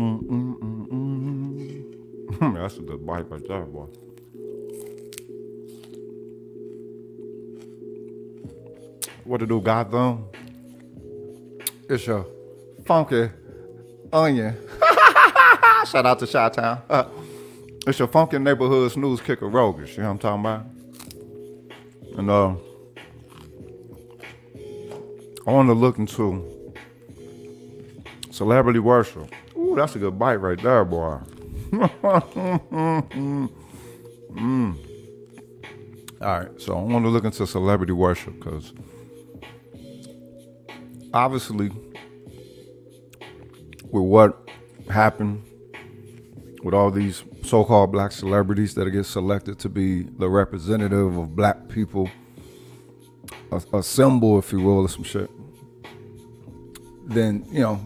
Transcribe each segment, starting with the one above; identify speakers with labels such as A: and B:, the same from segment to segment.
A: That's a good bite right there, boy. What to do, Gotham? It's your funky onion. Shout out to Chi Town. Uh, it's your funky neighborhood snooze kicker Rohgish. You know what I'm talking about? And uh, I want to look into celebrity worship. Ooh, that's a good bite right there, boy. mm. All right, so I want to look into celebrity worship because obviously, with what happened with all these so-called black celebrities that get selected to be the representative of black people, a, a symbol, if you will, of some shit, then you know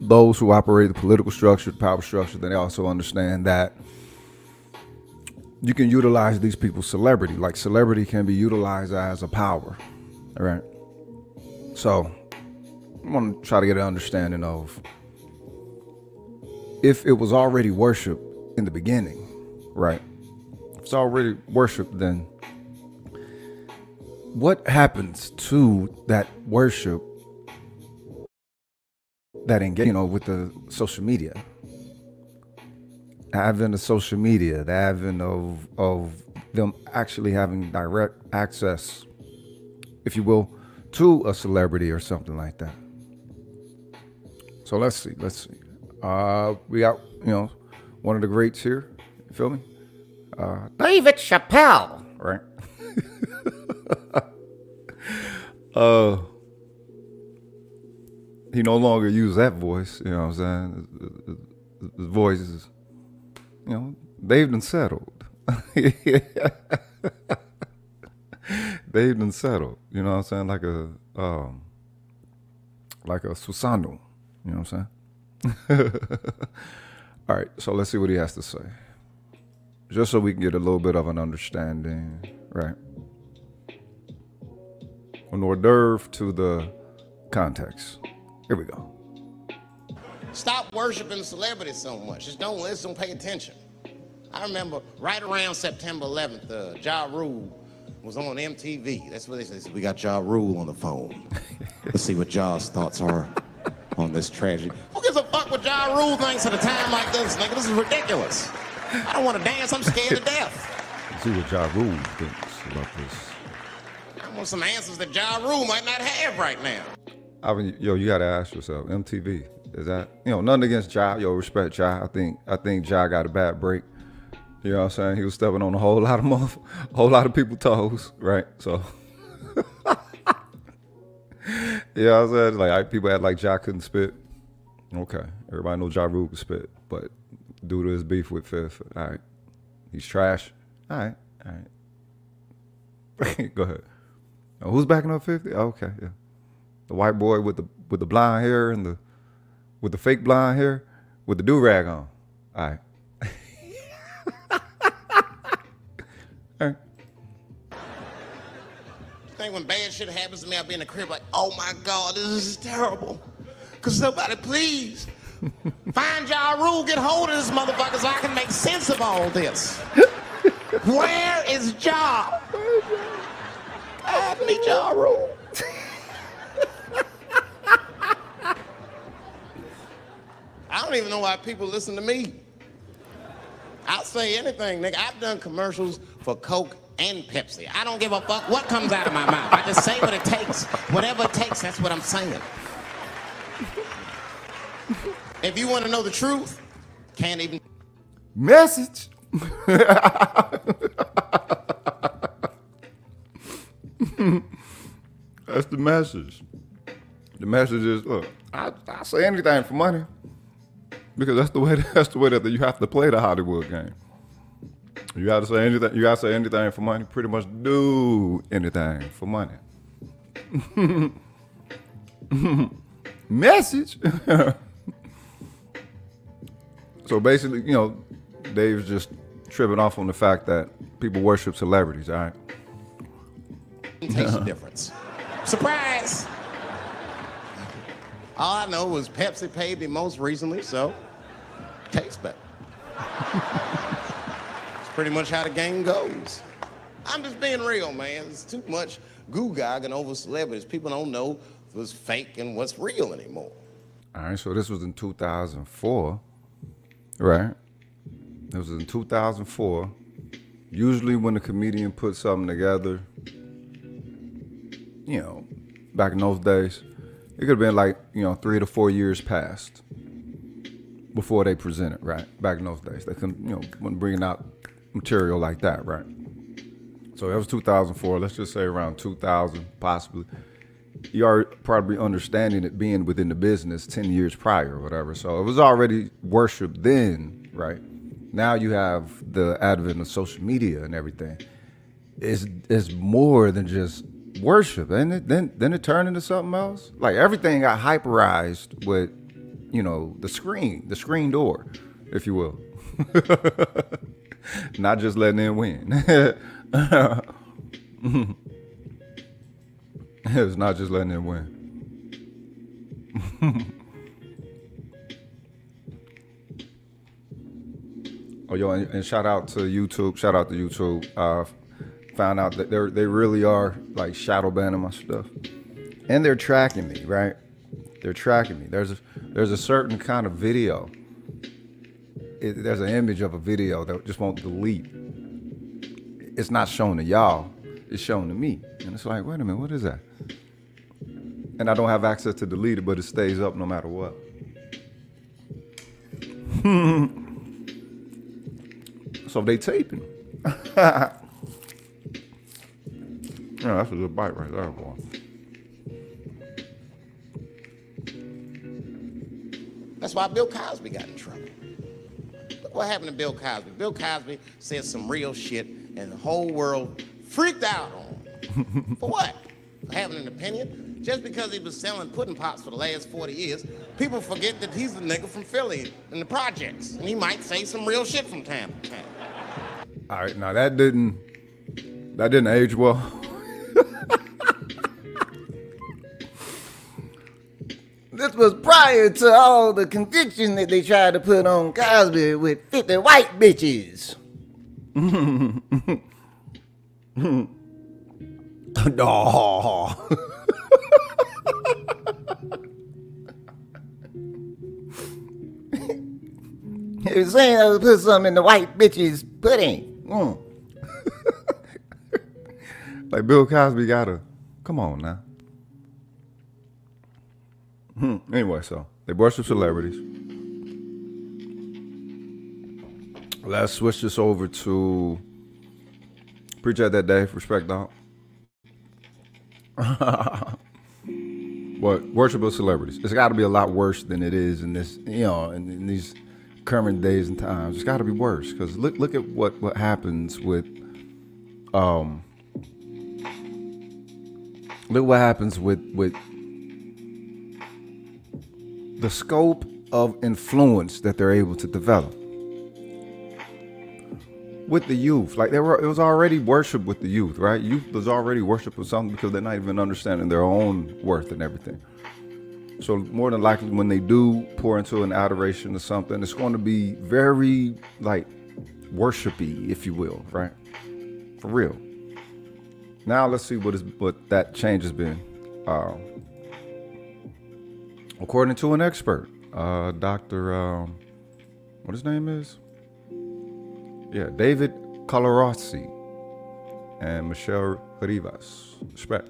A: those who operate the political structure, the power structure, then they also understand that you can utilize these people's celebrity. Like celebrity can be utilized as a power. All right. So I want to try to get an understanding of if it was already worship in the beginning, right? If it's already worship, then what happens to that worship that engage, you know, with the social media? The social media, the advent of of them actually having direct access, if you will, to a celebrity or something like that. So let's see, let's see. Uh, we got, you know, one of the greats here. You feel me? Uh, David Chappelle, right? uh, he no longer uses that voice. You know what I'm saying? His, voice is, you know, they've been settled. they've been settled. You know what I'm saying? Like a, um, like a Susano. You know what I'm saying? All right, so let's see what he has to say. Just so we can get a little bit of an understanding, right? An hors d'oeuvre to the context. Here we go.
B: Stop worshiping celebrities so much. Just don't listen, don't pay attention. I remember right around September 11th, uh, Ja Rule was on MTV. That's what they said. We got Ja Rule on the phone. Let's see what Ja's thoughts are on this tragedy. Who gives a fuck what Ja Rule thinks at a time like this, nigga? This is ridiculous. I don't want to dance. I'm scared to death.
A: Let's see what Ja Rule thinks about this.
B: I want some answers that Ja Rule might not have right now.
A: I mean, yo, you gotta ask yourself, MTV, is that you know, nothing against Ja, yo, respect Ja. I think I think Ja got a bad break. You know what I'm saying? He was stepping on a whole lot of mother, a whole lot of people's toes, right? So you know what I'm saying? Like I, people had like Ja couldn't spit. Okay, everybody know Ja Rule could spit, but due to his beef with Fifty, all right, he's trash. All right, all right. Go ahead. Who's backing up Fifty? Okay, yeah, the white boy with the with the blonde hair and the with the fake blonde hair with the do rag on. All right. all right
B: think when bad shit happens to me, I'll be in the crib like, oh my God, this is terrible. Could somebody please find Ja Rule, get hold of this motherfucker so I can make sense of all this. Where is Ja? God, me Ja Rule. I don't even know why people listen to me. I'll say anything, nigga. I've done commercials for Coke and Pepsi. I don't give a fuck what comes out of my mouth. I just say what it takes. Whatever it takes, that's what I'm saying. If you want to know the truth, can't even.
A: Message. That's the message. The message is, look, I, I say anything for money because that's the way that's the way that you have to play the Hollywood game. You gotta say anything. You gotta say anything for money. Pretty much do anything for money. Message. so basically, you know, Dave's just tripping off on the fact that people worship celebrities. All right.
B: Takes a difference. Surprise! All I know was Pepsi paid me most recently, so tastes better. it's pretty much how the game goes. I'm just being real, man. It's too much goo gagging over celebrities. People don't know what's fake and what's real anymore.
A: All right, so this was in 2004, right? It was in 2004. Usually, when a comedian puts something together, you know, back in those days, it could have been like, you know, three to four years past before they presented, right? Back in those days. They couldn't, you know, when bringing out material like that, right? So that was 2004. Let's just say around 2000, possibly. You are probably understanding it being within the business 10 years prior or whatever. So it was already worship then, right? Now you have the advent of social media and everything. It's, it's more than just worship, and it? Then then it turned into something else. Like everything got hyperized with, you know, the screen, the screen door, if you will. Not just letting it win. it's not just letting it win. oh, yo, and, and, shout out to YouTube. Shout out to YouTube. Uh, found out that they they really are like shadow banning my stuff, and they're tracking me. Right? They're tracking me. There's a there's a certain kind of video. It, there's an image of a video that just won't delete. It's not shown to y'all. It's shown to me, and it's like, wait a minute, what is that? And I don't have access to delete it, but it stays up no matter what. so they taping. Yeah, that's a good bite right there, boy.
B: That's why Bill Cosby got in trouble. Look what happened to Bill Cosby. Bill Cosby said some real shit, and the whole world freaked out on him. for what? For having an opinion? Just because he was selling pudding pops for the last 40 years, people forget that he's the nigga from Philly in the projects, and he might say some real shit from time to time.
A: All right, now that didn't that didn't age well.
C: This was prior to all the conviction that they tried to put on Cosby with 50 white bitches. no. he was saying I would put something in the white bitches pudding. Mm.
A: like Bill Cosby got a, come on now. Hmm. Anyway, so they worship celebrities. Let's switch this over to preach at that day. Respect dog. but worship of celebrities. It's got to be a lot worse than it is in this, you know, in, in these current days and times. It's got to be worse because look look at what what happens with um. Look what happens with with the scope of influence that they're able to develop with the youth. Like they were, it was already worship with the youth, right? Youth was already worship with something because they're not even understanding their own worth and everything. So more than likely, when they do pour into an adoration or something, it's going to be very like worshipy, if you will, right? For real. Now let's see what is what that change has been. Uh, according to an expert, uh, Dr. Um, what his name is? Yeah, David Colarossi and Michelle Rivas. Respect.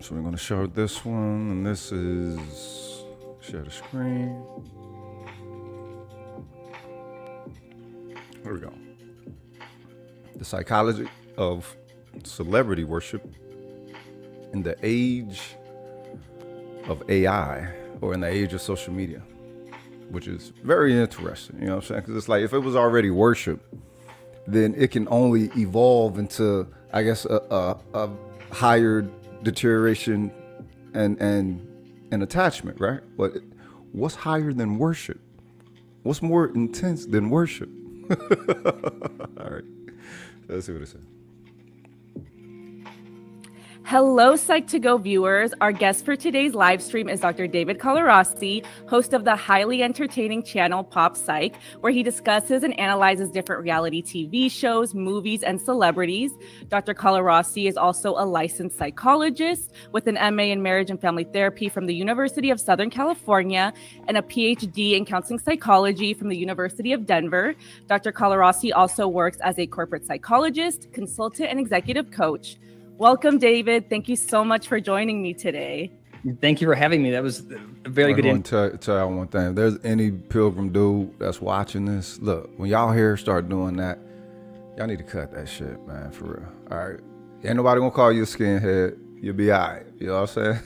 A: So we're going to show this one, and this is share the screen. Here we go. The psychology of celebrity worship in the age of AI or in the age of social media, which is very interesting. You know what I'm saying? Because it's like if it was already worship, then it can only evolve into, I guess, a, a, a higher deterioration and and an attachment, right? But what's higher than worship? What's more intense than worship? All right, let's see what it says.
D: Hello, Psych2Go viewers. Our guest for today's live stream is Dr. David Colarossi, host of the highly entertaining channel Pop Psych, where he discusses and analyzes different reality TV shows, movies, and celebrities. Dr. Colarossi is also a licensed psychologist with an MA in marriage and family therapy from the University of Southern California and a PhD in counseling psychology from the University of Denver. Dr. Colarossi also works as a corporate psychologist, consultant, and executive coach. Welcome, David. Thank you so much for joining me today.
E: Thank you for having me. That was a very good.
A: I'm tell, tell y'all one thing. If there's any pilgrim dude that's watching this, look, when y'all here start doing that, y'all need to cut that shit, man, for real. All right. Ain't nobody gonna call you a skinhead. You'll be all right. You know what I'm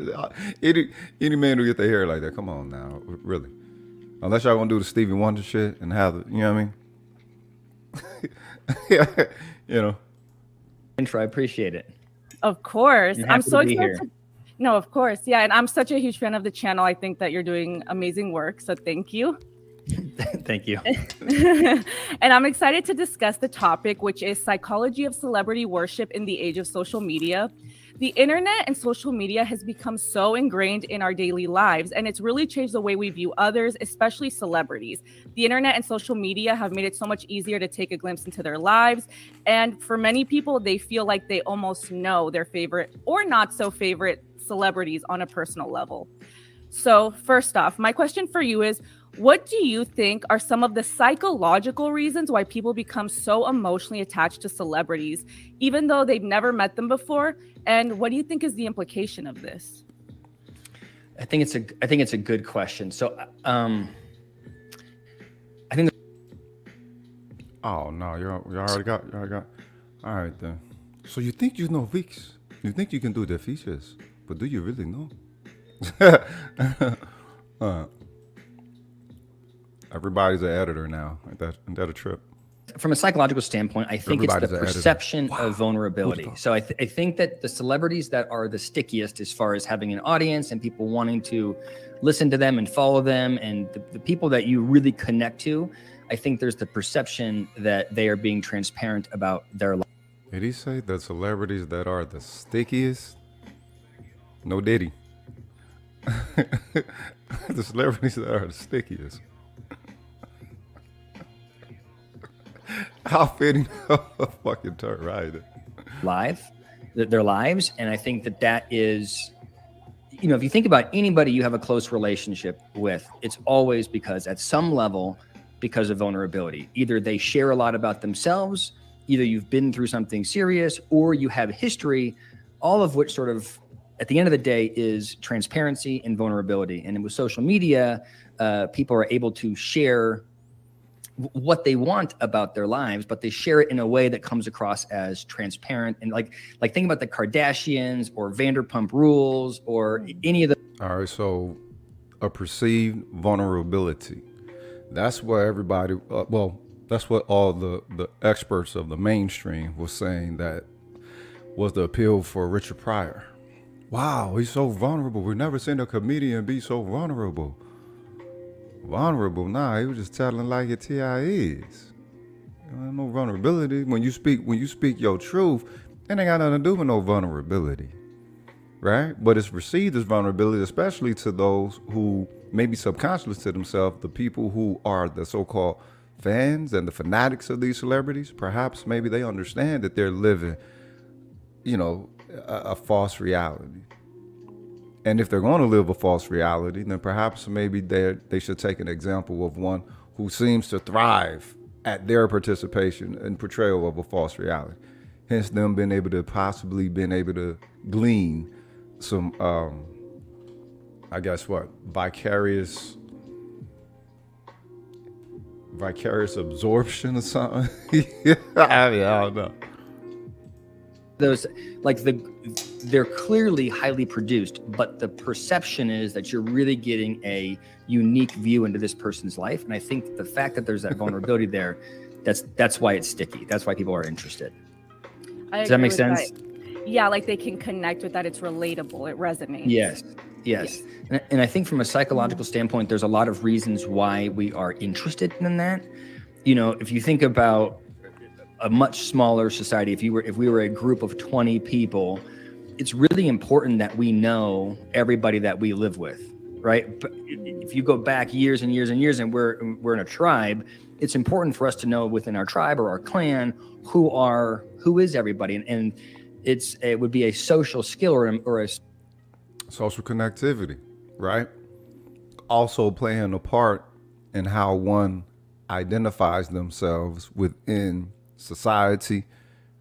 A: saying? any any man who get their hair like that, come on now, really. Unless y'all gonna do the Stevie Wonder shit and have the, you know what I mean? you know
E: intro. I appreciate it.
D: Of course. I'm so excited. To, no, of course. Yeah. And I'm such a huge fan of the channel. I think that you're doing amazing work. So thank you.
E: Thank you.
D: and I'm excited to discuss the topic, which is psychology of celebrity worship in the age of social media. The internet and social media has become so ingrained in our daily lives, and it's really changed the way we view others, especially celebrities. The internet and social media have made it so much easier to take a glimpse into their lives. And for many people, they feel like they almost know their favorite or not so favorite celebrities on a personal level. So, first off, my question for you is what do you think are some of the psychological reasons why people become so emotionally attached to celebrities, even though they've never met them before? And what do you think is the implication of this?
E: I think it's a I think it's a good question. So, um, I think.
A: Oh no, you you already got you already got. All right then. So you think you know Vix? You think you can do the features, but do you really know? uh, Everybody's an editor now. Ain't that, ain't that a trip?
E: From a psychological standpoint, I think it's the perception wow. of vulnerability. So I, th- I think that the celebrities that are the stickiest as far as having an audience and people wanting to listen to them and follow them and the, the people that you really connect to, I think there's the perception that they are being transparent about their life.
A: Did he say the celebrities that are the stickiest? No, did he? the celebrities that are the stickiest. How fitting a fucking turn, right?
E: Live, their lives, and I think that that is, you know, if you think about anybody you have a close relationship with, it's always because at some level, because of vulnerability. Either they share a lot about themselves, either you've been through something serious, or you have history, all of which sort of at the end of the day is transparency and vulnerability. And with social media, uh, people are able to share what they want about their lives, but they share it in a way that comes across as transparent and like like think about the Kardashians or Vanderpump Rules or any of the.
A: All right, so a perceived vulnerability. That's what everybody. Uh, well, that's what all the the experts of the mainstream was saying that was the appeal for Richard Pryor. Wow, he's so vulnerable. We've never seen a comedian be so vulnerable vulnerable. Nah, he was just telling like it ti is. no vulnerability. When you speak, when you speak your truth, it ain't got nothing to do with no vulnerability, right? But it's received as vulnerability, especially to those who maybe subconscious to themselves, the people who are the so-called fans and the fanatics of these celebrities. Perhaps maybe they understand that they're living, you know, a, a false reality. And if they're going to live a false reality, then perhaps maybe they they should take an example of one who seems to thrive at their participation and portrayal of a false reality. Hence, them being able to possibly being able to glean some, um, I guess what vicarious vicarious absorption or something. I, mean, I don't know
E: those like the they're clearly highly produced but the perception is that you're really getting a unique view into this person's life. And i think the fact that there's that vulnerability there that's that's why it's sticky. That's why people are interested. I does that make sense?
D: that. yeah like they can connect with that. It's relatable. It resonates.
E: Yes. Yes, yes. And, and i think from a psychological standpoint there's a lot of reasons why we are interested in that. You know if you think about a much smaller society, if you were if we were a group of 20 people, it's really important that we know everybody that we live with, right? But if you go back years and years and years and we're we're in a tribe, it's important for us to know within our tribe or our clan who are who is everybody and, and it's it would be a social skill or, or a
A: social connectivity, right? Also playing a part in how one identifies themselves within society,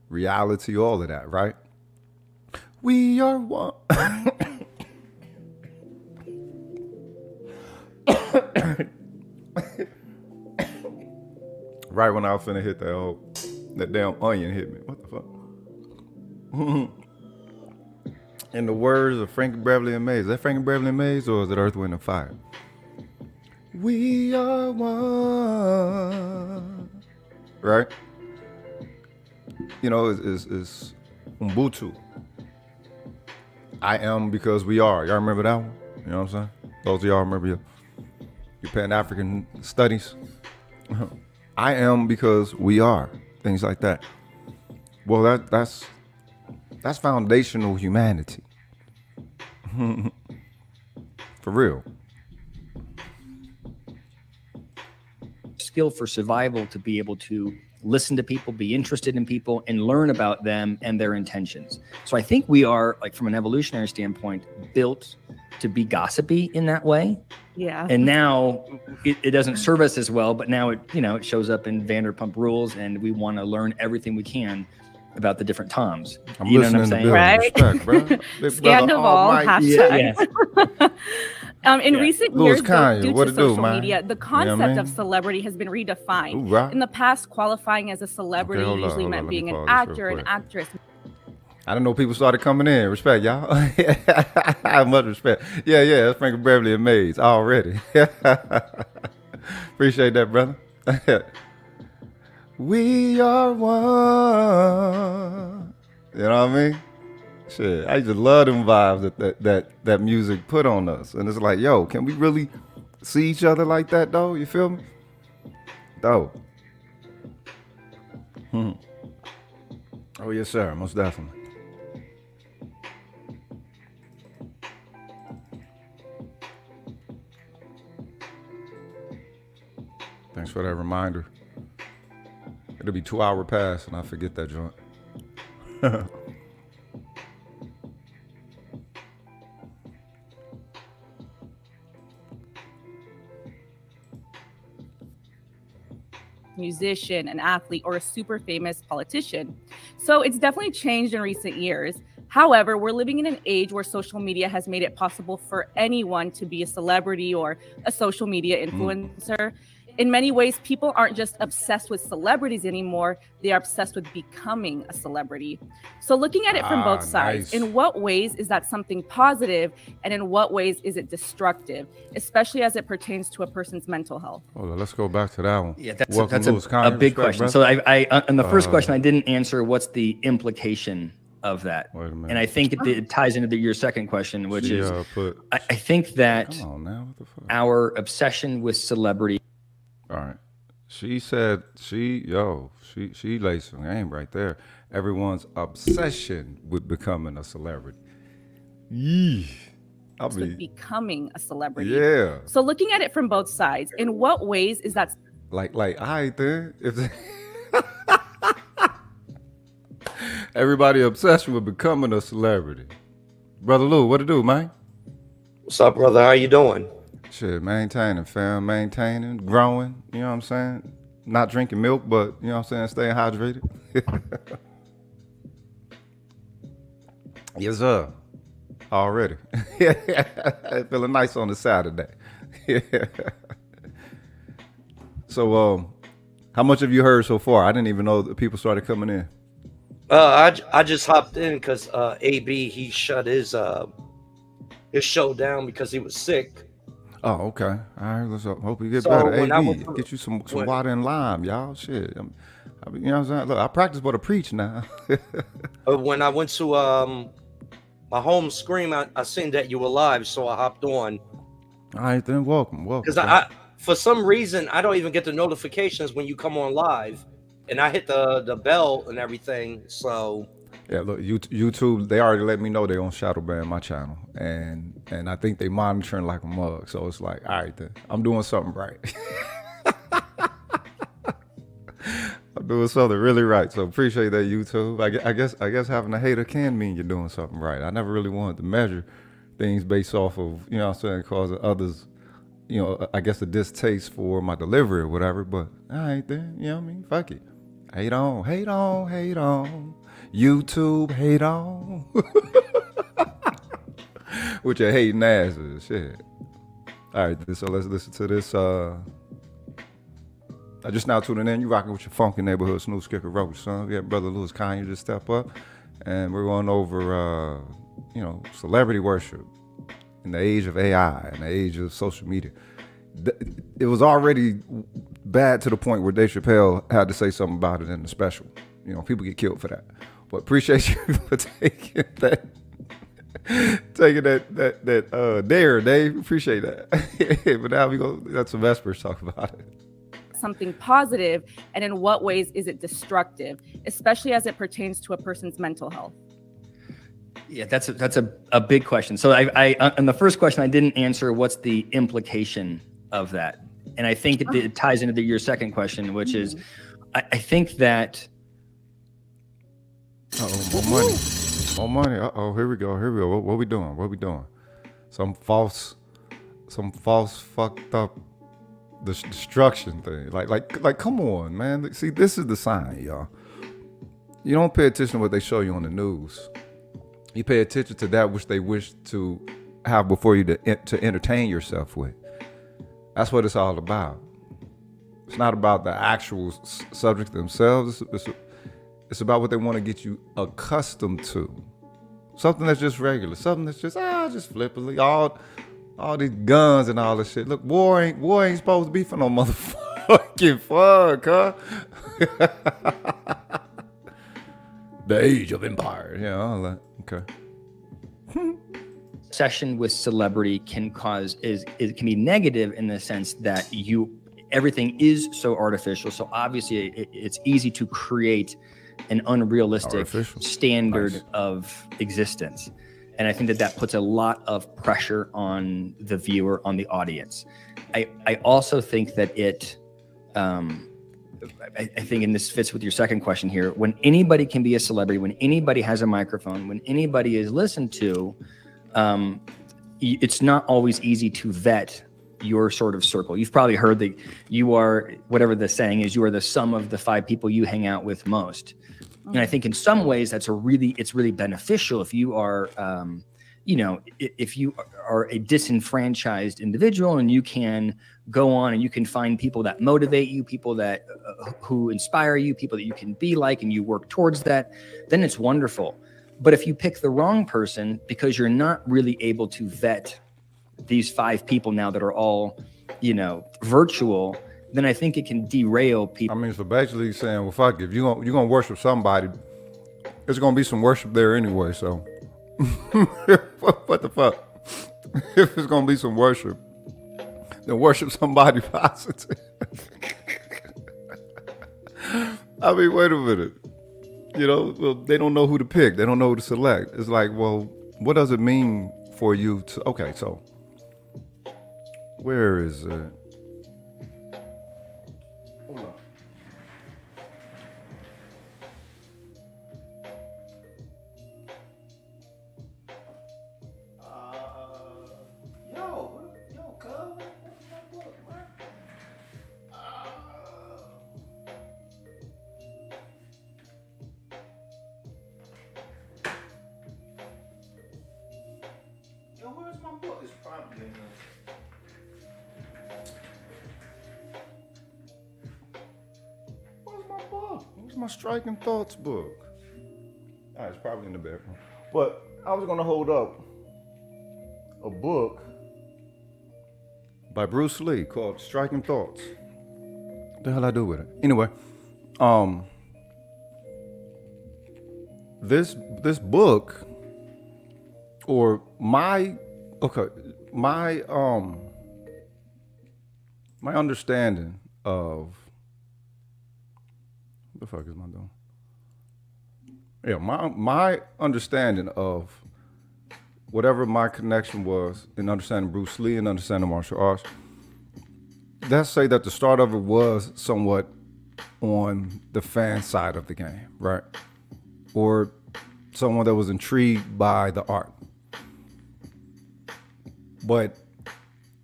A: reality, all of that, right? We are one. right when I was finna hit that old, that damn onion hit me. What the fuck? In the words of Frankie Beverly and Maze, is that Frankie Beverly and Maze or is it Earth, Wind, and Fire? We are one. Right? You know, is, it's, it's Ubuntu. I am because we are. Y'all remember that one? You know what I'm saying? Those of y'all remember your, your Pan African studies? I am because we are. Things like that. Well, that that's that's foundational humanity. For real.
E: skill for survival to be able to listen to people, be interested in people, and learn about them and their intentions. So I think we are, like, from an evolutionary standpoint, built to be gossipy in that way.
D: Yeah.
E: And now it, it doesn't serve us as well, but now it, you know, it shows up in Vanderpump Rules, and we want to learn everything we can about the different toms.
A: I'm
E: you know what
A: listening
E: I'm
A: to
E: saying?
A: Bill.
D: Right?
A: Respect, bro. Big brother
D: Scandival,
A: Almighty.
D: hashtag.
E: Yes.
D: Um, in
E: Yeah.
D: recent years, though, due to
A: do,
D: social media, the
A: You know
D: concept
A: I
D: of celebrity has been redefined.
A: Ooh, right.
D: In the past, qualifying as a celebrity
A: on,
D: usually
A: on,
D: meant
A: me
D: being an actor, an actress.
A: I don't know people started coming in. Respect, y'all. I have much respect. Yeah, yeah, that's Frankie Beverly and Maze already. Appreciate that, brother. we are one. You know what I mean? Shit, I just love them vibes that, that that that music put on us. And it's like, yo, can we really see each other like that though? You feel me? Dope. Hmm. Oh yes, sir. Most definitely. Thanks for that reminder. It'll be two hour past and I forget that joint.
D: musician, an athlete, or a super famous politician. So it's definitely changed in recent years. However, we're living in an age where social media has made it possible for anyone to be a celebrity or a social media mm. influencer. In many ways, people aren't just obsessed with celebrities anymore, they are obsessed with becoming a celebrity. So, looking at it from
A: Ah,
D: both sides,
A: nice.
D: in what ways is that something positive, and in what ways is it destructive, especially as it pertains to a person's mental health?
A: Hold on, let's go back to that one.
E: Yeah, that's,
A: Welcome,
E: that's a,
A: Louis Kanye.
E: a big question.
A: brother.
E: So I, I uh, on the first
A: Uh,
E: question, I didn't answer what's the implication of that,
A: Wait a minute.
E: and I think it, it ties into the, your second question, which
A: She,
E: is
A: uh, put.
E: I, I think that
A: on now, what the fuck?
E: our obsession with celebrity
A: All right. She said she yo she she laid some game right there. Everyone's obsession with becoming a celebrity. Yee. I'll
D: with becoming a celebrity.
A: yeah.
D: So looking at it from both sides, in what ways is that
A: Like like all right then. If everybody obsession with becoming a celebrity. Brother Lou, what to do, man?
F: What's up, brother? How you doing?
A: Shit, maintaining, fam, maintaining, growing, you know what I'm saying? Not drinking milk, but you know what I'm saying, staying hydrated. yes, sir. Already. Feeling nice on a Saturday. so um how much have you heard so far? I didn't even know that people started coming in.
F: Uh, I, I just hopped in because uh, AB he shut his uh his show down because he was sick.
A: Oh, okay. All right, let's hope hope you get
F: So,
A: better.
F: when I
A: AB,
F: went to-
A: get you some, some
F: when-
A: water and lime, y'all. Shit. I'm, I you know what I'm saying? Look, I practice what I preach now.
F: Uh, when I went to um my home screen, I, I seen that you were live, so I hopped on
A: All right, then welcome, welcome.
F: because I, I for some reason I don't even get the notifications when you come on live. and I hit the the bell and everything. So
A: Yeah, look, YouTube, they already let me know they on shadow ban my channel, and and I think they monitoring like a mug. So it's like, all right, then I'm doing something right. I'm doing something really right. So appreciate that, YouTube. I, I guess I guess having a hater can mean you're doing something right. I never really wanted to measure things based off of you know what I'm saying, causing others, you know, uh, I guess a distaste for my delivery or whatever. But all right, then you know what I mean. Fuck it. Hate on, hate on, hate on. YouTube, hate on. With your hating asses, shit. All right, so let's listen to this. Uh, I just now tuning in. You rocking with your funky neighborhood snooze skicker roach, son. We got brother Louis Kanye just step up, and we're going over, uh, you know, celebrity worship in the age of AI, in the age of social media. It was already bad to the point where Dave Chappelle had to say something about it in the special. You know, people get killed for that. But appreciate you for taking that taking that that that uh dare, Dave. Appreciate that. but now we go let Vespers talk about it.
D: something positive and in what ways is it destructive especially as it pertains to a person's mental health
E: Yeah, that's a, that's a, a big question. So I, I uh, on the first question I didn't answer what's the implication of that, and I think it, it ties into the, your second question, which is I, I think that
A: Uh-oh, more money. More money. Uh oh, here we go. Here we go. What, what we doing? What we doing? Some false, some false fucked up destruction thing. Like, like, like, come on, man. See, this is the sign, y'all. You don't pay attention to what they show you on the news. You pay attention to that which they wish to have before you to, to entertain yourself with. That's what it's all about. It's not about the actual s- subject themselves. It's, it's, it's about what they want to get you accustomed to. Something that's just regular. Something that's just ah, just flippantly. All, all these guns and all this shit. Look, war ain't war ain't supposed to be for no motherfucking fuck, huh? the age of empire. Yeah, all that. Okay.
E: session with celebrity can cause is it can be negative in the sense that you everything is so artificial so obviously it, it's easy to create an unrealistic
A: Artificial.
E: standard
A: Nice.
E: of existence and i think that that puts a lot of pressure on the viewer on the audience i i also think that it um I, I think, and this fits with your second question here. When anybody can be a celebrity, when anybody has a microphone, when anybody is listened to, um, it's not always easy to vet your sort of circle. You've probably heard that you are whatever the saying is. You are the sum of the five people you hang out with most. And I think in some ways that's a really it's really beneficial if you are. Um, you know, if you are a disenfranchised individual and you can go on and you can find people that motivate you, people that uh, who inspire you, people that you can be like, and you work towards that, then it's wonderful. But if you pick the wrong person because you're not really able to vet these five people now that are all, you know, virtual, then I think it can derail people.
A: I mean, so basically saying, well, fuck, if you gonna you gonna worship somebody, there's gonna be some worship there anyway. So, what, what the fuck? if it's gonna be some worship, then worship somebody positive. I mean, wait a minute. You know, well, they don't know who to pick. They don't know who to select. It's like, well, what does it mean for you to? Okay, so where is it? Striking thoughts book? Ah, it's probably in the bathroom. But I was gonna hold up a book by Bruce Lee called Striking Thoughts. What the hell I do with it? Anyway, um, this this book or my okay my um my understanding of the fuck is my doing? Yeah, my my understanding of whatever my connection was in understanding Bruce Lee and understanding martial arts. Let's say that the start of it was somewhat on the fan side of the game, right? Or someone that was intrigued by the art. But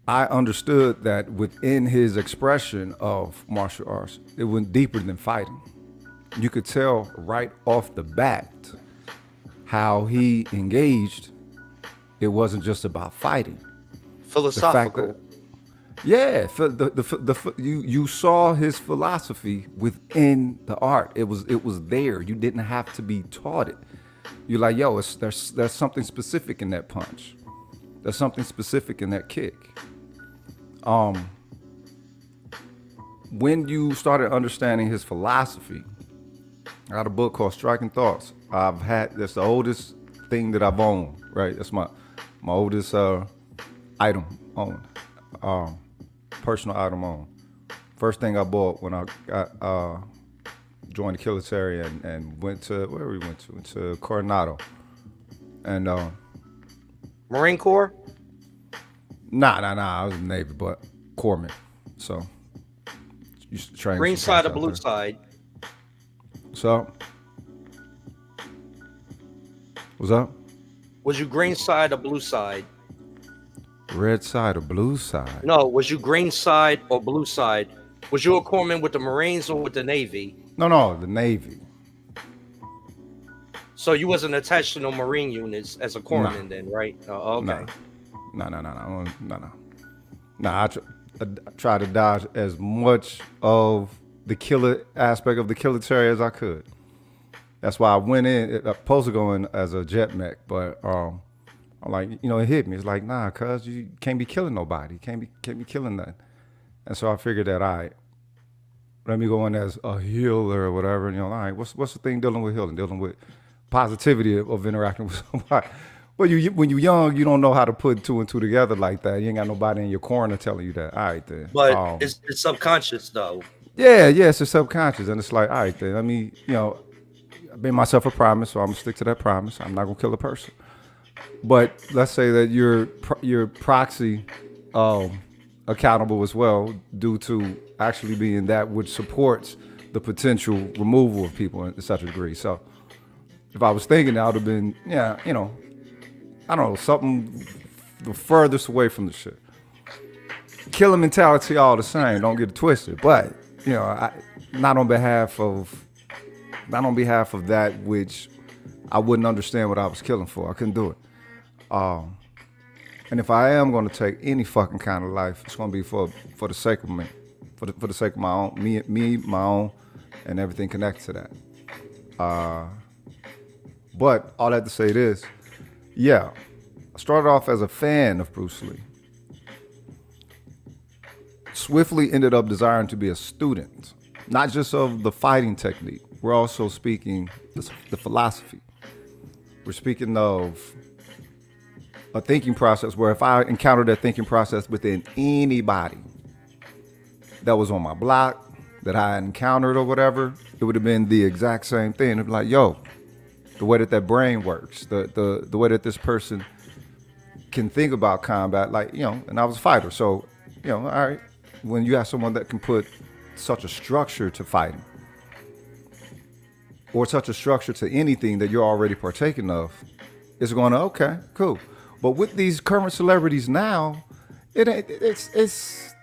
A: I understood that within his expression of martial arts, it went deeper than fighting. You could tell right off the bat how he engaged. It wasn't just about fighting.
F: Philosophical.
A: Yeah, the, the, the, you you saw his philosophy within the art. It was it was there. You didn't have to be taught it. You're like, yo, it's, there's there's something specific in that punch. There's something specific in that kick. Um, when you started understanding his philosophy, I got a book called Striking Thoughts. I've had that's the oldest thing that I've owned. Right, that's my my oldest uh, item owned. Um, personal item owned. First thing I bought when I got uh, joined the military and, and went to where we went to went to Coronado, and uh,
F: Marine Corps.
A: nah nah nah I was in the Navy, but corpsman. So used to train
F: Green side or blue
A: there.
F: side.
A: So what's up?
F: Was you green side or blue side?
A: Red side or blue side?
F: No, was you green side or blue side? Was you a corpsman with the Marines or with the Navy?
A: No, no, the Navy.
F: So you wasn't attached to no Marine units as a corpsman then, right? Uh, oh, okay.
A: No, no, no, no, no, no, no. Nah, I, tr- I try to dodge as much of the killer aspect of the military as I could. That's why I went in. I supposed to go in as a jet mech, but um, I'm like, you know, it hit me. It's like, nah, cuz you can't be killing nobody. Can't be can't be killing nothing. And so I figured that, all right, let me go in as a healer or whatever. And you know, all right, what's what's the thing dealing with healing? Dealing with positivity of, of interacting with somebody. Well, you when you're young, you don't know how to put two and two together like that. You ain't got nobody in your corner telling you that. All right, then.
F: But
A: Um,
F: it's, it's subconscious though.
A: Yeah, yeah, it's a subconscious, and it's like, all right, then. Let me, you know, I made myself a promise, so I'm gonna stick to that promise. I'm not gonna kill a person. But let's say that you're proxy um, accountable as well, due to actually being that which supports the potential removal of people in such a degree. So, if I was thinking, I would have been, yeah, you know, I don't know, something the furthest away from the shit killer mentality all the same. Don't get it twisted. But you know, I, not on behalf of, not on behalf of that which I wouldn't understand what I was killing for. I couldn't do it. Um, and if I am going to take any fucking kind of life, it's going to be for for the sake of me, for the, for the sake of my own me, me, my own, and everything connected to that. Uh, but all that to say this, yeah, I started off as a fan of Bruce Lee swiftly ended up desiring to be a student, not just of the fighting technique. We're also speaking the, the philosophy. We're speaking of a thinking process where if I encountered that thinking process within anybody that was on my block, that I encountered or whatever, it would have been the exact same thing. It'd be like, yo, the way that that brain works, the the the way that this person can think about combat, like you know, and I was a fighter, so you know, all right. When you have someone that can put such a structure to fighting, or such a structure to anything that you're already partaking of, it's going to okay, cool. But with these current celebrities now, it ain't. It's it's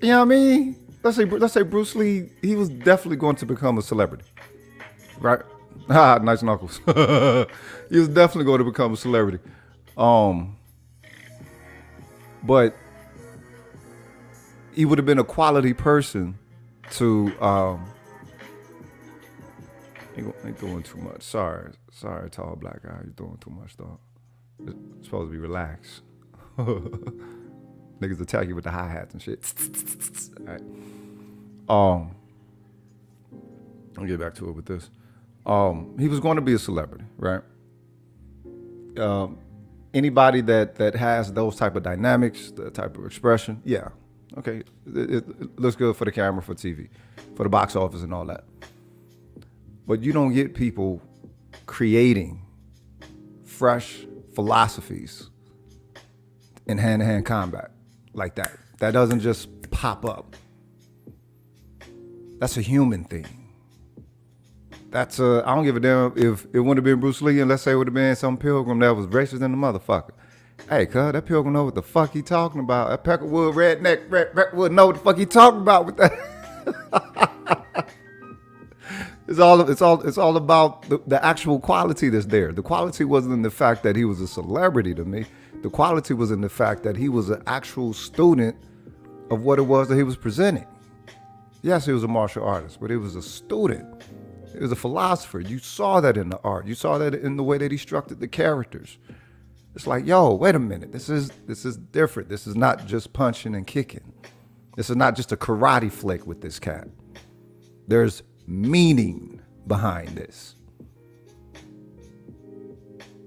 A: you know what I mean. Let's say let's say Bruce Lee, he was definitely going to become a celebrity, right? Ah, nice knuckles. he was definitely going to become a celebrity. Um, but he would have been a quality person to um ain't, ain't doing too much. Sorry, sorry, tall black guy, you're doing too much, dog. It's supposed to be relaxed. Niggas attack you with the hi hats and shit. All right. Um, I'll get back to it with this. Um, he was going to be a celebrity, right? Um, anybody that that has those type of dynamics, the type of expression, yeah, okay, it, it- looks good for the camera, for TV, for the box office, and all that. but you don't get people creating fresh philosophies in hand-to-hand combat like that. That doesn't just pop up. That's a human thing. That's a I don't give a damn if it wouldn't have been Bruce Lee and let's say it would have been some pilgrim that was racist than the motherfucker. Hey, cuz that pilgrim know what the fuck he talking about. That Peckerwood redneck red, know what the fuck he talking about with that. it's all it's all it's all about the, the actual quality that's there. The quality wasn't in the fact that he was a celebrity to me. The quality was in the fact that he was an actual student of what it was that he was presenting. Yes, he was a martial artist, but he was a student. He was a philosopher. You saw that in the art. You saw that in the way that he structured the characters. It's like, yo, wait a minute. This is this is different. This is not just punching and kicking. This is not just a karate flick with this cat. There's meaning behind this.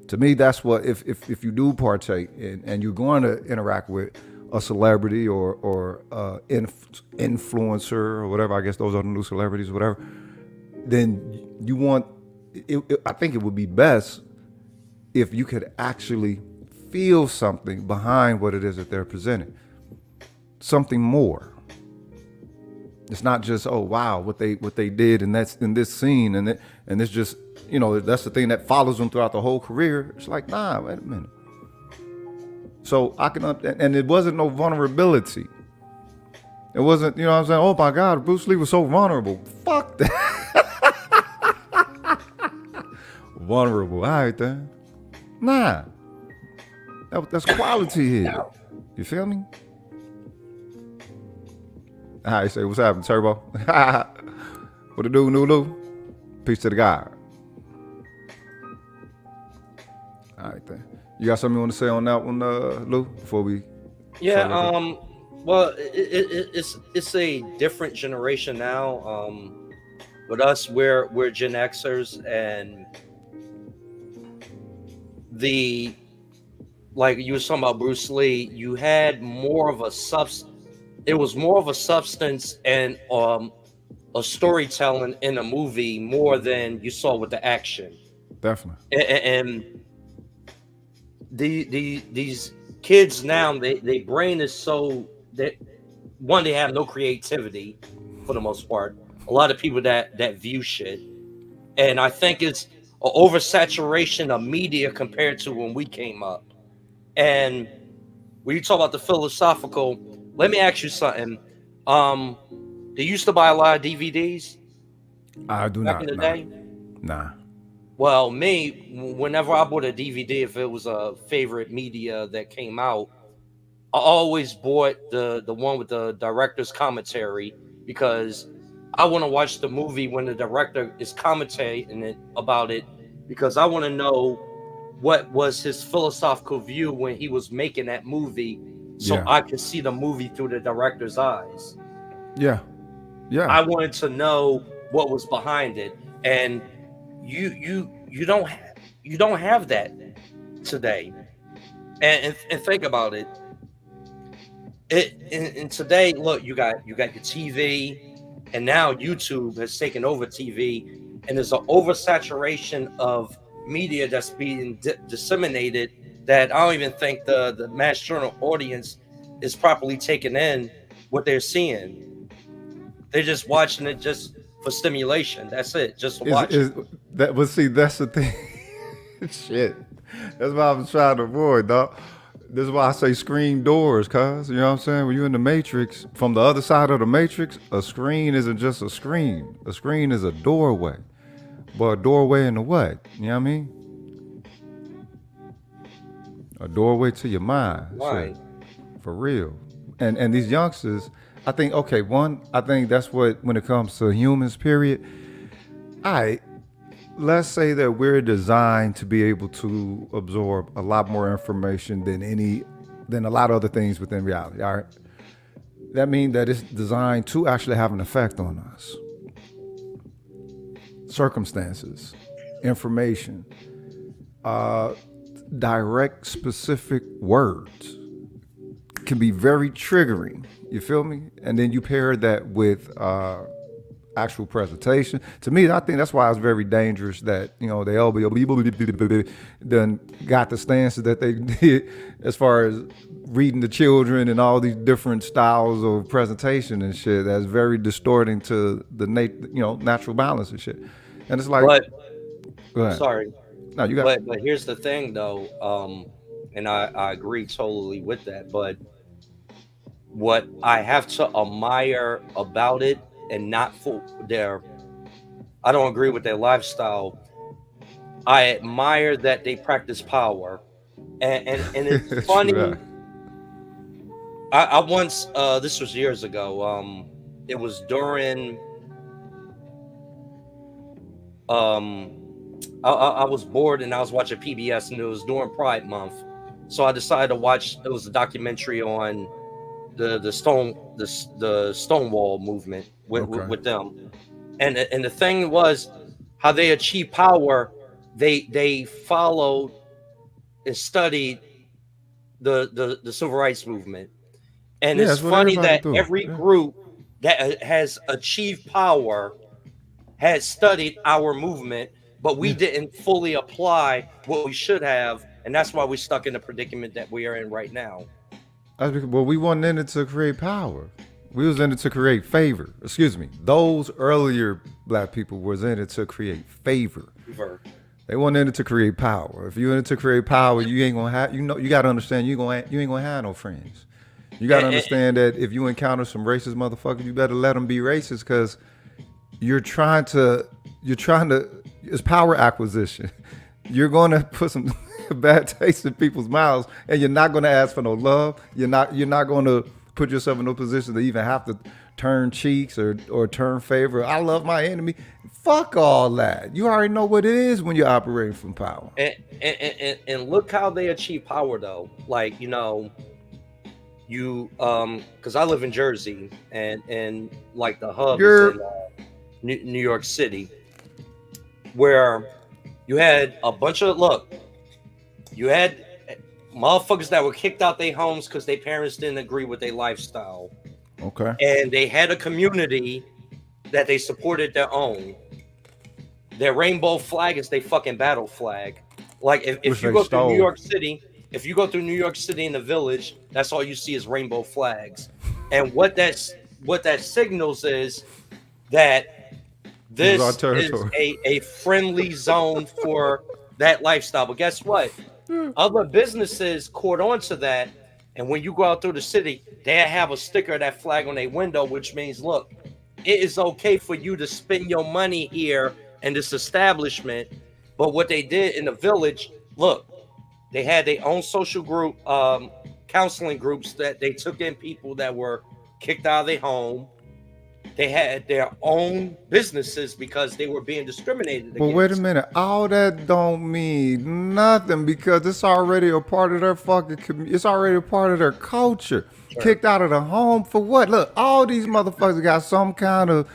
A: To me, that's what if if, if you do partake in and you're going to interact with a celebrity or or uh, inf- influencer or whatever. I guess those are the new celebrities, whatever. Then you want. It, it, I think it would be best if you could actually feel something behind what it is that they're presenting, something more. It's not just oh wow what they what they did and that's in this scene and it, and it's just you know that's the thing that follows them throughout the whole career. It's like nah, wait a minute. So I can, and it wasn't no vulnerability. It wasn't, you know what I'm saying? Oh my God, Bruce Lee was so vulnerable. Fuck that. vulnerable. All right, then. Nah. That, that's quality here. You feel me? All right, say, what's happening, Turbo? what it do, Nulu? Peace to the guy. All right, then. You got something you want to say on that one, uh, Lou, before we?
F: Yeah. Um. Well, it, it, it's it's a different generation now. Um, with us, we're we're Gen Xers, and the like you were talking about Bruce Lee, you had more of a substance. It was more of a substance and um a storytelling in a movie more than you saw with the action.
A: Definitely.
F: And, and the, the these kids now, they they brain is so that one they have no creativity for the most part. A lot of people that that view shit, and I think it's an oversaturation of media compared to when we came up. And when you talk about the philosophical, let me ask you something. Um, they used to buy a lot of DVDs.
A: I do
F: back
A: not.
F: in the
A: nah.
F: day.
A: Nah.
F: Well, me, whenever I bought a DVD, if it was a favorite media that came out, I always bought the the one with the director's commentary because I want to watch the movie when the director is commentating it about it because I want to know what was his philosophical view when he was making that movie, so
A: Yeah.
F: I could see the movie through the director's eyes.
A: Yeah. Yeah.
F: I wanted to know what was behind it, and you you you don't have you don't have that today. And and, and think about it. It and, and today, look, you got you got your TV, and now YouTube has taken over TV, and there's an oversaturation of media that's being di- disseminated that I don't even think the the mass journal audience is properly taking in what they're seeing. They're just watching it just for stimulation. That's it, just to
A: Is-
F: watch.
A: is- that but see that's the thing. Shit. That's why I'm trying to avoid, dog. This is why I say screen doors, cuz. You know what I'm saying? When you're in the matrix, from the other side of the matrix, a screen isn't just a screen. A screen is a doorway. But a doorway into what? You know what I mean? A doorway to your mind. Shit.
F: Right.
A: For real. And and these youngsters, I think, okay, one, I think that's what when it comes to humans, period. Right, let's say that we're designed to be able to absorb a lot more information than any than a lot of other things within reality. All right. That means that it's designed to actually have an effect on us. Circumstances, information, uh, direct, specific words can be very triggering. You feel me? And then you pair that with uh, actual presentation. To me, I think that's why it's very dangerous that you know the LBO done got the stances that they did as far as reading the children and all these different styles of presentation and shit. That's very distorting to the nat- you know natural balance and shit. And it's like,
F: But
A: go ahead.
F: sorry,
A: no, you got.
F: but but here's the thing though, um, and I, I agree totally with that. But what I have to admire about it, and not for their, I don't agree with their lifestyle. I admire that they practice power, and and, and it's funny.
A: Right.
F: I, I once uh this was years ago. Um it was during um I, I, I was bored and I was watching PBS and it was during Pride Month. So I decided to watch it was a documentary on the the stone the the Stonewall movement with, with,
A: Okay.
F: with them. And and the thing was how they achieved power, they they followed and studied the the, the civil rights movement. And
A: Yeah,
F: it's funny that
A: do,
F: every
A: yeah.
F: group that has achieved power has studied our movement, but we didn't fully apply what we should have, and that's why we're stuck in the predicament that we are in right now.
A: Well, we wasn't in it to create power. We was in it to create favor. Excuse me. Those earlier black people was in it to create favor. They wasn't in it to create power. If you in it to create power, you ain't gonna have. You know, you gotta understand. You gonna you ain't gonna have no friends. You gotta understand that if you encounter some racist motherfuckers, you better let them be racist because you're trying to you're trying to it's power acquisition. You're gonna put some bad taste in people's mouths, and you're not gonna ask for no love. You're not you're not gonna put yourself in no position to even have to turn cheeks or or turn favor. I love my enemy. Fuck all that. You already know what it is when you're operating from power.
F: And, and, and, and look how they achieve power though. Like, you know, you um because I live in Jersey and and like the hub
A: You're-
F: is in uh, New, New York City, where you had a bunch of look, you had motherfuckers that were kicked out their homes because their parents didn't agree with their lifestyle,
A: Okay.
F: and they had a community that they supported their own. Their rainbow flag is their fucking battle flag. Like if, if you go through. New York City, if you go through New York City in the village, that's all you see is rainbow flags. And what that's what that signals is that
A: This is
F: is a, a friendly zone for that lifestyle. But guess what? Other businesses caught on to that. And when you go out through the city, they have a sticker of that flag on their window, which means, look, it is okay for you to spend your money here in this establishment. But what they did in the village, look, they had their own social group, um, counseling groups that they took in people that were kicked out of their home. They had their own businesses because they were being discriminated
A: But
F: against.
A: wait a minute, all that don't mean nothing because it's already a part of their fucking. commu- It's already a part of their culture. Kicked out of the home for what? Look, all these motherfuckers got some kind of.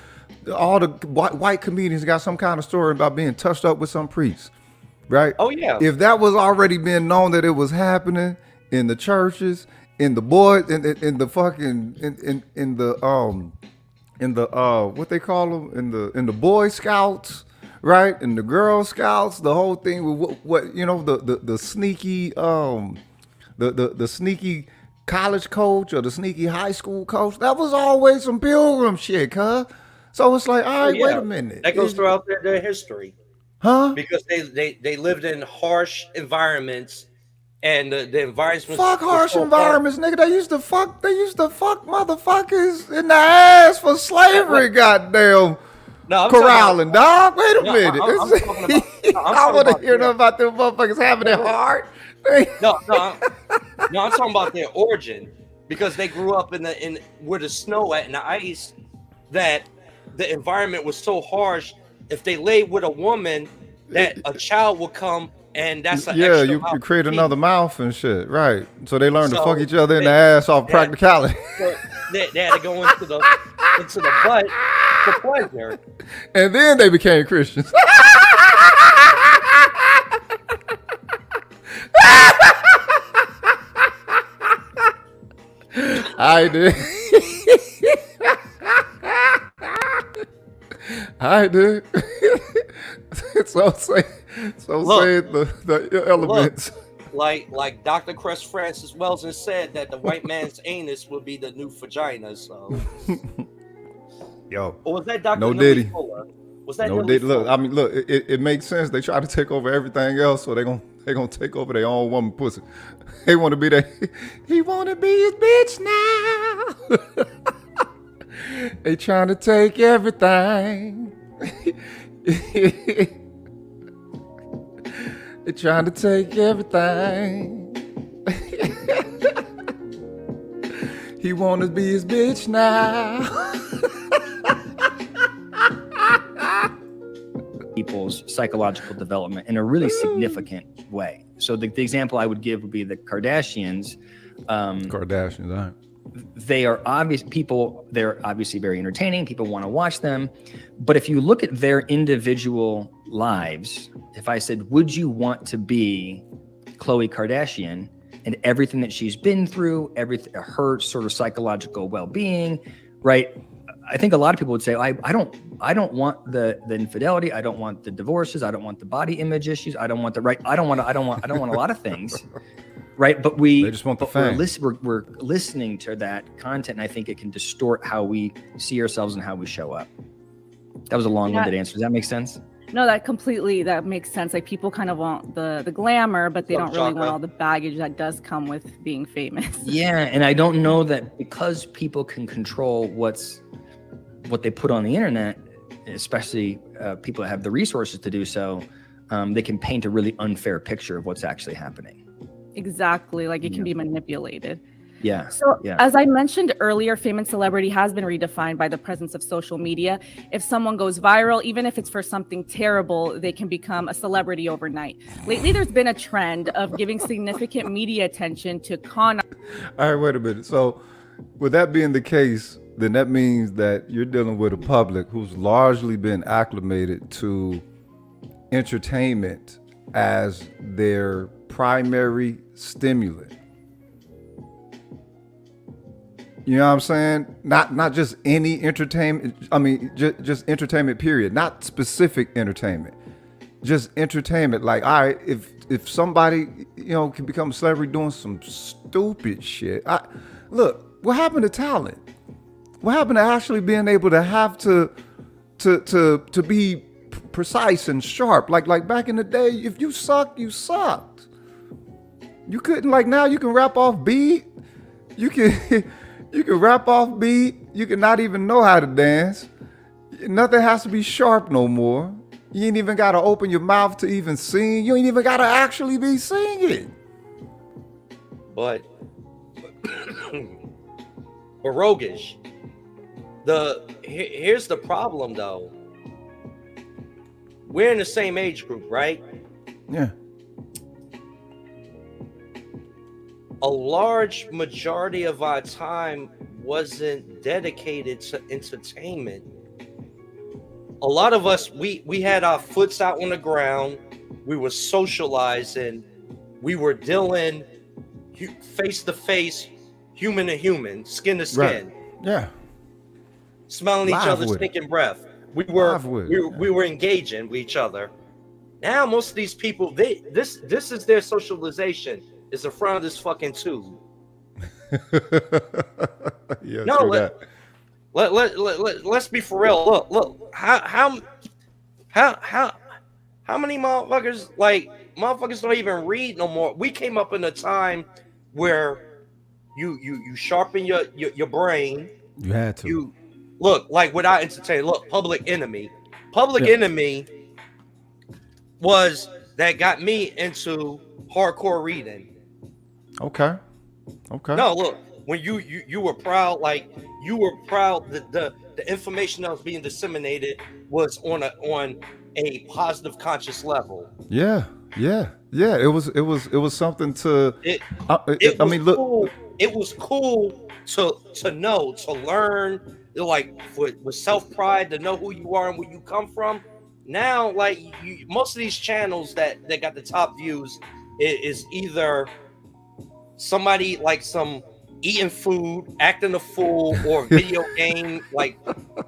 A: All the white, white comedians got some kind of story about being touched up with some priest, right?
F: Oh, yeah.
A: If that was already being known that it was happening in the churches, in the boys, in, in, in the fucking, in, in, in the um, in the uh what they call them in the in the boy scouts right? In the girl scouts the whole thing with what, what you know the, the the sneaky um the, the the sneaky college coach or the sneaky high school coach. That was always some pilgrim shit huh? So it's like all right wait a minute.
F: That goes throughout their, their history.
A: Huh?
F: Because they, they they lived in harsh environments and the, the environments
A: fuck harsh
F: so
A: environments nigga they used to fuck they used to fuck motherfuckers in the ass for slavery goddamn
F: No, I'm
A: corralling, dog. Wait a
F: No,
A: minute.
F: I'm- I'm about- no,
A: I want to hear
F: the-
A: nothing about them motherfuckers having it hard.
F: No, no, I'm, no. I'm talking about their origin because they grew up in the in where the snow at and the ice. That the environment was so harsh. If they laid with a woman, that a child would come and that's an
A: yeah,
F: extra
A: you, you create another mouth and shit, right? So they learn to fuck each other in the ass off
F: yeah.
A: practicality,
F: So they, they had to go into the into the butt for pleasure.
A: and then they became Christians. I did. right, dude. so say, so
F: Look.
A: say the the elements.
F: Like like Dr. Chris Francis Wells said that the white man's anus would be the new vagina. So,
A: Yo,
F: or was that Dr.
A: No Diddy.
F: Fuller? Was that
A: no, they, look. I mean, look. It, it- makes sense. They try to take over everything else, so they gonna they gonna take over their own woman pussy. They want to be that. He want to be his bitch now. they trying to take everything. They trying to take everything. he want to be his bitch now.
E: people's psychological development in a really significant way. So the, the example I would give would be the Kardashians. Um,
A: Kardashians, all right.
E: They are obvious people. They're obviously very entertaining. People want to watch them. But if you look at their individual lives, if I said, "Would you want to be Khloe Kardashian?" and everything that she's been through, everything, her sort of psychological well-being, right? I think a lot of people would say, I, I don't, I don't want the the infidelity. I don't want the divorces. I don't want the body image issues. I don't want the right. I don't want. To, I don't want. I don't want a lot of things, right? But we
A: They just want the
E: but we're,
A: fame.
E: lis- we're, we're listening to that content, and I think it can distort how we see ourselves and how we show up. That was a long-winded answer. Does that make sense?
D: No, that completely that makes sense. Like people kind of want the the glamour, but they
F: Some
D: don't really want all the baggage that does come with being famous.
E: Yeah, and I don't know that because people can control what's what they put on the internet, especially uh, people that have the resources to do so, um, they can paint a really unfair picture of what's actually happening.
D: Exactly. Like it can be manipulated.
E: Yeah.
D: So,
E: Yeah.
D: as I mentioned earlier, fame and celebrity has been redefined by the presence of social media. If someone goes viral, even if it's for something terrible, they can become a celebrity overnight. Lately, there's been a trend of giving significant media attention to con
A: All right, wait a minute. So, with that being the case, then that means that you're dealing with a public who's largely been acclimated to entertainment as their primary stimulant. You know what I'm saying? Not not just any entertainment. I mean, just, just entertainment. Period. Not specific entertainment. Just entertainment. Like, all right, if if somebody you know can become a celebrity doing some stupid shit, I look. What happened to talent? What happened to actually being able to have to to to to be precise and sharp? Like like back in the day, if you suck, you sucked. You couldn't like now. You can rap off beat. You can you can rap off beat. You can not even know how to dance. Nothing has to be sharp no more. You ain't even gotta open your mouth to even sing. You ain't even gotta actually be singing.
F: but but Rohgish. The here's the problem though. We're in the same age group, right?
A: Yeah.
F: A large majority of our time wasn't dedicated to entertainment. A lot of us we we had our foots out on the ground. We were socializing. We were dealing face to face, human to human, skin to skin.
A: Right. Yeah.
F: smelling each other's stinking breath. We were
A: Live
F: we, we were engaging with each other. Now most of these people, they this this is their socialization is the front of this fucking tube.
A: yeah.
F: No, let, let, let, let, let, let's be for real. Look, look, how how how how how many motherfuckers like motherfuckers don't even read no more. We came up in a time where you you you sharpen your your, your brain
A: You had to.
F: you look like without entertaining look public enemy public
E: Yeah.
F: enemy was that got me into hardcore reading
A: okay. Okay.
F: no look when you you, you were proud like you were proud that the the information that was being disseminated was on a on a positive conscious level
A: Yeah. Yeah. Yeah. It was. It was. It was something to.
F: it
A: I, it-
F: it
A: I mean, look.
F: cool. It was cool to to know, to learn, like with, with self pride, to know who you are and where you come from. Now, like you, most of these channels that that got the top views i- is, either somebody like some eating food, acting a fool, or video game. Like,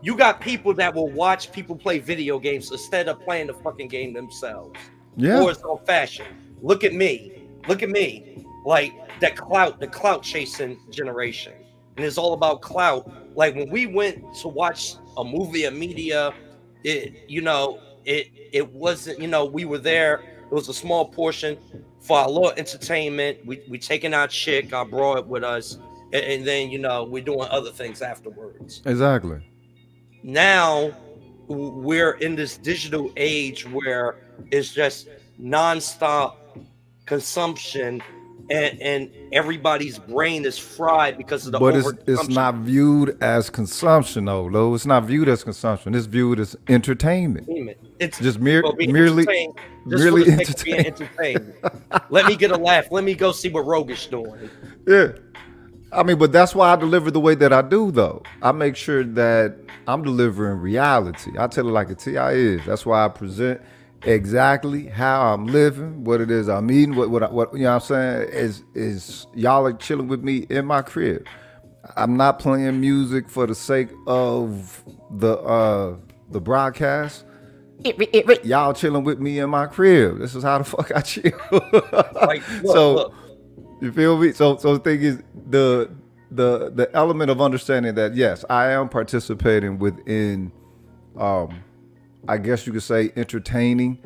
F: you got people that will watch people play video games instead of playing the fucking game themselves.
A: Yeah.
F: Or it's old fashioned. Look at me. Look at me. Like that clout, the clout chasing generation. And it's all about clout. Like when we went to watch a movie, a media, it, you know, it it wasn't, you know, we were there. It was a small portion for our little entertainment. We we taking our chick, our broad with us, and, and then you know we're doing other things afterwards.
A: Exactly.
F: Now we're in this digital age where it's just nonstop consumption and, and everybody's brain is fried because of the
A: But it's it's not viewed as consumption though, though. It's not viewed as consumption. It's viewed as entertainment.
F: It's
A: Just mere,
F: well,
A: merely
F: just
A: merely
F: for the sake of being
A: entertained.
F: entertained. Let me get a laugh. Let me go see what Rohgish doing.
A: Yeah. I mean, but that's why I deliver the way that I do, though. I make sure that I'm delivering reality. I tell it like a TI is. That's why I present exactly how I'm living, what it is I'm eating, what what I- what you know what I'm saying is is y'all are chilling with me in my crib. I'm not playing music for the sake of the uh the broadcast. Y'all chilling with me in my crib. This is how the fuck I chill.
F: Like, look,
A: so
F: look.
A: you feel me? So so the thing is the the the element of understanding that yes, I am participating within um I guess you could say entertaining,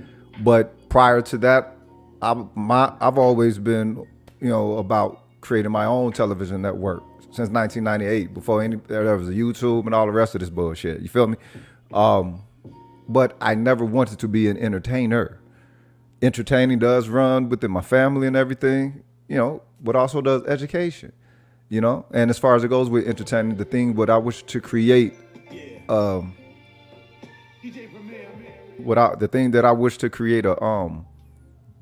A: but prior to that, I my I've always been, you know, about creating my own television network since 1998 before any there was a YouTube and all the rest of this bullshit. You feel me? Um but I never wanted to be an entertainer entertaining does run within my family and everything, you know, but also does education, you know. And as far as it goes with entertaining, the thing what I wish to create, um, what I the thing that I wish to create a um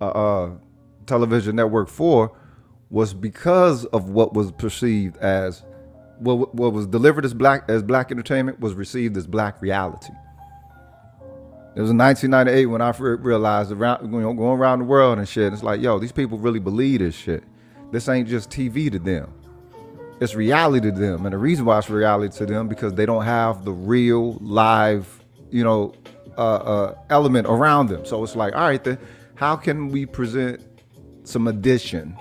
A: a, a television network for was because of what was perceived as what what was delivered as black as black entertainment was received as black reality. It was in 1998 when I realized around you know, going around the world and shit. It's like, yo, these people really believe this shit. This ain't just TV to them. It's reality to them, and the reason why it's reality to them because they don't have the real live, you know, uh, uh, element around them. So it's like, all right, then, how can we present some addition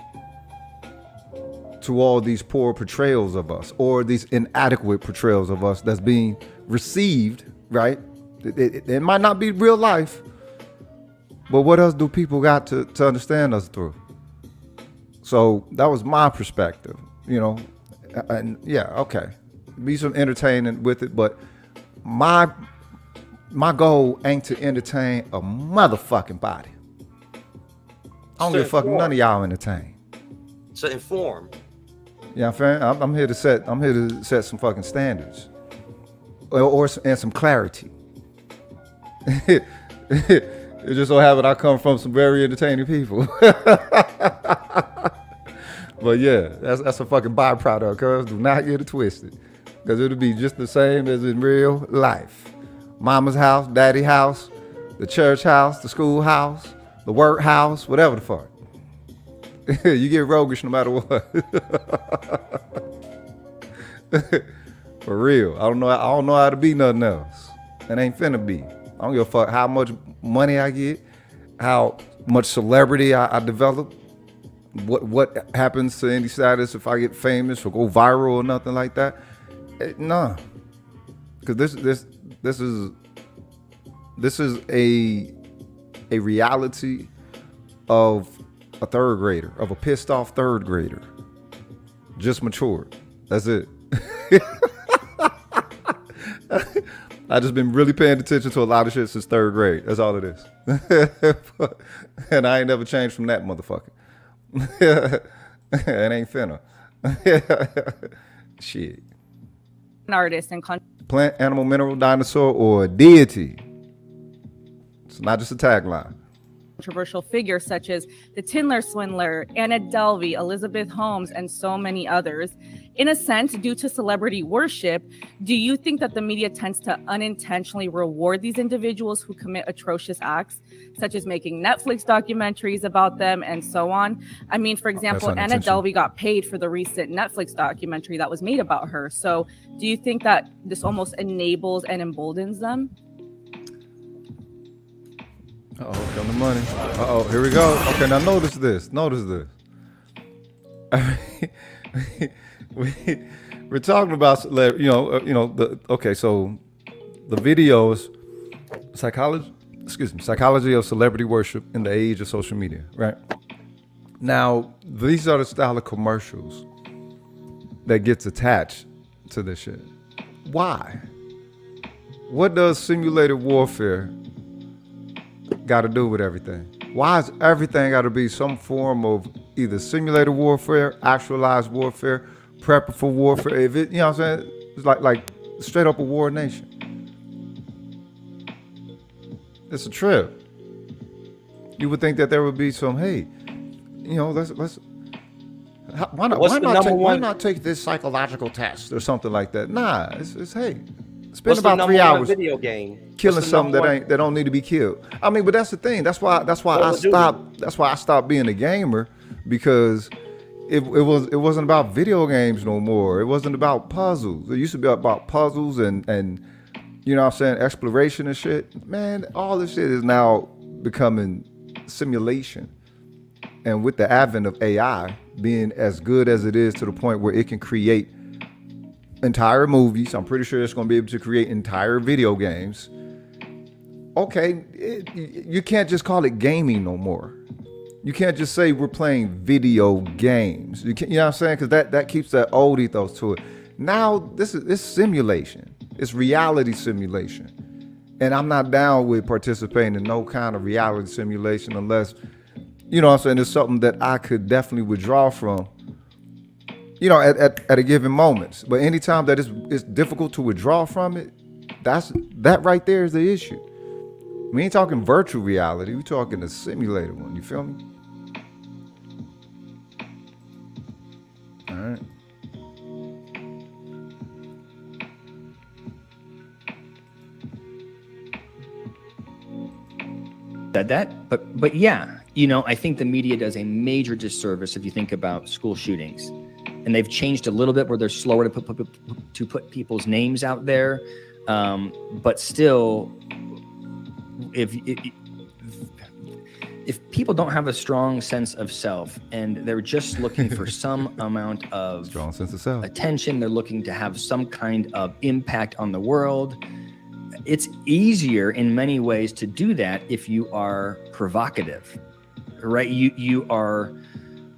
A: to all these poor portrayals of us or these inadequate portrayals of us that's being received, right? It, it- it might not be real life, but what else do people got to, to understand us through? So that was my perspective, you know, and yeah, okay, be some entertaining with it, but my my goal ain't to entertain a motherfucking body. I don't give a fuck none of y'all entertain.
F: To inform.
A: Yeah, fam. I'm, I'm here to set. I'm here to set some fucking standards, or, or and some clarity. it just so happened I come from some very entertaining people. but yeah, that's that's a fucking byproduct. Cause do not get it twisted, cause it'll be just the same as in real life. Mama's house, daddy house, the church house, the school house, the work house, whatever the fuck. you get Rohgish no matter what. For real. I don't know. I don't know how to be nothing else. It ain't finna be. I don't give a fuck how much money I get, how much celebrity I, I develop, what what happens to any status if I get famous or go viral or nothing like that. Eh, nah. Cause this this this is this is a a reality of a third grader, of a pissed off third grader. Just matured. That's it. I just been really paying attention to a lot of shit since third grade. That's all it is. and I ain't never changed from that motherfucker. it ain't finna. shit.
D: An artist and con-
A: Plant, animal, mineral, dinosaur, or deity. It's not just a tagline.
D: controversial figures such as the Tinder Swindler, Anna Delvey, Elizabeth Holmes, and so many others. In a sense, due to celebrity worship, do you think that the media tends to unintentionally reward these individuals who commit atrocious acts, such as making Netflix documentaries about them and so on? I mean, for example, Anna. Delvey got paid for the recent Netflix documentary that was made about her. So, do you think that this almost enables and emboldens them?
A: Uh oh, come the money. Uh oh, here we go. Okay, now notice this. Notice this. we, we're talking about, you know, uh, you know, the okay. So the videos, psychology, excuse me, psychology of celebrity worship in the age of social media, right? Now these are the style of commercials that gets attached to this shit. Why? What does simulated warfare got to do with everything? Why is everything got to be some form of either simulated warfare, actualized warfare, prepper for warfare? If it, you know what I'm saying? It's like like straight up a war nation. It's a trip. You would think that there would be some, hey, you know, let's let's. how- Why not? Why not, take, why not take this psychological test or something like that? Nah, it's, it's hey, spend
F: What's the
A: about three hours
F: video game?
A: killing something that
F: one-
A: ain't that don't need to be killed. I mean, but that's the thing. That's why that's why
F: Call
A: I stopped. That's why I stopped being a gamer because it, it was it wasn't about video games no more. It wasn't about puzzles. It used to be about puzzles and and you know what I'm saying exploration and shit. Man, all this shit is now becoming simulation. And with the advent of AI being as good as it is to the point where it can create entire movies. I'm pretty sure it's going to be able to create entire video games. Okay, it, you can't just call it gaming no more. You can't just say we're playing video games. You, can, you know what I'm saying? Because that, that keeps that old ethos to it. Now this is it's simulation. It's reality simulation. And I'm not down with participating in no kind of reality simulation unless, you know what I'm saying, it's something that I could definitely withdraw from you know, at, at, at a given moment. But anytime that it's, it's difficult to withdraw from it, that's that right there is the issue. We ain't talking virtual reality. We talking the simulated one. You feel me? All right.
E: said that, but but yeah, you know, I think the media does a major disservice if you think about school shootings, and they've changed a little bit where they're slower to put, put, to put people's names out there, um, but still, if, if if people don't have a strong sense of self and they're just looking for some amount of
A: Strong sense of self.
E: attention, they're looking to have some kind of impact on the world. It's easier in many ways to do that if you are provocative, right? You you are.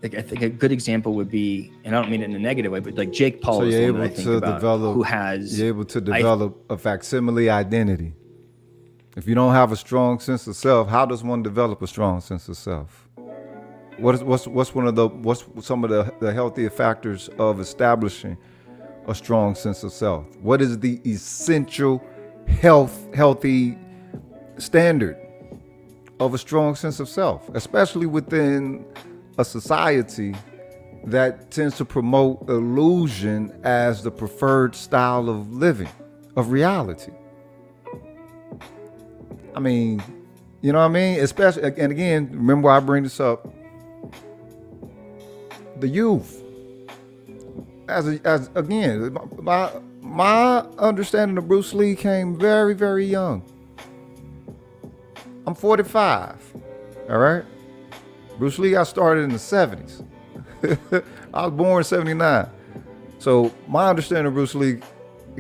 E: Like, I think a good example would be, and I don't mean it in a negative way, but like Jake Paul
A: So
E: is
A: you're
E: the one that I
A: able to develop-
E: who has
A: You're able to develop a facsimile identity. If you don't have a strong sense of self, how does one develop a strong sense of self? What is what's what's one of the what's some of the, the healthier factors of establishing a strong sense of self? What is the essential health healthy standard of a strong sense of self, especially within a society that tends to promote illusion as the preferred style of living, of reality. I mean, you know what I mean? Especially, and again, remember I bring this up. The youth, as a, as again, my my understanding of Bruce Lee came very very young. I'm 45. All right. Bruce Lee I started in the 70s. I was born in 79. So my understanding of Bruce Lee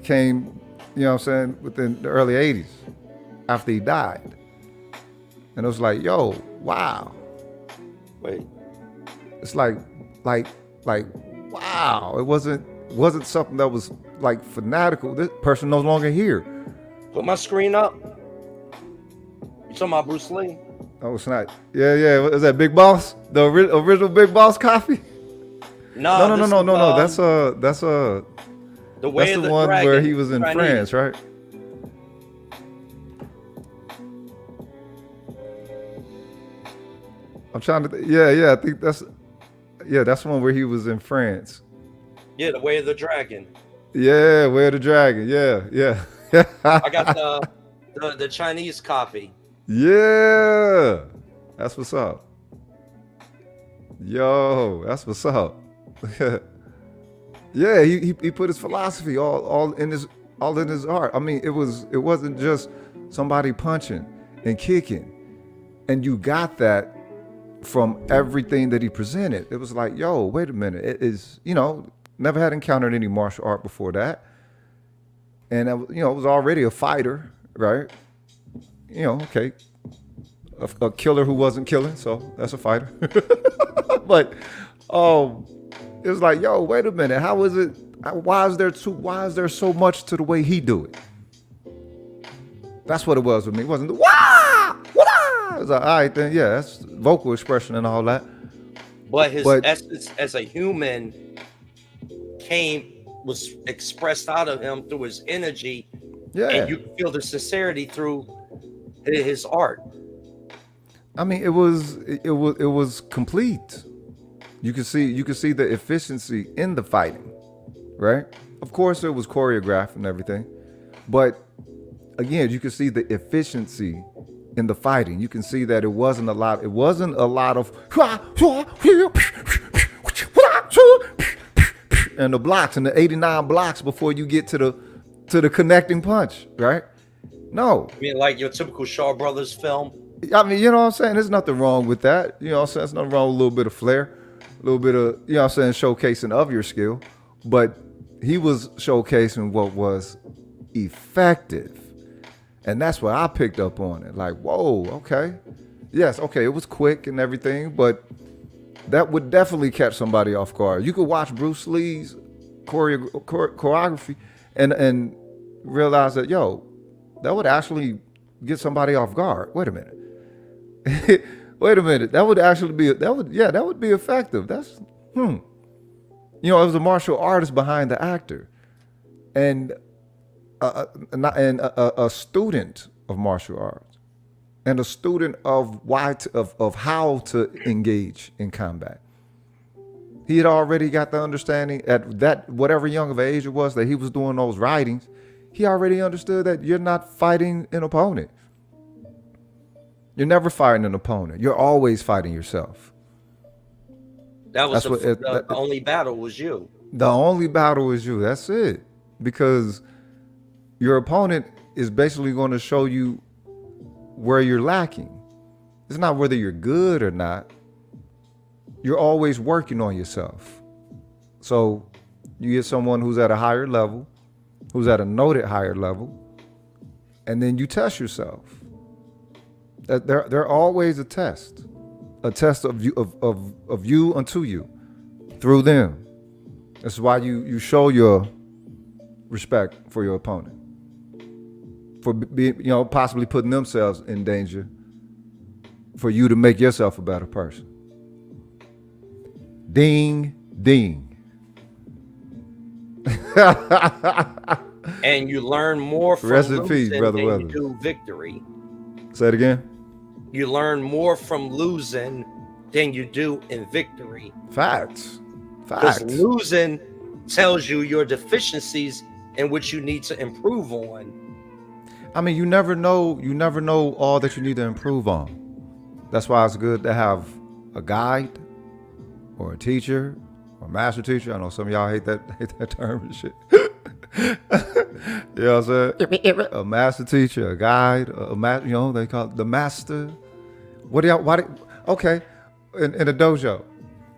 A: came, you know what I'm saying, within the early 80s after he died. And it was like, yo, wow.
F: Wait,
A: It's like, like, like, wow. It wasn't wasn't something that was like fanatical. This person no longer here.
F: put my screen up. You talking about Bruce Lee?
A: Oh, it's not. Yeah, yeah. Is that Big Boss? The ori- original Big Boss coffee?
F: No,
A: No, no, no, no, no, no. That's uh, that's uh,
F: the way
A: that's the
F: the
A: one where he was in France, right? I'm trying to. Th- yeah, yeah. I think that's. Yeah, that's one where he was in France.
F: Yeah, the way of the dragon.
A: Yeah, Way of the Dragon. Yeah, yeah.
F: I got the the, the Chinese copy.
A: Yeah, that's what's up. Yo, that's what's up. yeah, he, he he put his philosophy all all in his all in his art. I mean, it was it wasn't just somebody punching and kicking, and you got that from everything that he presented. It was like, yo, wait a minute, it is you know never had encountered any martial art before that, and I, you know was already a fighter, right? You know, okay, a, a killer who wasn't killing, so that's a fighter. but um, it was like, yo, wait a minute, how is it? Why is there too? Why is there so much to the way he do it? That's what it was with me. It wasn't the wah, wah. It was like, all right, then, yeah, that's vocal expression and all that.
F: But his
A: But-
F: essence as a human came was expressed out of him through his energy,
A: Yeah,
F: and you feel the sincerity through his art.
A: I mean, it was it, it was it was complete. You could see you could see the efficiency in the fighting, right? Of course, it was choreographed and everything, but again, you could see the efficiency in the fighting. You can see that it wasn't a lot. It wasn't a lot of and the blocks and the 89 blocks before you get to the to the connecting punch, right? No,
F: I mean, like your typical Shaw Brothers film.
A: I mean, you know what I'm saying? There's nothing wrong with that. You know what I'm saying? There's nothing wrong with a little bit of flair, a little bit of, you know what I'm saying, showcasing of your skill. But he was showcasing what was effective. And that's what I picked up on it. Like, whoa, okay. Yes, okay, it was quick and everything, but that would definitely catch somebody off guard. You could watch Bruce Lee's choreo- chore- choreography and and realize that, yo, that would actually get somebody off guard. Wait a minute. Wait a minute. That would actually be that would yeah, that would be effective. That's hmm. You know, it was a martial artist behind the actor, and a, and a, a- student of martial arts, and a student of why to, of of how to engage in combat. He had already got the understanding at that whatever young of age it was that he was doing those writings. He already understood that you're not fighting an opponent. You're never fighting an opponent. You're always fighting yourself.
F: That was the,
A: what it-
F: the
A: that-
F: only battle was you.
A: The only battle was you. That's it. Because your opponent is basically going to show you where you're lacking. It's not whether you're good or not. You're always working on yourself. So you get someone who's at a higher level, who's at a noted higher level, and then you test yourself. They're they're always a test. A test of you of, of, of you unto you through them. That's why you you show your respect for your opponent. For being, you know, possibly putting themselves in danger for you to make yourself a better person. Ding ding.
F: And you learn more from
A: Rest in peace,
F: losing
A: Brother
F: than
A: Weather.
F: you do victory.
A: Say it again.
F: You learn more from losing than you do in victory.
A: Facts. Facts.
F: losing tells you your deficiencies and what you need to improve on.
A: I mean, you never know. You never know all that you need to improve on. That's why it's good to have a guide or a teacher or a master teacher. I know some of y'all hate that hate that term and shit. you know what I'm saying? A master teacher, a guide, a, a ma- You know they call it the master. What do y'all? Why? Do, okay, in, in a dojo,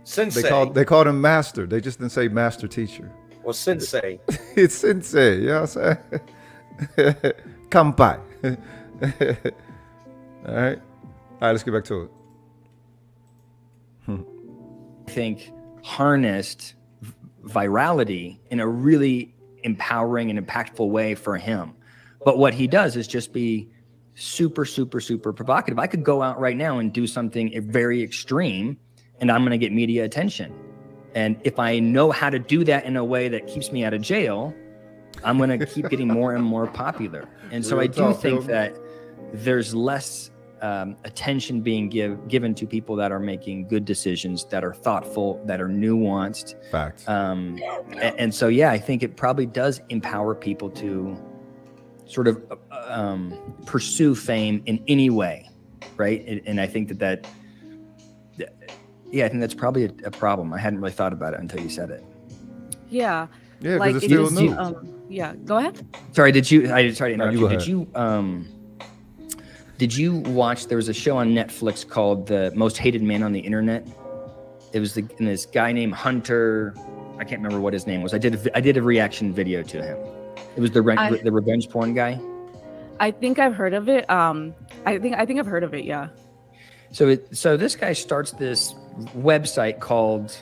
F: Sensei
A: they call they called him master. They just didn't say master teacher.
F: or sensei.
A: it's sensei. You know what I'm saying? Kampai. All right. All right, let's get back to it.
E: I think harnessed virality in a really empowering and impactful way for him. But what he does is just be super, super, super provocative. I could go out right now and do something very extreme and I'm going to get media attention. And if I know how to do that in a way that keeps me out of jail, I'm going to keep getting more and more popular. And so
A: Real
E: I do
A: talk,
E: think
A: Phil.
E: that there's less um, attention being give, given to people that are making good decisions, that are thoughtful, that are nuanced.
A: Facts.
E: Um, and, and so, yeah, I think it probably does empower people to sort of uh, um, pursue fame in any way, right? And, and I think that that, yeah, I think that's probably a, a problem. I hadn't really thought about it until you said it.
D: Yeah.
A: Yeah, because
D: like
A: it's still
D: is,
A: new.
D: um, yeah, go ahead.
E: Sorry, did you? I sorry to
A: No,
E: interrupt
A: you
E: you. Did you? Um, did you watch? There was a show on Netflix called "The Most Hated Man on the Internet." It was the and this guy named Hunter. I can't remember what his name was. I did. A, vi- I did a reaction video to him. It was the re-
D: I-
E: the revenge porn guy.
D: I think I've heard of it. Um, I think I think I've heard of it. Yeah.
E: So it so this guy starts this website called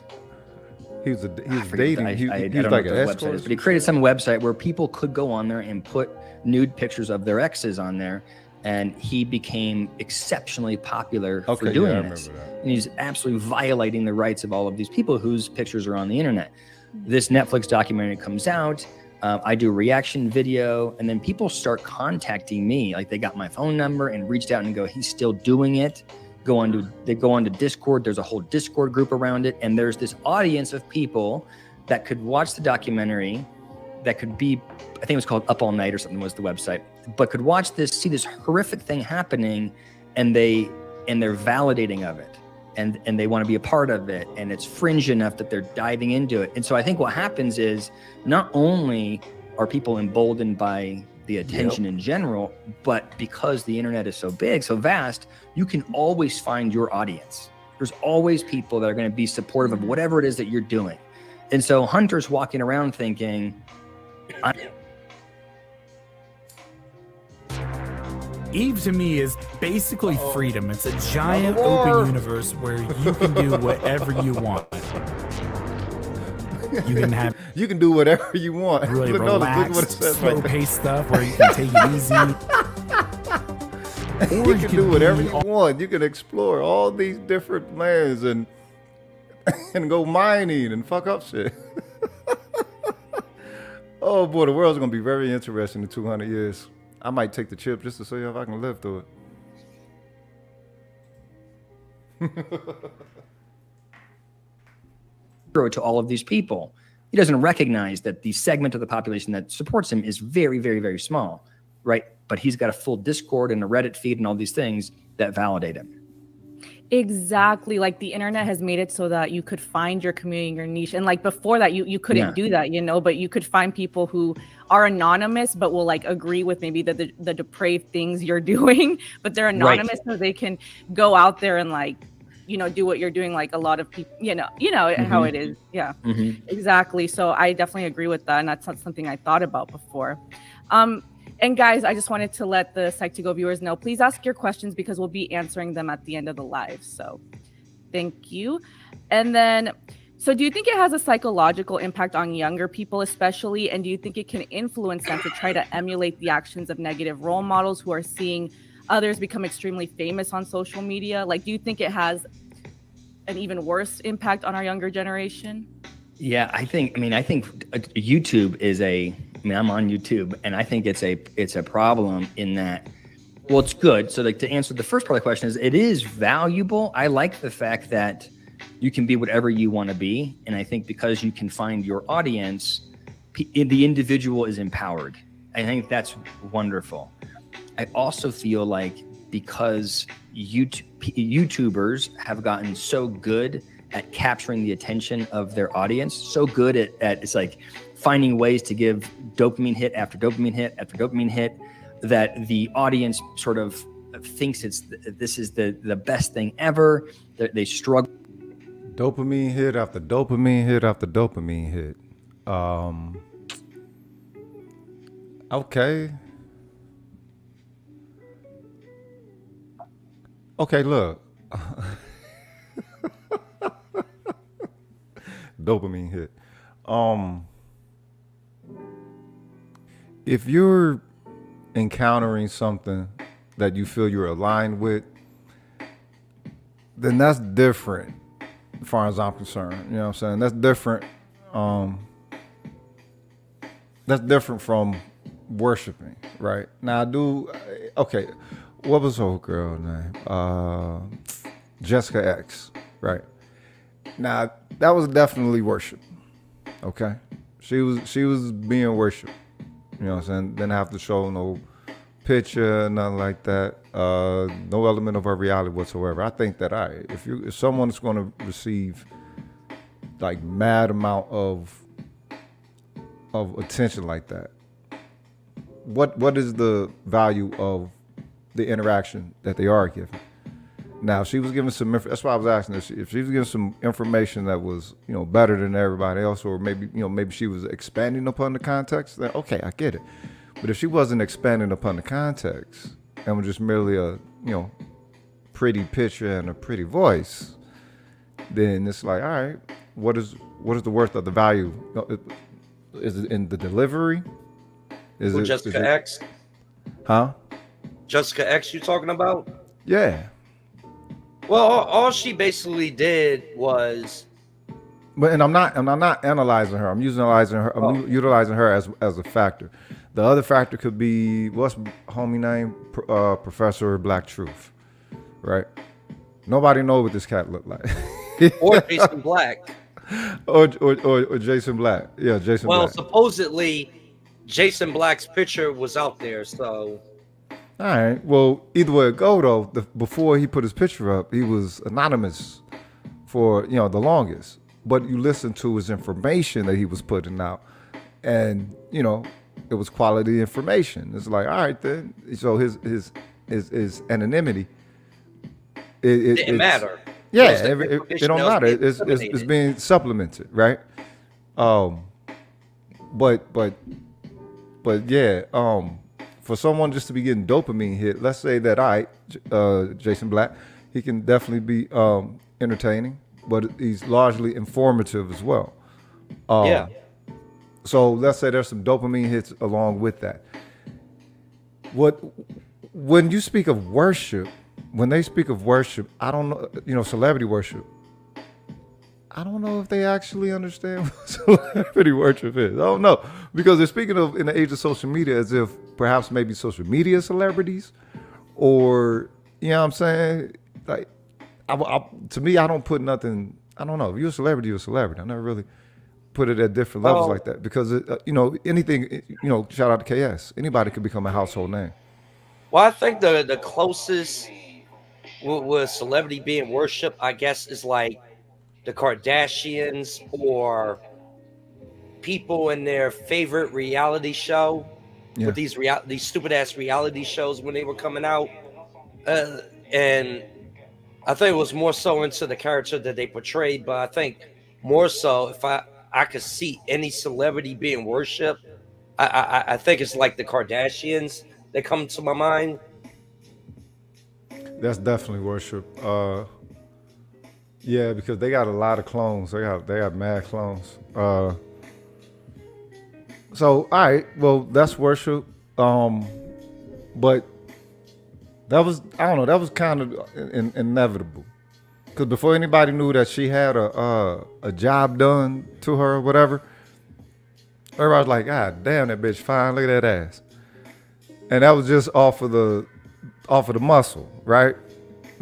A: he was a, he was dating.
E: the- I,
A: he,
E: I,
A: he
E: I
A: was like an
E: what
A: escort.
E: is, but he created some website where people could go on there and put nude pictures of their exes on there, and he became exceptionally popular
A: Okay,
E: for doing
A: I
E: this.
A: that.
E: And he's absolutely violating the rights of all of these people whose pictures are on the internet. This Netflix documentary comes out. Um, I do a reaction video, and then people start contacting me. Like they got my phone number and reached out and go, "He's still doing it." Go on to they go on to Discord. There's a whole Discord group around it, and there's this audience of people that could watch the documentary. That could be, I think it was called Up All Night or something was the website, but could watch this, see this horrific thing happening, and they and they're validating of it and and they want to be a part of it and it's fringe enough that they're diving into it and so i think what happens is not only are people emboldened by the attention in general but because the internet is so big so vast you can always find your audience. There's always people that are going to be supportive of whatever it is that you're doing. And so hunter's walking around thinking
G: Eve to me is basically freedom. It's a giant open universe where you can do whatever you want. You can have
A: You can do whatever you want.
G: really
A: Look, no, look what it
G: relaxed,
A: says
G: slow
A: right
G: paced stuff where you can take it easy. Or
A: You can do whatever
G: be
A: you want. You can explore all these different lands and and go mining and fuck up shit. oh boy, the world's gonna be very interesting in 200 years. I might take the chip just to see if I can live through it.
E: hero to all of these people. He doesn't recognize that the segment of the population that supports him is very, very, very small, right? But he's got a full Discord and a Reddit feed and all these things that validate him.
D: Exactly. Like the internet has made it so that you could find your community, your niche. And like before that, you, you couldn't
E: Yeah.
D: do that, you know, but you could find people who are anonymous, but will like agree with maybe the, the, the depraved things you're doing, but they're anonymous so they can go out there and like, you know, do what you're doing. Like a lot of people, you know, you know how
E: Mhm.
D: it is. Yeah.
E: Mhm.
D: Exactly. So I definitely agree with that. And that's not something I thought about before. Um, and guys, I just wanted to let the Psych2Go viewers know, please ask your questions because we'll be answering them at the end of the live. So thank you. And then, so do you think it has a psychological impact on younger people, especially? And do you think it can influence them to try to emulate the actions of negative role models who are seeing others become extremely famous on social media? Like, do you think it has an even worse impact on our younger generation?
E: Yeah, I think. I mean, I think uh, YouTube is a. I mean, I'm on YouTube, and I think it's a it's a problem in that. Well, it's good. So, like to answer the first part of the question is, it is valuable. I like the fact that you can be whatever you want to be, and I think because you can find your audience, the individual is empowered. I think that's wonderful. I also feel like because YouTube, YouTubers have gotten so good at capturing the attention of their audience, so good at, at it's like finding ways to give dopamine hit after dopamine hit after dopamine hit, that the audience sort of thinks it's this is the the best thing ever. They, they struggle.
A: Dopamine hit after dopamine hit after dopamine hit. Um. Okay. Okay, look. dopamine hit. Um. If you're encountering something that you feel you're aligned with, then that's different as far as I'm concerned. You know what I'm saying? That's different. Um that's different from worshiping, right? Now I do okay. What was old girl name? Uh, Jessica X, right? Now that was definitely worship. Okay, she was she was being worshipped. You know what I'm saying? Didn't have to show no picture, nothing like that. Uh, no element of her reality whatsoever. I think that I, if you, if someone's going to receive like mad amount of of attention like that, what what is the value of the interaction that they are giving? Now, she was giving some. That's why I was asking if she, if she was giving some information that was, you know, better than everybody else, or maybe, you know, maybe she was expanding upon the context. Then okay, I get it. But if she wasn't expanding upon the context and was just merely a, you know, pretty picture and a pretty voice, then it's like, all right, what is what is the worth of the value? Uh, uh, is it in the delivery? Is
F: With
A: it-
F: Jessica
A: it-
F: X,
A: Huh?
F: Jessica X, you talking about?
A: Yeah.
F: Well, all, all she basically did was
A: But and I'm not and I'm not analyzing her. I'm utilizing her. I'm
F: Oh.
A: utilizing her as as a factor. The other factor could be what's homie name? Uh, Professor Black Truth, right? Nobody know what this cat looked like.
F: or Jason Black.
A: or, or, or or Jason Black. Yeah, Jason
F: Well,
A: Black.
F: supposedly Jason Black's picture was out there, so
A: All right. Well, either way it go though, the, before he put his picture up, he was anonymous for you know the longest. But you listen to his information that he was putting out, and you know it was quality information. It's like all right then. So his his his, his anonymity. It, it
F: didn't matter.
A: Yeah, it, it
F: information
A: don't matter. It's, it's it's being supplemented, right? Um, but but but yeah, um, for someone just to be getting dopamine hit, let's say that I, uh, Jason Black, he can definitely be um entertaining, but he's largely informative as well. Um,
F: yeah.
A: so let's say there's some dopamine hits along with that. What when you speak of worship, when they speak of worship, I don't know, you know, celebrity worship. I don't know if they actually understand what celebrity worship is. I don't know because they're speaking of in the age of social media as if perhaps maybe social media celebrities, or you know what I'm saying? Like, I, I- to me, I don't put nothing. I don't know. If you're a celebrity, you're a celebrity. I never really put it at different levels
F: Oh.
A: like that because it, uh, you know anything. You know, shout out to KS. Anybody could become a household name.
F: Well, I think the the closest with, with celebrity being worshipped, I guess, is like the Kardashians or people in their favorite reality show
A: Yeah.
F: with these real these stupid ass reality shows when they were coming out, uh, and I think it was more so into the character that they portrayed, but I think more so if I I could see any celebrity being worshipped, I I, I think it's like the Kardashians that come to my mind.
A: That's definitely worship. Uh, yeah, because they got a lot of clones. They got they got mad clones. Uh, so all right, well that's worship. Um, but that was I don't know. That was kind of in, inevitable. Because before anybody knew that she had a uh, a job done to her or whatever, everybody was like, "God damn, that bitch fine. Look at that ass." And that was just off of the off of the muscle, right?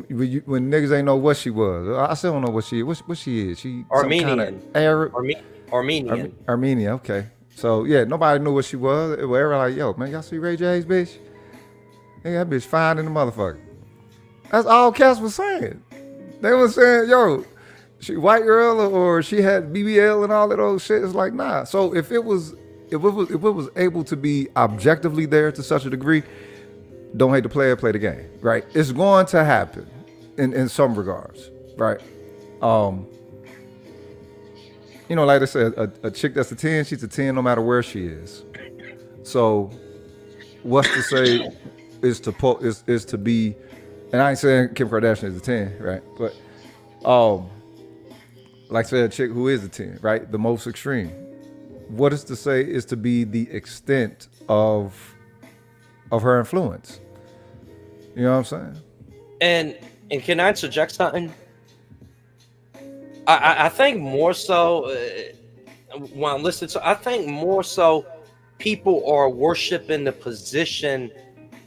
A: When, you, when niggas ain't know what she was, I still don't know what she what, what she is. She some kinda
F: Armenian.
A: Arab,
F: Arme- Armenian.
A: Arme- Armenia. Okay, so yeah, nobody knew what she was. Everybody like, yo, man, y'all see Ray J's bitch? Nigga, that bitch fine in the motherfucker. That's all Cass was saying. They was saying, yo, she white girl or she had BBL and all of those shit. It's like, nah. So if it was if it was if it was able to be objectively there to such a degree, don't hate the player, play the game. Right? It's going to happen in, in some regards. Right? Um you know, like I said, a, a chick that's a 10, she's a 10 no matter where she is. So what's to say is to po- is, is to be and I ain't saying Kim Kardashian is a 10, right? But um like I said, a chick who is a 10, right? The most extreme. What is to say is to be the extent of of her influence. You know what I'm saying?
F: And and can I interject something? I I, I think more so uh, when I'm listening to, I think more so people are worshiping the position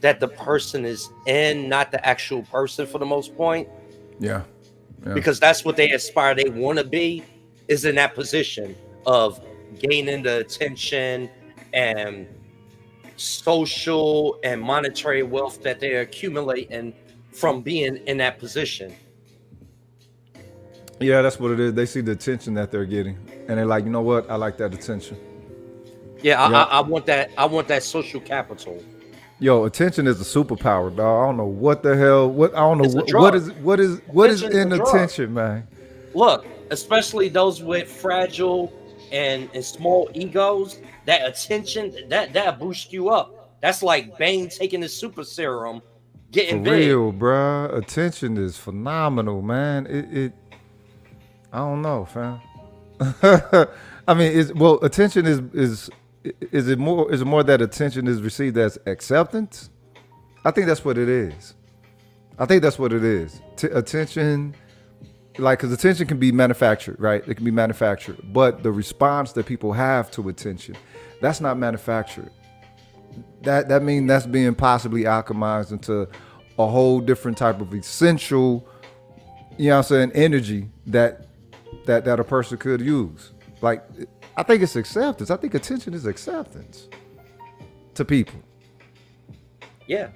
F: that the person is in, not the actual person for the most point,
A: Yeah. Yeah.
F: because that's what they aspire. They want to be is in that position of gaining the attention and social and monetary wealth that they're accumulating from being in that position.
A: Yeah, that's what it is. They see the attention that they're getting, and they're like, you know what? I like that attention.
F: Yeah, I,
A: Yeah.
F: I, I want that. I want that social capital.
A: Yo, attention is a superpower, dog. I don't know what the hell. What I don't know what, what is what is what is
F: Attention's
A: in
F: drug.
A: attention, man.
F: Look, especially those with fragile and, and small egos, that attention that that boosts you up. That's like Bane taking the super serum,
A: For
F: getting big.
A: real, bruh. Attention is phenomenal, man. It, it I don't know, fam. I mean, is well, attention is is is it more is it more that attention is received as acceptance? I think that's what it is. I think that's what it is. T- attention, like, because attention can be manufactured, right? It can be manufactured, but the response that people have to attention, that's not manufactured that that means that's being possibly alchemized into a whole different type of essential, you know what I'm saying, energy that that that a person could use. Like I think it's acceptance. I think attention is acceptance to people.
F: Yeah.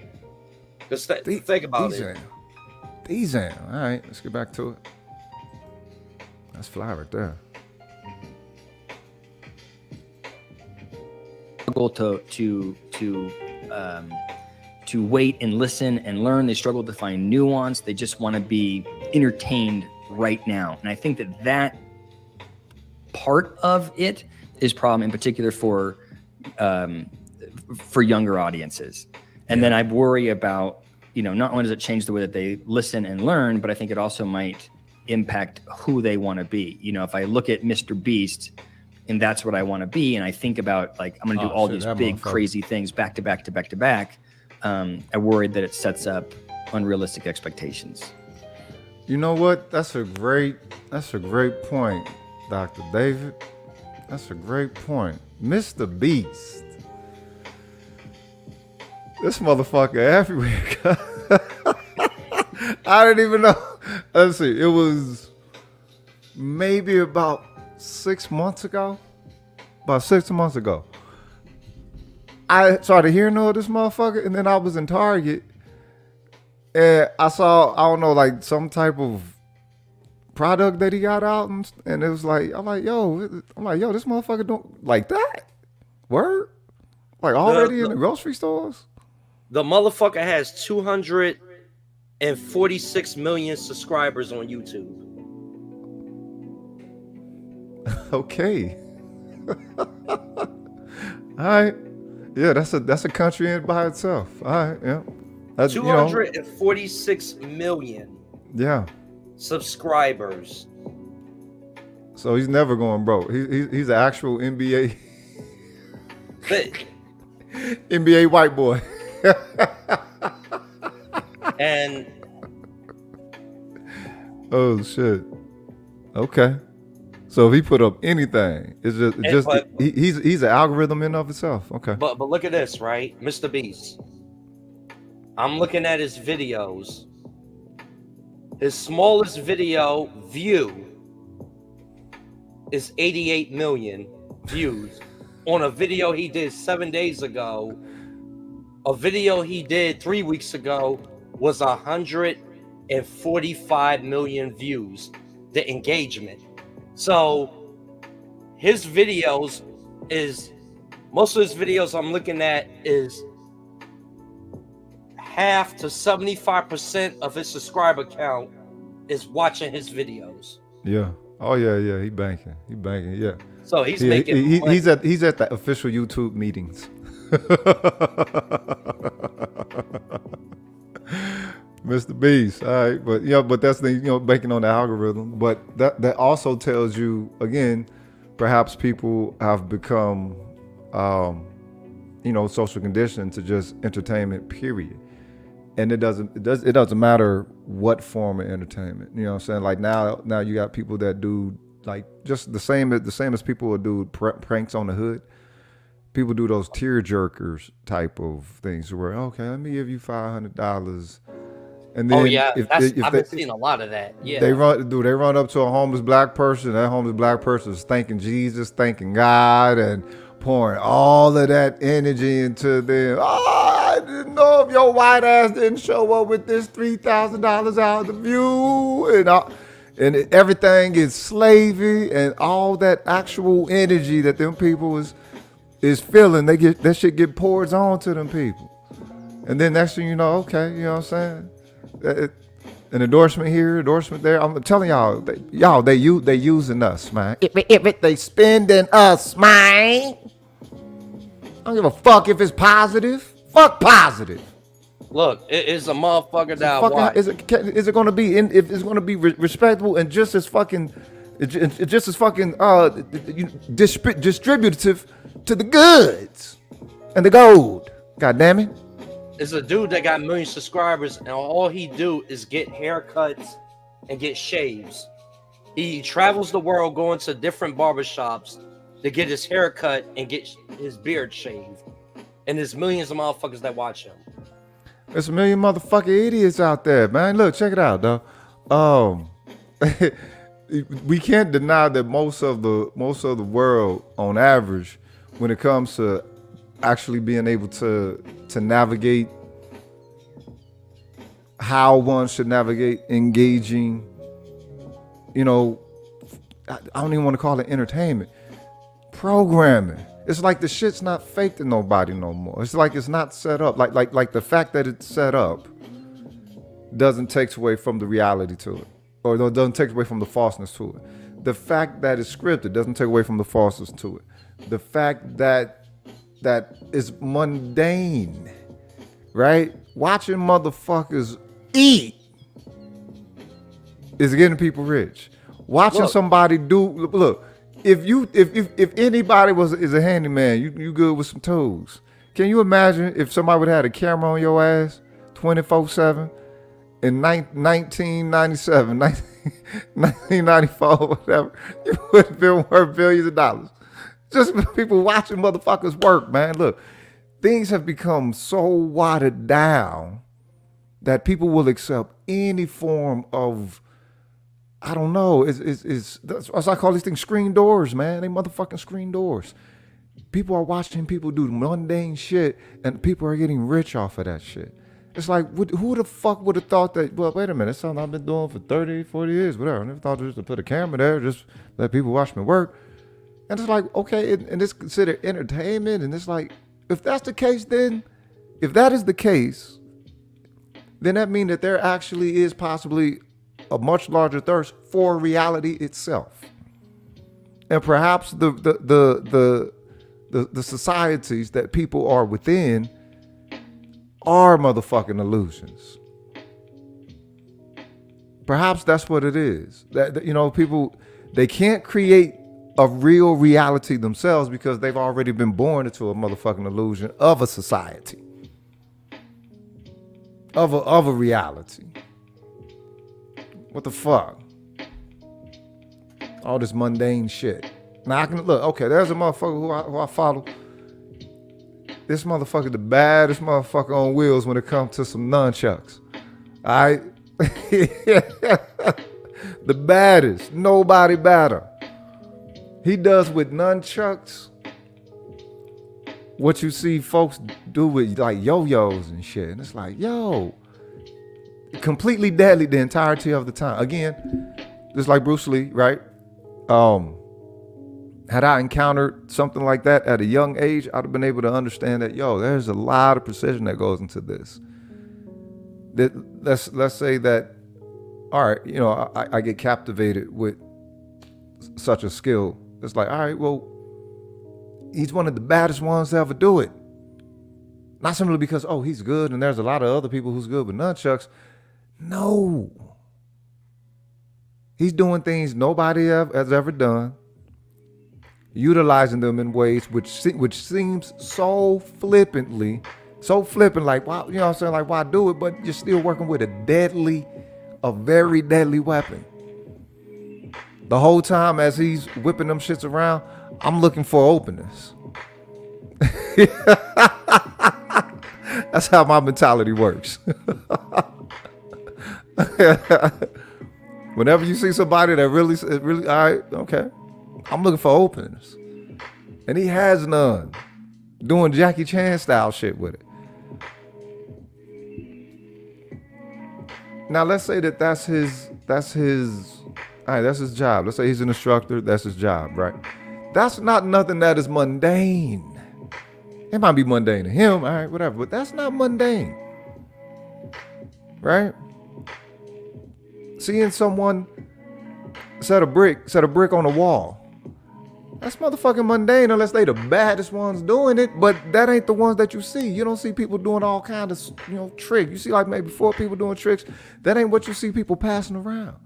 F: because th- think about
A: these
F: it.
A: ain't- These ain't. All right, let's get back to it. That's fly right there.
E: struggle to to to um, to wait and listen and learn. They struggle to find nuance. They just want to be entertained right now. And I think that that part of it is problem in particular for um, for younger audiences. And then I worry about you know not only does it change the way that they listen and learn, but I think it also might impact who they want to be. You know, if I look at Mr. Beast and that's what I want to be. And I think about like I'm going to do
A: Oh,
E: all
A: shit,
E: these big, crazy things back to back to back to back. Um, I worried that it sets up unrealistic expectations.
A: You know what? That's a great that's a great point, Dr. David. That's a great point. Mr. Beast. This motherfucker everywhere. I didn't even know. Let's see. It was maybe about six months ago. About six months ago. I started hearing of this motherfucker, and then I was in Target and I saw I don't know like some type of product that he got out and, and it was like I'm like yo I'm like yo this motherfucker don't like that word like already in the grocery stores
F: The motherfucker has 246 million subscribers on YouTube.
A: okay. All right. Yeah that's a that's a country in by itself. All right yeah. That's you know.
F: 246 million
A: yeah.
F: subscribers.
A: so he's never going broke. He, he, he's an actual NBA
F: But,
A: NBA white boy
F: and
A: Oh shit. Okay. So if he put up anything, it's just it's just
F: but-
A: he, he's he's an algorithm in of itself. Okay.
F: but but look at this, right? Mr. Beast. I'm looking at his videos. His smallest video view is 88 million views on a video he did seven days ago. A video he did three weeks ago was 145 million views. The engagement. So his videos is most of his videos I'm looking at is half to 75% of his subscriber count is watching his videos.
A: Yeah. Oh yeah, yeah. He banking. He banking. Yeah.
F: So he's
A: He-
F: making
A: he- he- he's at he's at the official YouTube meetings. Mr. Beast. All right, but yeah, but that's the you know banking on the algorithm. But that that also tells you again, perhaps people have become, um, you know, social conditioned to just entertainment. Period. And it doesn't it does it doesn't matter what form of entertainment. You know what I'm saying? Like now now you got people that do like just the same as the same as people would do pr- pranks on the hood. People do those tear jerkers type of things where okay, let me give you five hundred dollars, and oh, then
F: oh yeah,
A: if,
F: that's,
A: if
F: I've
A: they,
F: been seeing a lot of that. Yeah,
A: they run, do they run up to a homeless black person? That homeless black person is thanking Jesus, thanking God, and pouring all of that energy into them. Oh, I didn't know if your white ass didn't show up with this three thousand dollars out of the view, and all, and everything is slavey, and all that actual energy that them people is is feeling. They get that shit get poured on to them people, and then next thing you know, okay, you know what I'm saying. That- it- an endorsement here, endorsement there. I'm telling y'all, they, y'all, they you they using us, man. If it, if it, they spending us, man. I don't give a fuck if it's positive. Fuck positive.
F: look, it is a motherfucker that I watch.
A: is it can- is it going to be in, if it's going to be re- respectable and just as fucking it's ju- it's just as fucking uh you- distri- distributive to the goods and the gold. God damn it.
F: It's a dude that got a million subscribers, and all he do is get haircuts and get shaves. He travels the world going to different barbershops to get his hair cut and get his beard shaved. And there's millions of motherfuckers that watch him.
A: There's a million motherfucking idiots out there, man. Look, check it out, though. Um, we can't deny that most of the most of the world, on average, when it comes to actually being able to to navigate how one should navigate engaging, you know, I, I don't even want to call it entertainment, programming. It's like the shit's not fake to nobody no more. It's like it's not set up. Like like like the fact that it's set up doesn't take away from the reality to it, or doesn't take away from the falseness to it. The fact that it's scripted doesn't take away from the falseness to it. The fact that that is mundane, right? Watching motherfuckers eat is getting people rich. Watching
F: Look.
A: somebody do look. If you if, if if anybody was is a handyman, you you good with some tools. Can you imagine if somebody would have had a camera on your ass 24/7 in nine- 1997, 1994, whatever, you would have been worth billions of dollars. Just people watching motherfuckers work, man. Look, things have become so watered down that people will accept any form of I don't know. It's, it's, it's that's I call these things screen doors, man. They motherfucking screen doors. People are watching people do mundane shit, and people are getting rich off of that shit. It's like, who the fuck would have thought that? Well, wait a minute, it's something I've been doing for 30, 40 years, whatever. I never thought just to put a camera there, just let people watch me work. And it's like, okay, and, and it's considered entertainment. And it's like, if that's the case, then if that is the case, then that means that there actually is possibly a much larger thirst for reality itself. And perhaps the the the the the, the societies that people are within are motherfucking illusions. Perhaps that's what it is. That, that, you know, people they can't create a real reality themselves because they've already been born into a motherfucking illusion of a society. Of a of a reality. What the fuck? All this mundane shit. Now I can look, okay, there's a motherfucker who I, who I follow. This motherfucker the baddest motherfucker on wheels when it comes to some nunchucks. Alright? the baddest. Nobody better. He does with nunchucks what you see folks do with like yo-yos and shit. And it's like, yo, completely deadly the entirety of the time. Again, just like Bruce Lee, right? Um, had I encountered something like that at a young age, I'd have been able to understand that, yo, there's a lot of precision that goes into this. That let's let's say that, all right, you know, I, I get captivated with such a skill. It's like, all right, well, he's one of the baddest ones to ever do it. Not simply because, oh, he's good and there's a lot of other people who's good with nunchucks. No. He's doing things nobody has ever done, utilizing them in ways which which seems so flippantly, so flippant, like why you know what I'm saying, like why do it? But you're still working with a deadly, a very deadly weapon. The whole time as he's whipping them shits around, I'm looking for openness. That's how my mentality works. Whenever you see somebody that really, really, all right, okay, I'm looking for openings, and he has none. Doing Jackie Chan style shit with it. Now let's say that that's his, that's his, all right, that's his job. Let's say he's an instructor. That's his job, right? That's not nothing that is mundane. It might be mundane to him, all right, whatever, but that's not mundane. Right? Seeing someone set a brick, set a brick on a wall. That's motherfucking mundane unless they the baddest ones doing it, but that ain't the ones that you see. You don't see people doing all kind of, you know, tricks. You see like maybe four people doing tricks. That ain't what you see people passing around.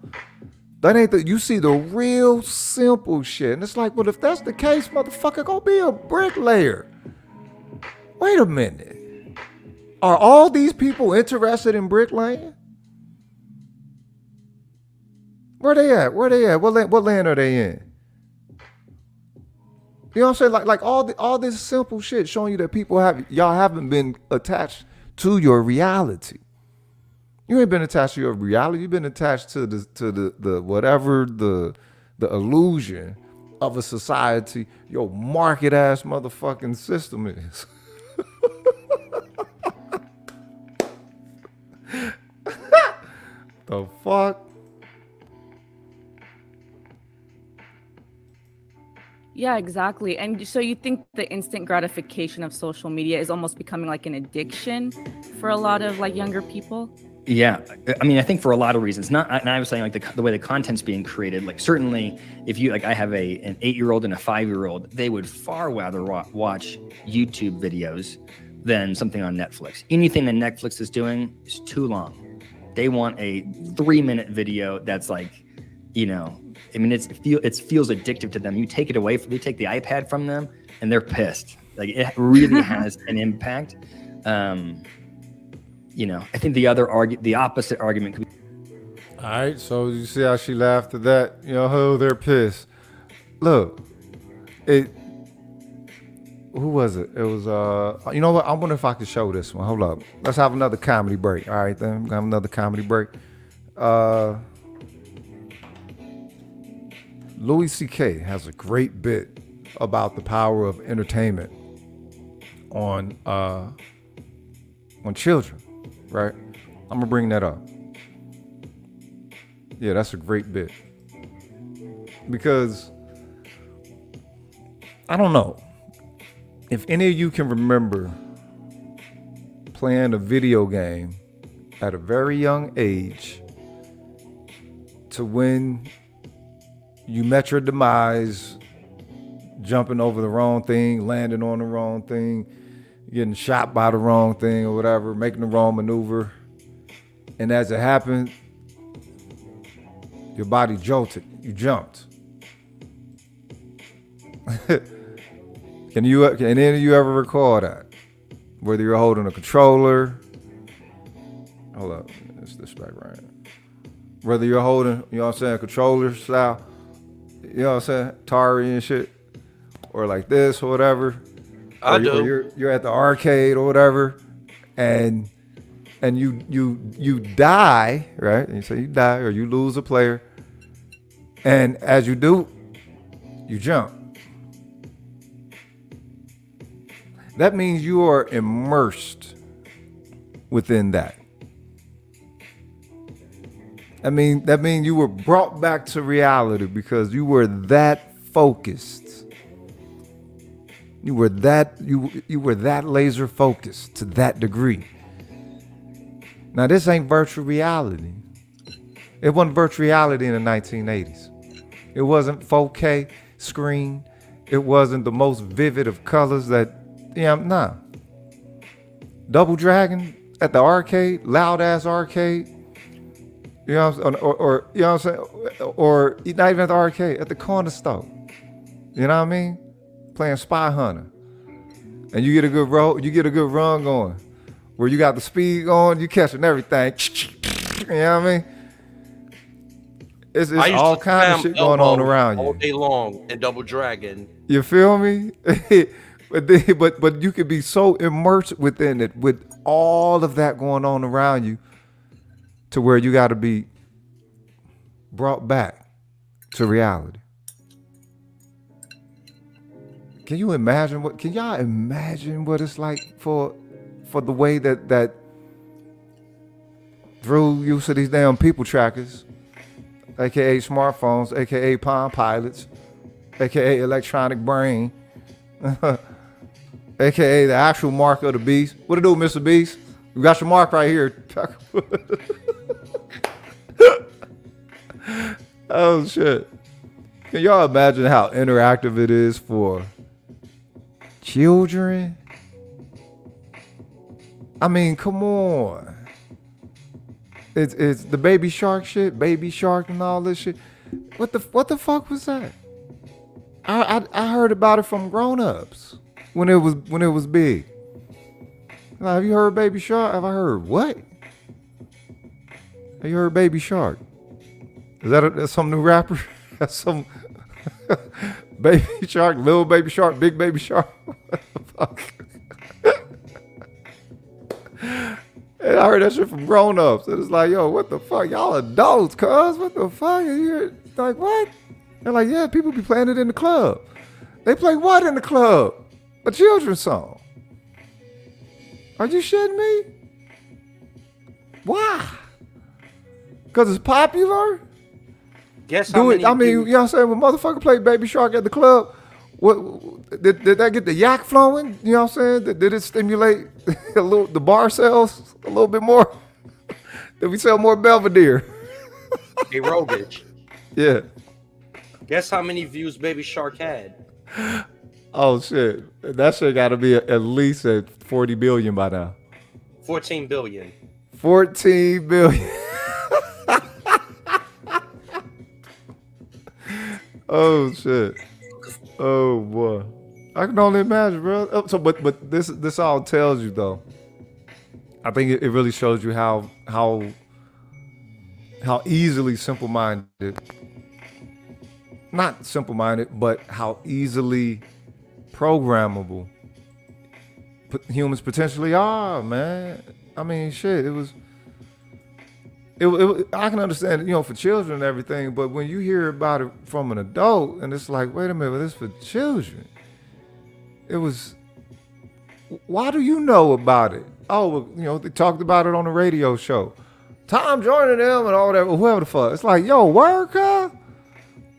A: That ain't the you see the real simple shit. And it's like, well, if that's the case, motherfucker, go be a bricklayer. Wait a minute. Are all these people interested in bricklaying? Where they at? Where they at? What land, what land are they in? You know what I'm saying? Like like all the, all this simple shit showing you that people have y'all haven't been attached to your reality. You ain't been attached to your reality. You've been attached to the to the the whatever the the illusion of a society your market ass motherfucking system is. the fuck?
D: Yeah, exactly. And so you think the instant gratification of social media is almost becoming like an addiction for a lot of like younger people?
E: Yeah, I mean, I think for a lot of reasons. Not, and I was saying like the, the way the content's being created. Like certainly, if you like, I have a an eight year old and a five year old. They would far rather wa- watch YouTube videos than something on Netflix. Anything that Netflix is doing is too long. They want a three minute video that's like, you know, I mean, it's it feel it feels addictive to them. You take it away from, you take the iPad from them, and they're pissed. Like it really has an impact. Um, you know, I think the other argue, the opposite argument could be
A: All right, so you see how she laughed at that? You know, oh, they're pissed. Look, it. Who was it? It was uh. You know what? I wonder if I could show this one. Hold up. Let's have another comedy break. All right, then. Gonna have another comedy break. Uh. Louis C.K. has a great bit about the power of entertainment on uh on children, right? I'm gonna bring that up. Yeah, that's a great bit. Because I don't know if any of you can remember playing a video game at a very young age to when you met your demise jumping over the wrong thing, landing on the wrong thing, getting shot by the wrong thing or whatever, making the wrong maneuver. And as it happened, your body jolted. You jumped. can you can any of you ever recall that? Whether you're holding a controller. Hold up. It's this back right. Whether you're holding, you know what I'm saying, controller style, you know what I'm saying, Atari and shit. Or like this or whatever.
F: I
A: or you- or
F: do.
A: You're, you're at the arcade or whatever, and and you you you die, right? And you say you die or you lose a player. And as you do, you jump. That means you are immersed within that. I mean, that means you were brought back to reality because you were that focused. You were that you you were that laser focused to that degree. Now this ain't virtual reality. It wasn't virtual reality in the 1980s. It wasn't 4K screen. It wasn't the most vivid of colors that yeah, nah. Double Dragon at the arcade, loud ass arcade. You know what I'm saying? Or, or you know what I'm saying? Or not even at the arcade, at the corner store. You know what I mean? Playing Spy Hunter. And you get a good roll, you get a good run going. Where you got the speed going, you catching everything. You know what I mean? It's, it's all kind of shit going on around
F: all day long in Double Dragon.
A: You feel me? but then, but but you could be so immersed within it with all of that going on around you, to where you got to be brought back to reality. Can you imagine what? Can y'all imagine what it's like for for the way that that through use of these damn people trackers, aka smartphones, aka Palm Pilots, aka electronic brain, aka the actual mark of the beast. What it do, Mr. Beast? You got your mark right here. oh shit. Can y'all imagine how interactive it is for children? I mean, come on. It's it's the baby shark shit, baby shark and all this shit. What the what the fuck was that? I I, I heard about it from grown-ups when it was when it was big. Like, have you heard baby shark? Have I heard what? Have you heard baby shark? Is that a, that's some new rapper? That's some baby shark, little baby shark, big baby shark. And I heard that shit from grown ups. And it's like, yo, what the fuck? Y'all adults, cuz. What the fuck? And you're like, what? They're like, yeah, people be playing it in the club. They play what in the club? A children's song. Are you shitting me? Why? Because it's popular?
F: Guess how
A: Do it. I mean, you know what I'm saying? When motherfucker played Baby Shark at the club, what did, did that get the yak flowing? You know what I'm saying? Did, did it stimulate a little the bar sales a little bit more? did we sell more Belvedere?
F: Hey, Rohgish.
A: Yeah.
F: Guess how many views Baby Shark had?
A: Oh shit. That shit got to be at least at 40 billion by now.
F: 14 billion.
A: 14 billion. Oh shit. Oh boy. I can only imagine, bro. Oh, So but but this this all tells you though. I think it, it really shows you how how how easily simple minded not simple minded, but how easily programmable humans potentially are, man. I mean, shit, it was. It, it, I can understand, you know, for children and everything, but when you hear about it from an adult, and it's like, wait a minute, this is for children. It was. Why do you know about it? Oh, you know, they talked about it on the radio show. Tom Joyner them and all that, whoever the fuck. It's like, yo, huh?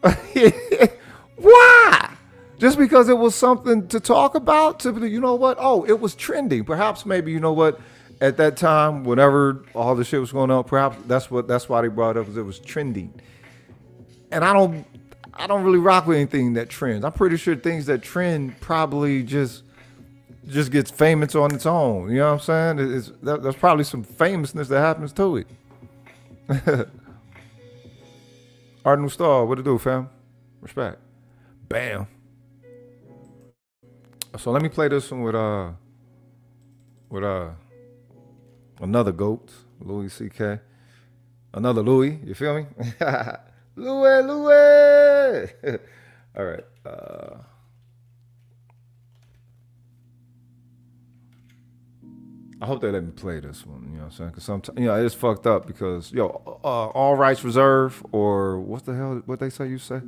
A: Why? Just because it was something to talk about? Typically, you know what? Oh, it was trending. Perhaps maybe you know what? At that time, whenever all the shit was going on, perhaps that's what that's why they brought up because it was trending. And I don't I don't really rock with anything that trends. I'm pretty sure things that trend probably just just gets famous on its own. You know what I'm saying? It's, that, there's probably some famousness that happens to it. Art New Star, what to do, fam? Respect. Bam. So let me play this one with uh with uh another goat, Louis C.K. Another Louis, you feel me? Louis, Louis. All right. Uh I hope they let me play this one. You know what I'm saying? Because sometimes, you know, it's fucked up because, yo, uh, all rights reserved, or what the hell, what they say you say?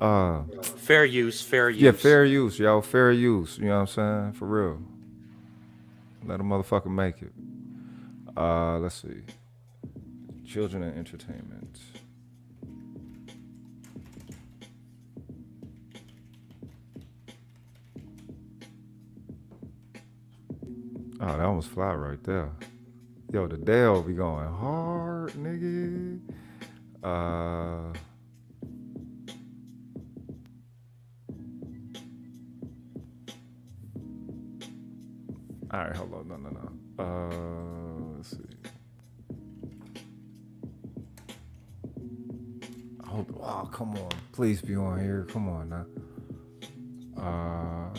A: Uh,
F: Fair use, fair use.
A: yeah, fair use, y'all. fair use. You know what I'm saying? For real. Let a motherfucker make it. Uh, let's see. Children and entertainment. Oh, that was fly right there. Yo, the Dell be going hard, nigga. Uh. All right, hold on. No, no, no. Uh, let's see. Hold. Oh, come on. Please be on here. Come on now. Uh.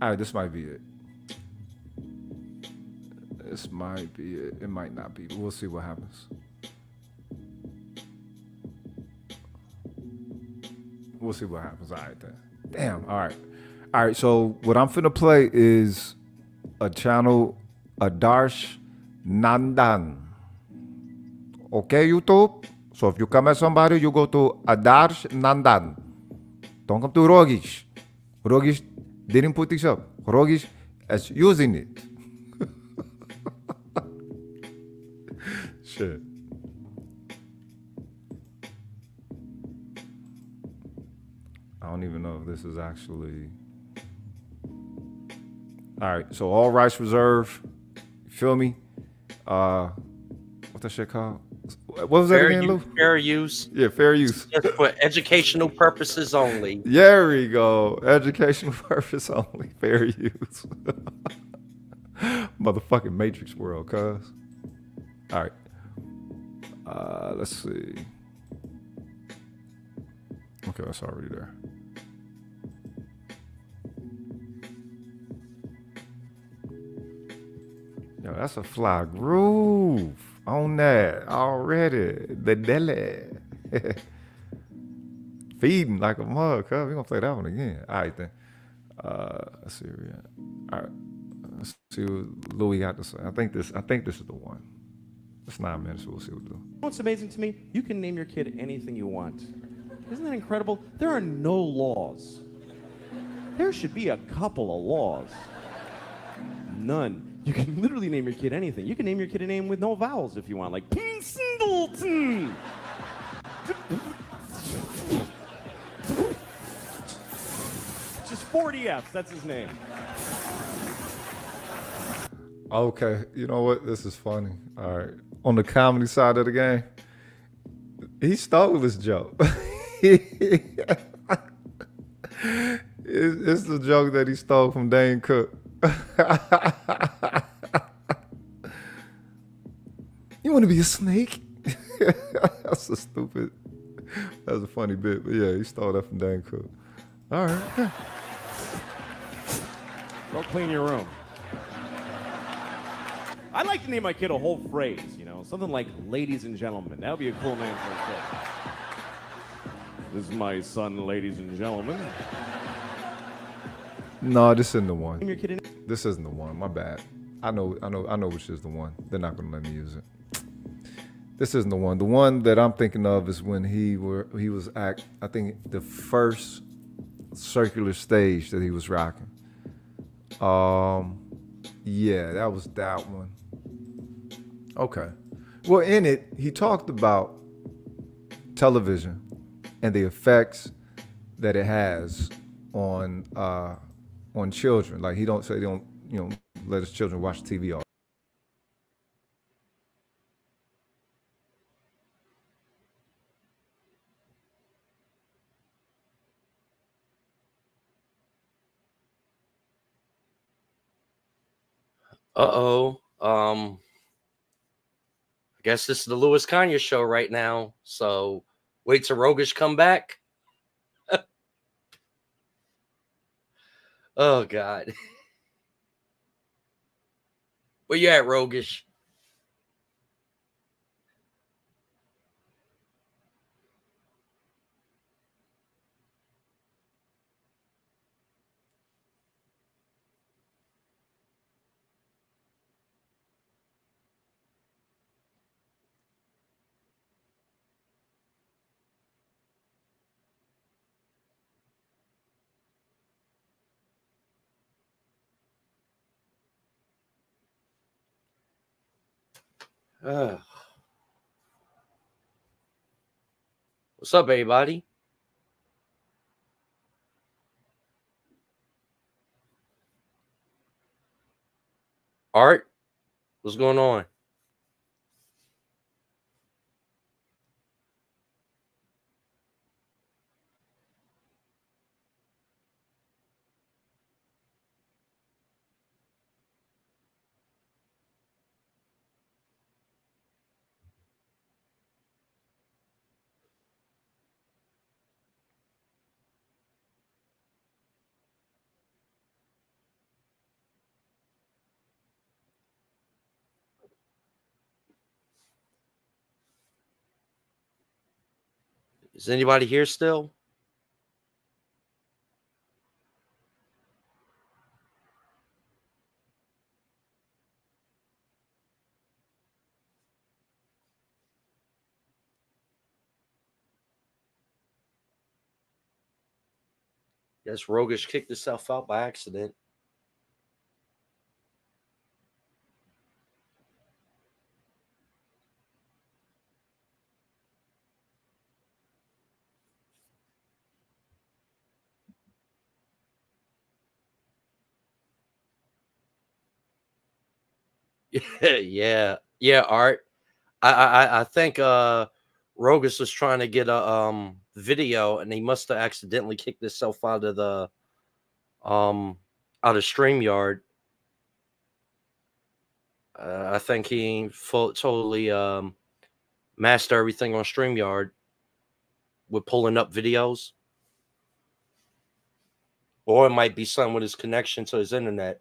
A: All right, this might be it. This might be it. It might not be. We'll see what happens. we'll see what happens. All right then. Damn. All right. All right. So what I'm finna play is a channel Adarsh Nandan. Okay, YouTube. So if you come at somebody, you go to Adarsh Nandan. Don't come to Rohgish. Rohgish didn't put this up. Rohgish is using it. Shit. I don't even know if this is actually. All right, so all rights reserved. You feel me? Uh, what that shit called? What was that
F: Fair,
A: again,
F: u-
A: Lou?
F: fair use.
A: Yeah, fair use.
F: Just for educational purposes only.
A: There we go. Educational purpose only. Fair use. Motherfucking Matrix world, cuz. All right. Uh, let's see. Okay, that's already there. Yo, that's a fly groove on that already. The deli. Feeding like a mug, cuz. We gonna play that one again. All right, then. Uh, let's see. All right. Let's see what Louis got to say. I think this. I think this is the one. It's nine minutes. We'll see what we do.
H: What's amazing to me? You can name your kid anything you want. Isn't that incredible? There are no laws. There should be a couple of laws. None. You can literally name your kid anything. You can name your kid a name with no vowels if you want, like Pete Singleton. Just 40 F's, that's his name.
A: Okay, you know what? This is funny. All right, on the comedy side of the game, he stole this joke. it's, it's the joke that he stole from Dane Cook. you want to be a snake? That's so stupid. That's a funny bit, but yeah, he stole that from Dane Cook. All right.
H: Go clean your room. I'd like to name my kid a whole phrase, you know, something like ladies and gentlemen. That would be a cool name for a kid. This is my son, ladies and gentlemen.
A: No, this isn't the one.
H: your kid kidding.
A: This isn't the one. My bad. I know, I know, I know which is the one. They're not gonna let me use it. This isn't the one. The one that I'm thinking of is when he were he was act. I think the first circular stage that he was rocking. Um, yeah, that was that one. Okay. Well, in it, he talked about television and the effects that it has on uh, on children. Like he don't say he don't you know let his children watch TV all.
F: Uh oh. Um, I guess this is the Louis Kanye show right now. So wait till Rohgish come back. Oh God. Where you at, Rohgish? Ugh. What's up, everybody? Art, what's going on? Is anybody here still? Guess Rohgish kicked himself out by accident. yeah, yeah, Art. I I I think uh Rohgish was trying to get a um video and he must have accidentally kicked himself out of the um out of StreamYard. Uh, I think he full, totally um master everything on StreamYard with pulling up videos. Or it might be something with his connection to his internet.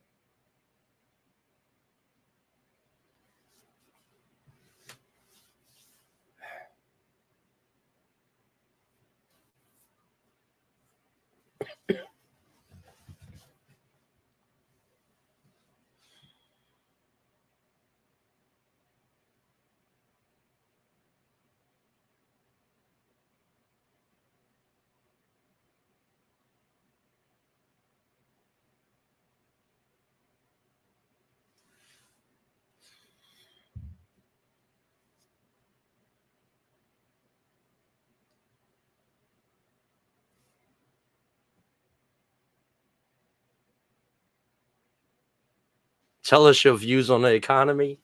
F: Tell us your views on the economy.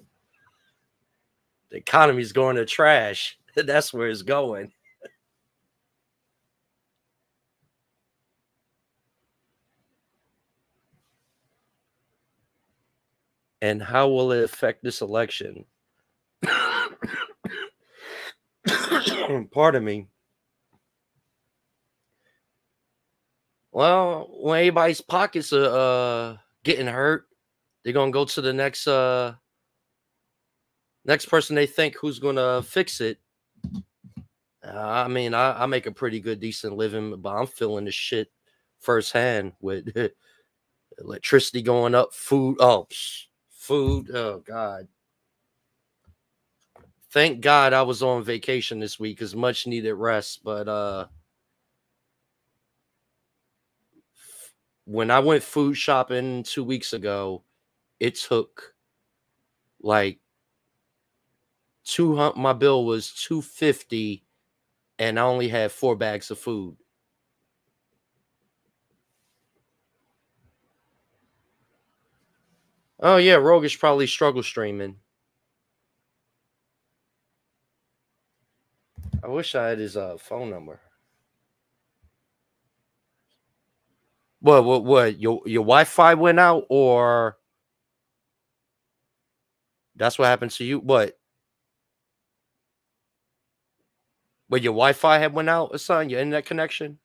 F: The economy's going to trash. That's where it's going. And how will it affect this election? Pardon me. Well, when everybody's pockets are uh, getting hurt, they're gonna go to the next uh next person they think who's gonna fix it. Uh, I mean, I, I make a pretty good, decent living, but I'm feeling the shit firsthand with electricity going up, food. Oh, food. Oh God. Thank God I was on vacation this week because much needed rest. But uh when I went food shopping two weeks ago, it took like two hundred. My bill was two fifty, and I only had four bags of food. Oh yeah, Rohgish probably struggle streaming. I wish I had his uh, phone number. What? What? What? Your your Wi-Fi went out, or that's what happened to you? What? But your Wi-Fi had went out, or something? Your internet connection?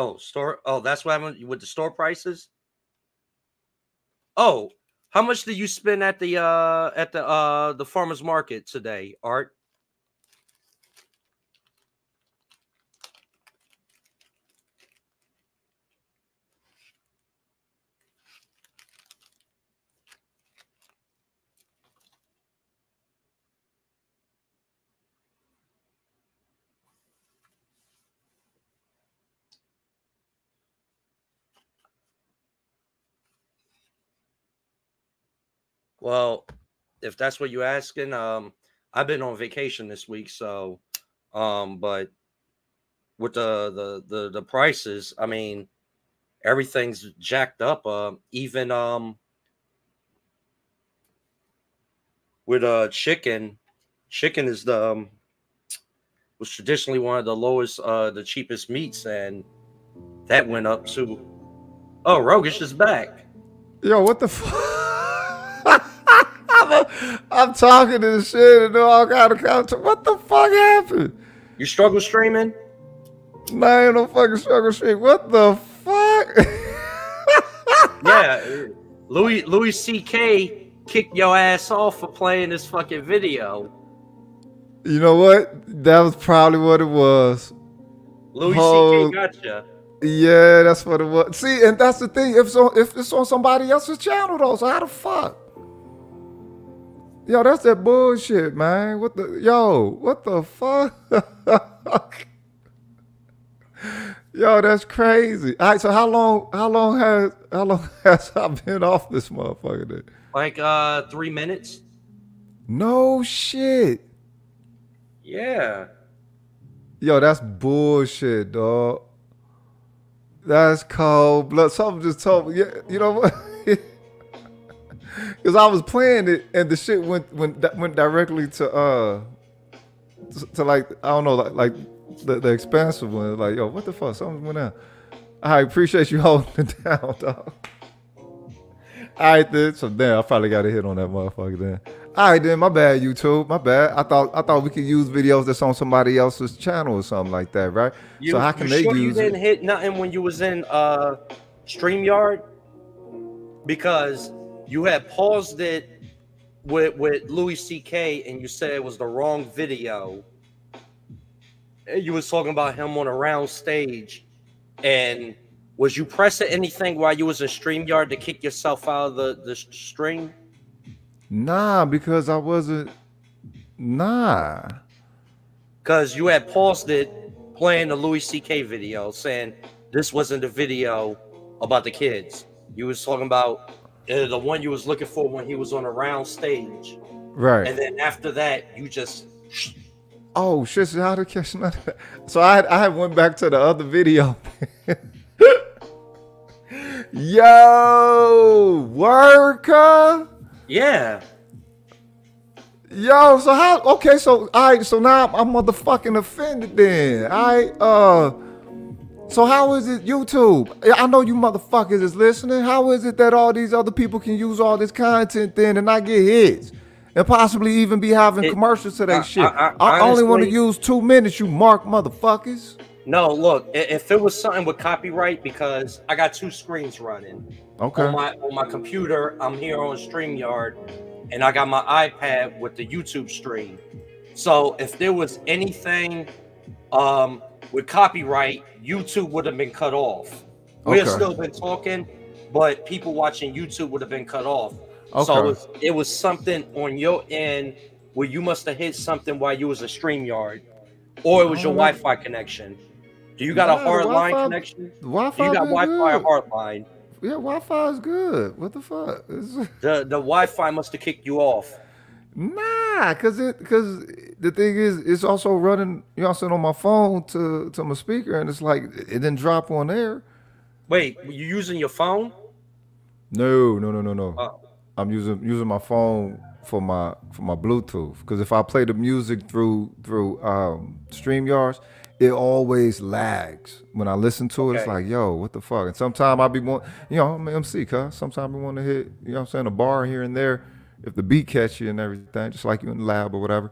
F: Oh, store. Oh, that's what happened with the store prices. Oh, how much did you spend at the uh at the uh the farmers market today, Art? Well, if that's what you're asking, um, I've been on vacation this week, so um, but with the the the, the prices, I mean, everything's jacked up. Um, even um with uh chicken, chicken is the um, was traditionally one of the lowest, uh, the cheapest meats, and that went up to. Oh, Rohgish is back.
A: Yo, what the fuck? I'm talking this shit and do all kind of content. What the fuck happened?
F: You struggle streaming?
A: Man, ain't no fucking struggle stream. What the fuck?
F: Yeah, Louis Louis C.K. kicked your ass off for playing this fucking video.
A: you know what? That was probably what it was.
F: Louis
A: Oh.
F: C.K. gotcha.
A: Yeah, that's what it was. See, and that's the thing. If so, if it's on somebody else's channel though, so how the fuck? Yo, that's that bullshit, man. What the yo? What the fuck? yo, that's crazy. All right, so how long? How long has how long has I been off this motherfucker? Then?
F: Like uh three minutes.
A: No shit.
F: Yeah.
A: Yo, that's bullshit, dog. That's cold blood. Something just told me. Yeah, you know what? Because I was playing it and the shit went went went directly to uh to, to like I don't know like like the, the expansive one. Like yo, what the fuck? Something went down. I appreciate you holding it down, dog. All right, then. So damn, I probably got a hit on that motherfucker then. All right, then. My bad, YouTube. My bad. I thought I thought we could use videos that's on somebody else's channel or something like that, right?
F: You,
A: so how can
F: you
A: they
F: sure you didn't
A: it?
F: hit nothing when you was in uh StreamYard? Because you had paused it with with Louis C.K. and you said it was the wrong video. You was talking about him on a round stage, and was you pressing anything while you was in StreamYard to kick yourself out of the the stream?
A: Nah, because I wasn't. Nah.
F: Because you had paused it playing the Louis C.K. video, saying this wasn't the video about the kids. You was talking about uh, the one you was looking for when he was on a round stage,
A: Right.
F: and then after that, you just
A: Oh shit! So how to catch none of that? So I had, I went back to the other video. Yo, worker.
F: yeah.
A: Yo, so how? Okay, so all right, so now I'm, I'm motherfucking offended. Then, all right. Uh, so how is it YouTube? I know you motherfuckers is listening. How is it that all these other people can use all this content then and not get hits? And possibly even be having
F: It-
A: commercials to that
F: I-
A: shit.
F: I-
A: I,
F: I
A: only want to use two minutes, you mark motherfuckers.
F: No, look, if it was something with copyright, because I got two screens running.
A: Okay.
F: On my on my computer, I'm here on StreamYard, and I got my iPad with the YouTube stream. So if there was anything um, with copyright, YouTube would have been cut off. We'd have still been talking, but people watching YouTube would have been cut off. So it was, it was something on your end where you must have hit something while you was a StreamYard, or it was your Wi-Fi connection. Do you got a
A: Nah, the
F: hard line
A: Wi-Fi-
F: connection?
A: Wi-Fi
F: You got Wi-Fi or
A: good.
F: hard line.
A: Yeah, Wi-Fi is good. What the fuck? It's-
F: The the Wi-Fi must have kicked you off.
A: Nah, cause it cause the thing is it's also running, you know, what I'm saying on my phone to to my speaker, and it's like it didn't drop on there.
F: Wait, you using your phone?
A: No, no, no, no, no.
F: Oh.
A: I'm using using my phone for my for my Bluetooth. Cause if I play the music through through um StreamYards, it always lags. When I listen to it, it's like, yo, what the fuck? And sometimes I be want you know, I'm an MC, cuz sometimes I want to hit, you know what I'm saying, a bar here and there if the beat you and everything, just like you in the lab or whatever.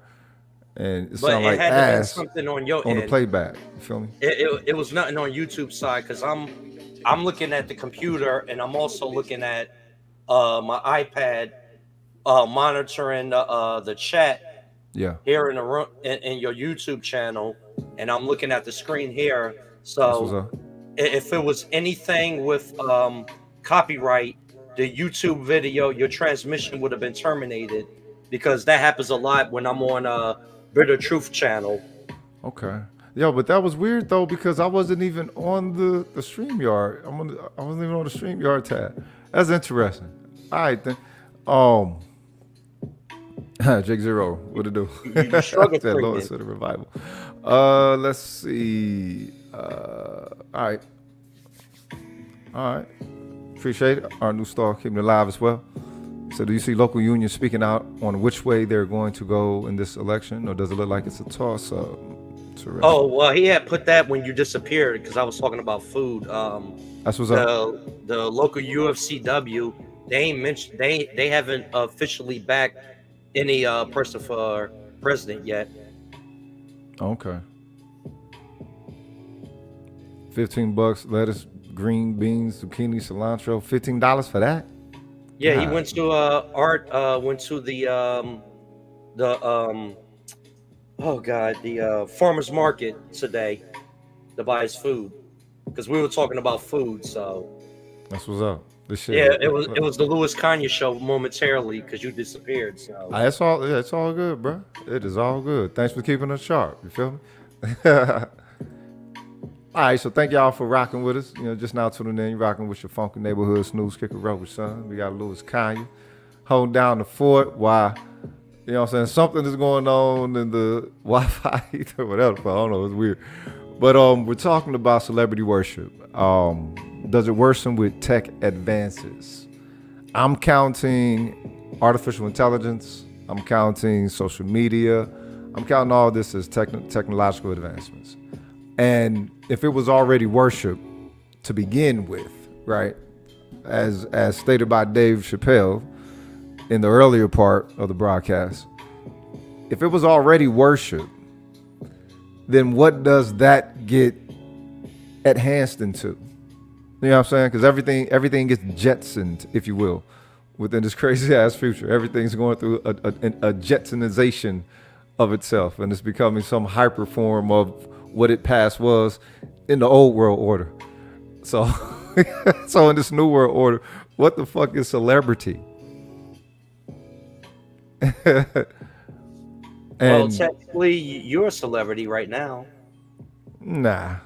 A: And it
F: But
A: sound
F: it
A: like ass
F: something on your
A: on the playback. You feel me?
F: It, it, it was nothing on YouTube side because I'm I'm looking at the computer and I'm also looking at uh, my iPad uh, monitoring the, uh, the chat
A: Yeah.
F: here in the room in, in your YouTube channel, and I'm looking at the screen here. So if it was anything with um, copyright, the YouTube video, your transmission would have been terminated because that happens a lot when I'm on a Bitter Truth channel.
A: Okay. Yo, but that was weird though because I wasn't even on the the StreamYard. I'm on the, I wasn't even on the StreamYard tab. That's interesting. All right then. Um Jake Zero, what to do?
F: you struggle
A: Said Lord
F: freaking.
A: to the revival. Uh let's see. Uh all right. All right. Appreciate it. Our new star keeping it alive as well. So do you see local unions speaking out on which way they're going to go in this election, or does it look like it's a toss up?
F: Oh well, he had put that when you disappeared because I was talking about food. Um,
A: that's what's up.
F: the the local UFCW they ain't mentioned they they haven't officially backed any uh person for president yet.
A: Okay. 15 bucks. Let us green beans, zucchini, cilantro. Fifteen dollars for that?
F: Yeah, he went to uh art uh went to the um the um oh god the uh farmers market today to buy his food because we were talking about food so
A: That's what's up. This shit.
F: yeah it was it was the Louis Kanye show momentarily because you disappeared so
A: that's all yeah, it's all good, bro. It is all good. Thanks for keeping us sharp. You feel me? all right, so thank y'all for rocking with us. You know, just now tuning in, you rocking with your funky neighborhood snooze kicker rubber son. We got Louis Kanye holding down the fort Why? you know what I'm saying something is going on in the Wi-Fi or whatever. I don't know. It's weird. But um, we're talking about celebrity worship. Um, does it worsen with tech advances? I'm counting artificial intelligence. I'm counting social media. I'm counting all this as techn technological advancements. And if it was already worship to begin with, right, as as stated by Dave Chappelle in the earlier part of the broadcast, if it was already worship, then what does that get enhanced into? You know what I'm saying? Because everything everything gets jetsoned, if you will, within this crazy ass future. Everything's going through a, a, a jetsonization of itself, and it's becoming some hyper form of what it passed was in the old world order. So, so in this new world order, what the fuck is celebrity?
F: well
A: and
F: technically you're a celebrity right now
A: Nah,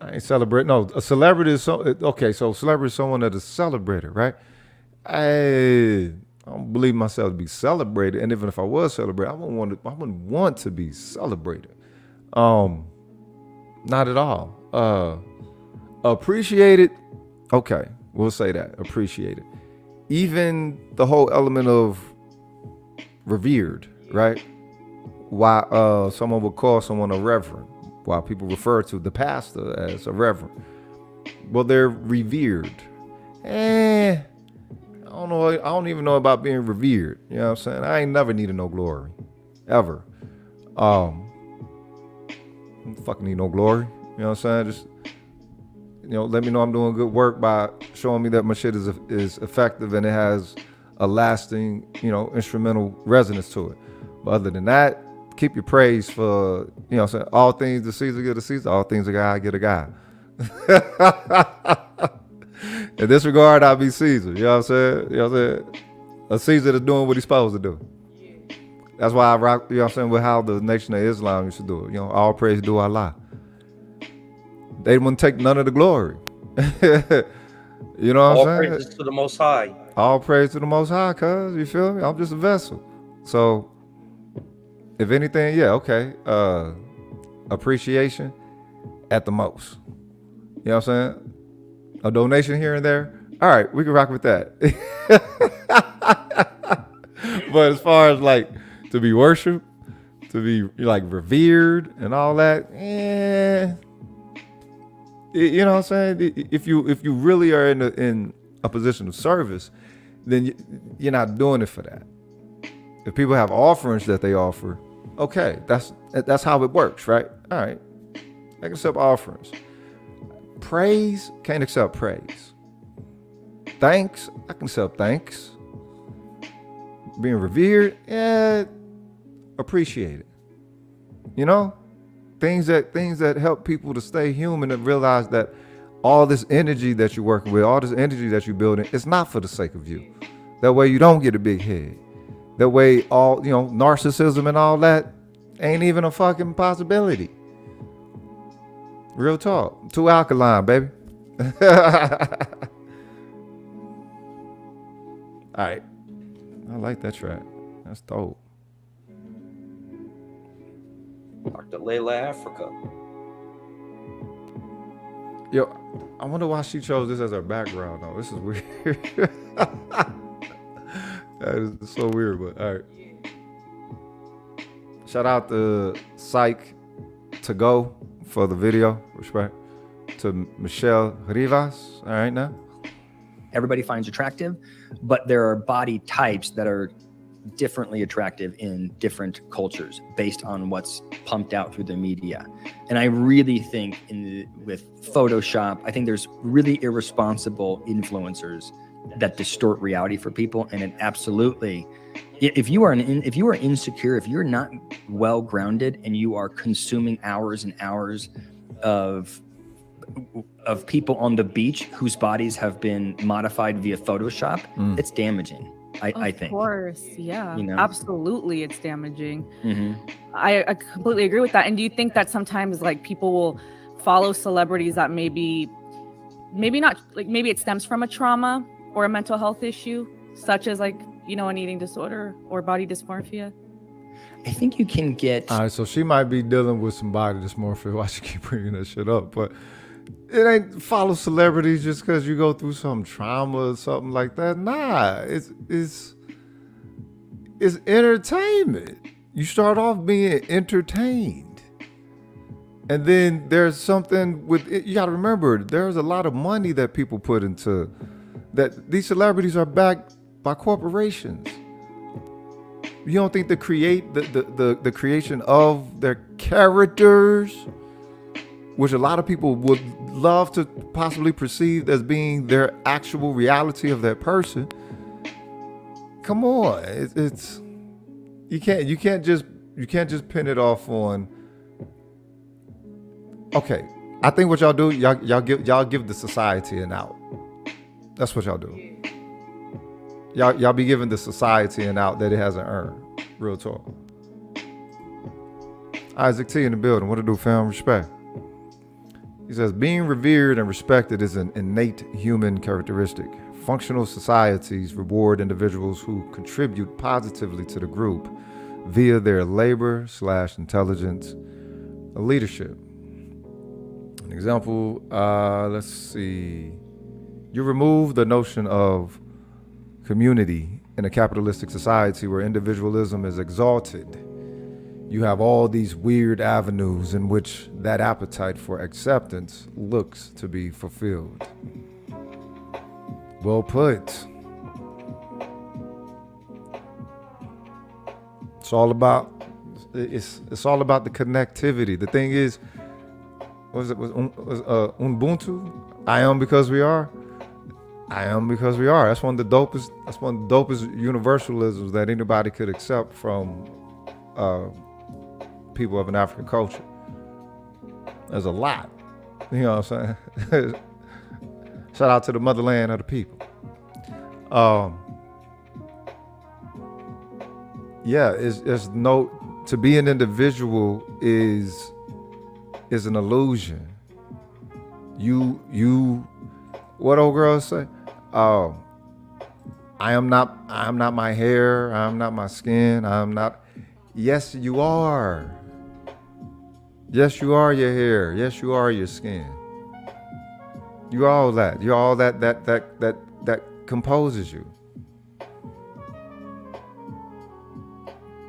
A: I ain't celebrate. No, a celebrity is so okay. So celebrity is someone that is celebrated, right? I, I don't believe myself to be celebrated, and even if I was celebrated, I wouldn't want to. I wouldn't want to be celebrated. Um, not at all. Uh, appreciated. Okay, we'll say that appreciated. Even the whole element of revered, right? Why uh someone would call someone a reverend, while people refer to the pastor as a reverend. Well, they're revered. Eh, I don't know. I don't even know about being revered. You know what I'm saying? I ain't never needed no glory, ever. Um, fucking need no glory. You know what I'm saying? Just you know, let me know I'm doing good work by showing me that my shit is is effective and it has a lasting, you know, instrumental resonance to it. But other than that, keep your praise for, you know, saying all things the Caesar get a Caesar, all things a guy get a guy. In this regard, I'll be Caesar. You know what I'm saying? You know what I'm saying? A Caesar that's doing what he's supposed to do. That's why I rock, you know what I'm saying, with how the Nation of Islam used to do it. You know, all praise to Allah. They wouldn't take none of the glory. you know what
F: all
A: I'm saying?
F: All praises to the most high
A: All praise to the Most High, cuz you feel me? I'm just a vessel. So, if anything, yeah, okay. Uh, appreciation at the most. You know what I'm saying? A donation here and there. All right, we can rock with that. but as far as like to be worshipped, to be like revered and all that, eh. You know what I'm saying? If you if you really are in a, in a position of service, then you, you're not doing it for that. If people have offerings that they offer, okay, that's that's how it works, right? All right, I can accept offerings. Praise can't accept praise. Thanks, I can accept thanks. Being revered, yeah, appreciate it. You know, things that things that help people to stay human and realize that all this energy that you're working with, all this energy that you're building, it's not for the sake of you. That way you don't get a big head. That way all you know, narcissism and all that ain't even a fucking possibility. Real talk. Too alkaline, baby. all right. I like that track. That's dope.
F: Dr layla africa
A: Yo, I wonder why she chose this as her background though. This is weird. that is so weird, but all right. Shout out to Psych to go for the video. Respect to Michelle Rivas. All right now.
E: everybody finds attractive, but there are body types that are differently attractive in different cultures based on what's pumped out through the media. And I really think in the, with Photoshop, I think there's really irresponsible influencers that distort reality for people and it absolutely if you are an if you are insecure if you're not well grounded and you are consuming hours and hours of of people on the beach whose bodies have been modified via Photoshop,
A: Mm.
E: it's damaging. I, I
D: Of course, yeah,
E: You know?
D: absolutely, it's damaging.
E: Mhm.
D: I, I completely agree with that. And do you think that sometimes like people will follow celebrities that maybe, maybe not like maybe it stems from a trauma or a mental health issue, such as like you know an eating disorder or body dysmorphia?
E: I think you can get.
A: All right, so she might be dealing with some body dysmorphia. Why she keep bringing that shit up? But it ain't follow celebrities just because you go through some trauma or something like that. Nah, it's it's it's entertainment. You start off being entertained, and then there's something with it. You got to remember, there's a lot of money that people put into that. These celebrities are backed by corporations. You don't think the create the, the, the, the creation of their characters, which a lot of people would love to possibly perceive as being their actual reality of that person. Come on, it, it's you can't you can't just you can't just pin it off on. Okay, I think what y'all do y'all y'all give y'all give the society an out. That's what y'all do. Y'all, y'all be giving the society an out that it hasn't earned. Real talk. Isaac T in the building. What to do, fam? Respect. He says, being revered and respected is an innate human characteristic. Functional societies reward individuals who contribute positively to the group via their labor slash intelligence leadership. An example, uh, let's see. You remove the notion of community in a capitalistic society where individualism is exalted, you have all these weird avenues in which that appetite for acceptance looks to be fulfilled. Well put. It's all about it's it's all about the connectivity. The thing is, was it was, was uh, Ubuntu? I am because we are. I am because we are. That's one of the dopest. That's one of the dopest universalisms that anybody could accept from uh, people of an African culture. There's a lot. You know what I'm saying? Shout out to the motherland of the people. Um, yeah, it's, it's no to be an individual is is an illusion. You you what old girl say? Oh, I am not I am not my hair, I am not my skin, I am not Yes, you are. Yes, you are your hair. Yes, you are your skin. You're all that. You're all that that that that that composes you.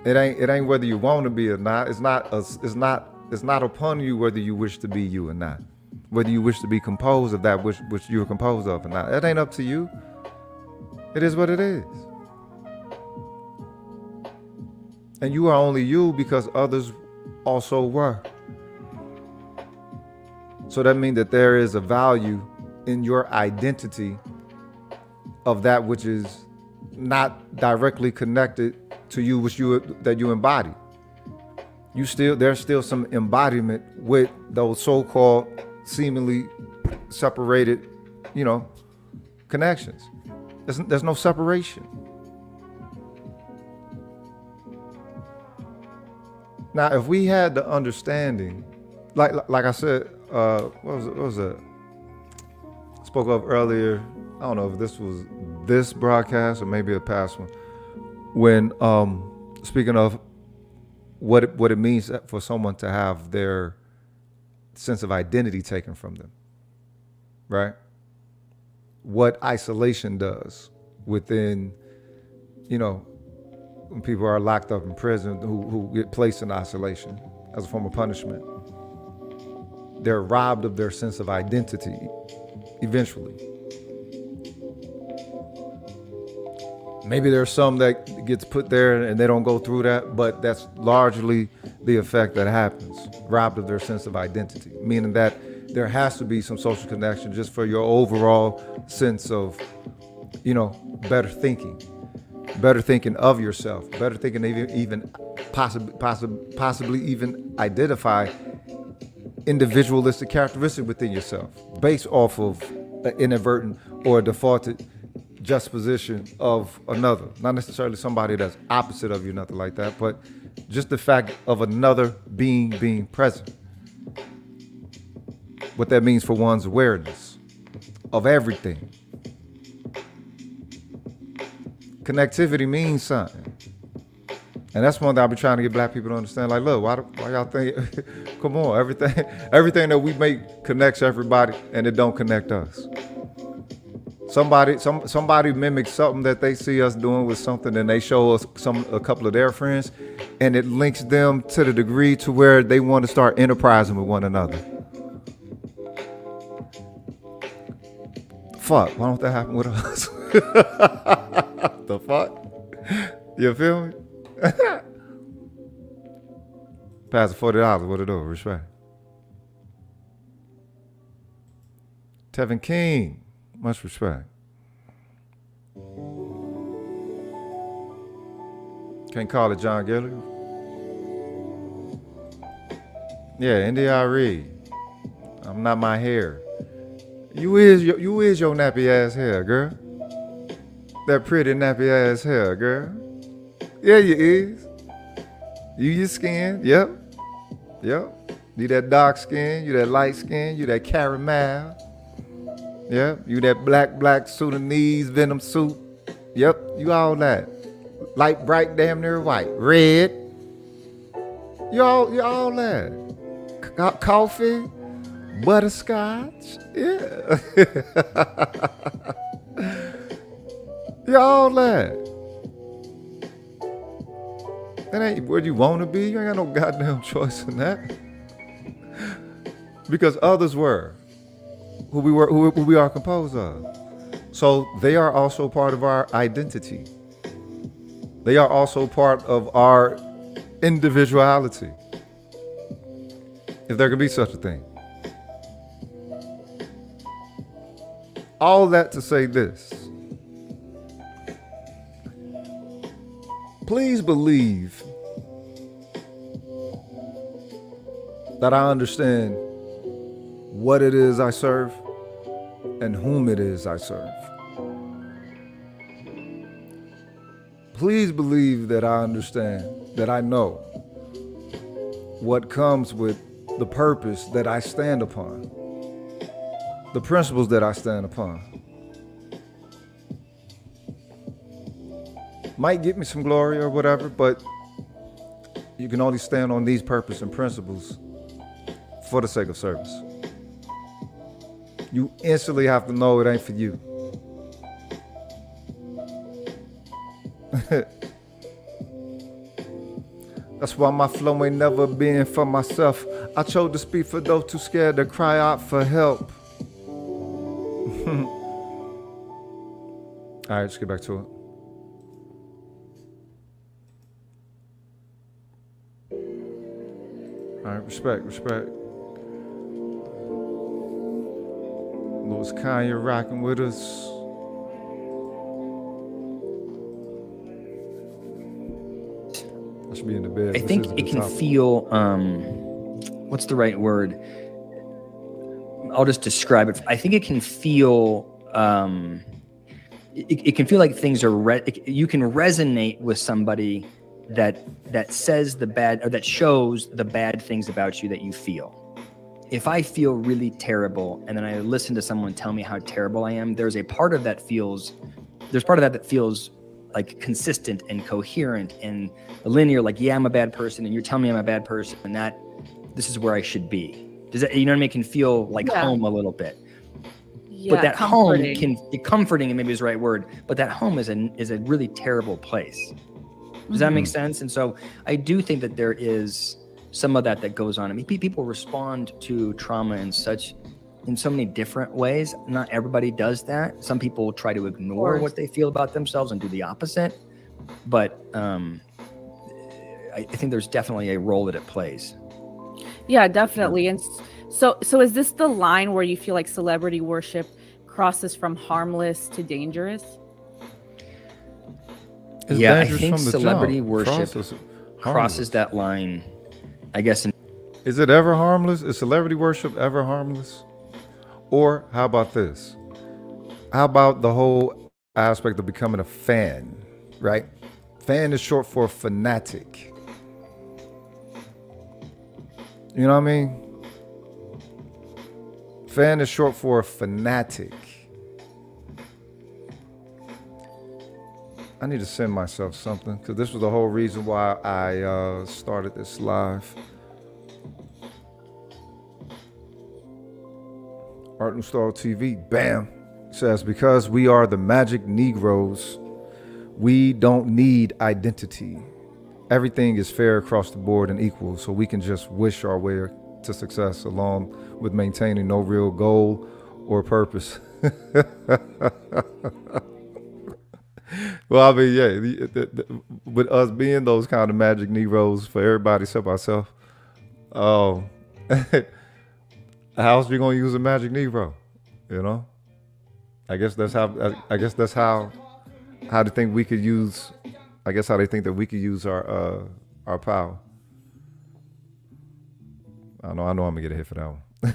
A: It ain't it ain't whether you want to be or not. It's not a, it's not it's not upon you whether you wish to be you or not. Whether you wish to be composed of that which which you are composed of or not. That ain't up to you. It is what it is. And you are only you because others also were. So that means that there is a value in your identity of that which is not directly connected to you, which you that you embody. You still there's still some embodiment with those so-called seemingly separated, you know, connections. There's, there's no separation. Now, if we had the understanding, like like I said, uh, what was it, what was it? Spoke of earlier. I don't know if this was this broadcast or maybe a past one. When um, speaking of what it, what it means for someone to have their sense of identity taken from them, right? What isolation does within, you know, when people are locked up in prison who, who get placed in isolation as a form of punishment. They're robbed of their sense of identity eventually. Maybe there's some that gets put there and they don't go through that, but that's largely the effect that happens, robbed of their sense of identity, meaning that there has to be some social connection just for your overall sense of, you know, better thinking, better thinking of yourself, better thinking even even possibly possibly possibly even identify individualistic characteristic within yourself based off of an inadvertent or a defaulted juxtaposition of another. Not necessarily somebody that's opposite of you, nothing like that, but just the fact of another being being present. What that means for one's awareness of everything. Connectivity means something. And that's one thing I've been trying to get black people to understand. Like, look, why, why y'all think? come on, everything, everything that we make connects everybody, and it don't connect us. Somebody, some somebody mimics something that they see us doing with something, and they show us some a couple of their friends, and it links them to the degree to where they want to start enterprising with one another. Fuck, why don't that happen with us? the fuck? You feel me? Pass the forty dollars. What it do? Respect. Tevin King, much respect. Can't call it John Gilligan. Yeah, NDRE. I'm not my hair. You is your, you is your nappy ass hair, girl. That pretty nappy ass hair, girl. Yeah, you is. You your skin, yep. Yep. You that dark skin, you that light skin, you that caramel. Yep. You that black, black Sudanese venom suit. Yep. You all that. Light bright, damn near white. Red. You all you all that. Co- coffee, butterscotch. Yeah. you all that. That ain't where you want to be. You ain't got no goddamn choice in that. because others were who we were, who, who we are composed of. So they are also part of our identity. They are also part of our individuality. If there can be such a thing. All that to say this. Please believe that I understand what it is I serve and whom it is I serve. Please believe that I understand, that I know what comes with the purpose that I stand upon, the principles that I stand upon. Might get me some glory or whatever, but you can only stand on these purpose and principles for the sake of service. You instantly have to know it ain't for you. That's why my flow ain't never been for myself. I chose to speak for those too scared to cry out for help. All right, let's get back to it. All right, respect, respect. Louis Kanye rocking with us. I should be in the bed.
E: I
A: This
E: think it can feel um what's the right word? I'll just describe it. I think it can feel um it, it can feel like things are re- you can resonate with somebody that that says the bad or that shows the bad things about you that you feel. If I feel really terrible and then I listen to someone tell me how terrible I am, there's a part of that feels there's part of that that feels like consistent and coherent and linear like yeah i'm a bad person and you're telling me i'm a bad person and that this is where i should be does that you know what i mean it can feel like
D: Yeah.
E: home a little bit
D: Yeah,
E: but that
D: comforting.
E: home can be comforting and maybe is the right word but that home is a is a really terrible place does that make sense and so i do think that there is some of that that goes on i mean people respond to trauma in such in so many different ways. Not everybody does that. Some people try to ignore what they feel about themselves and do the opposite. But um, I, I think there's definitely a role that it plays.
D: Yeah, definitely. And so so is this the line where you feel like celebrity worship crosses from harmless to dangerous?
A: It's
E: yeah, I think celebrity worship
A: Crosses-
E: crosses that line. I guess in
A: Is it ever harmless? Is celebrity worship ever harmless? Or how about this? How about the whole aspect of becoming a fan, right? Fan is short for fanatic. You know what I mean? Fan is short for fanatic. I need to send myself something because this was the whole reason why I uh, started this live. Art Star TV, bam, says because we are the magic Negroes, we don't need identity. Everything is fair across the board and equal, so we can just wish our way to success along with maintaining no real goal or purpose. well, I mean, yeah, the, the, the, with us being those kind of magic Negroes for everybody except ourselves, oh, how else you gonna use a magic Negro? You know, I guess that's how. I, I guess that's how. How they think we could use. I guess how they think that we could use our uh our power. I know. I know. I'm gonna get a hit for that one.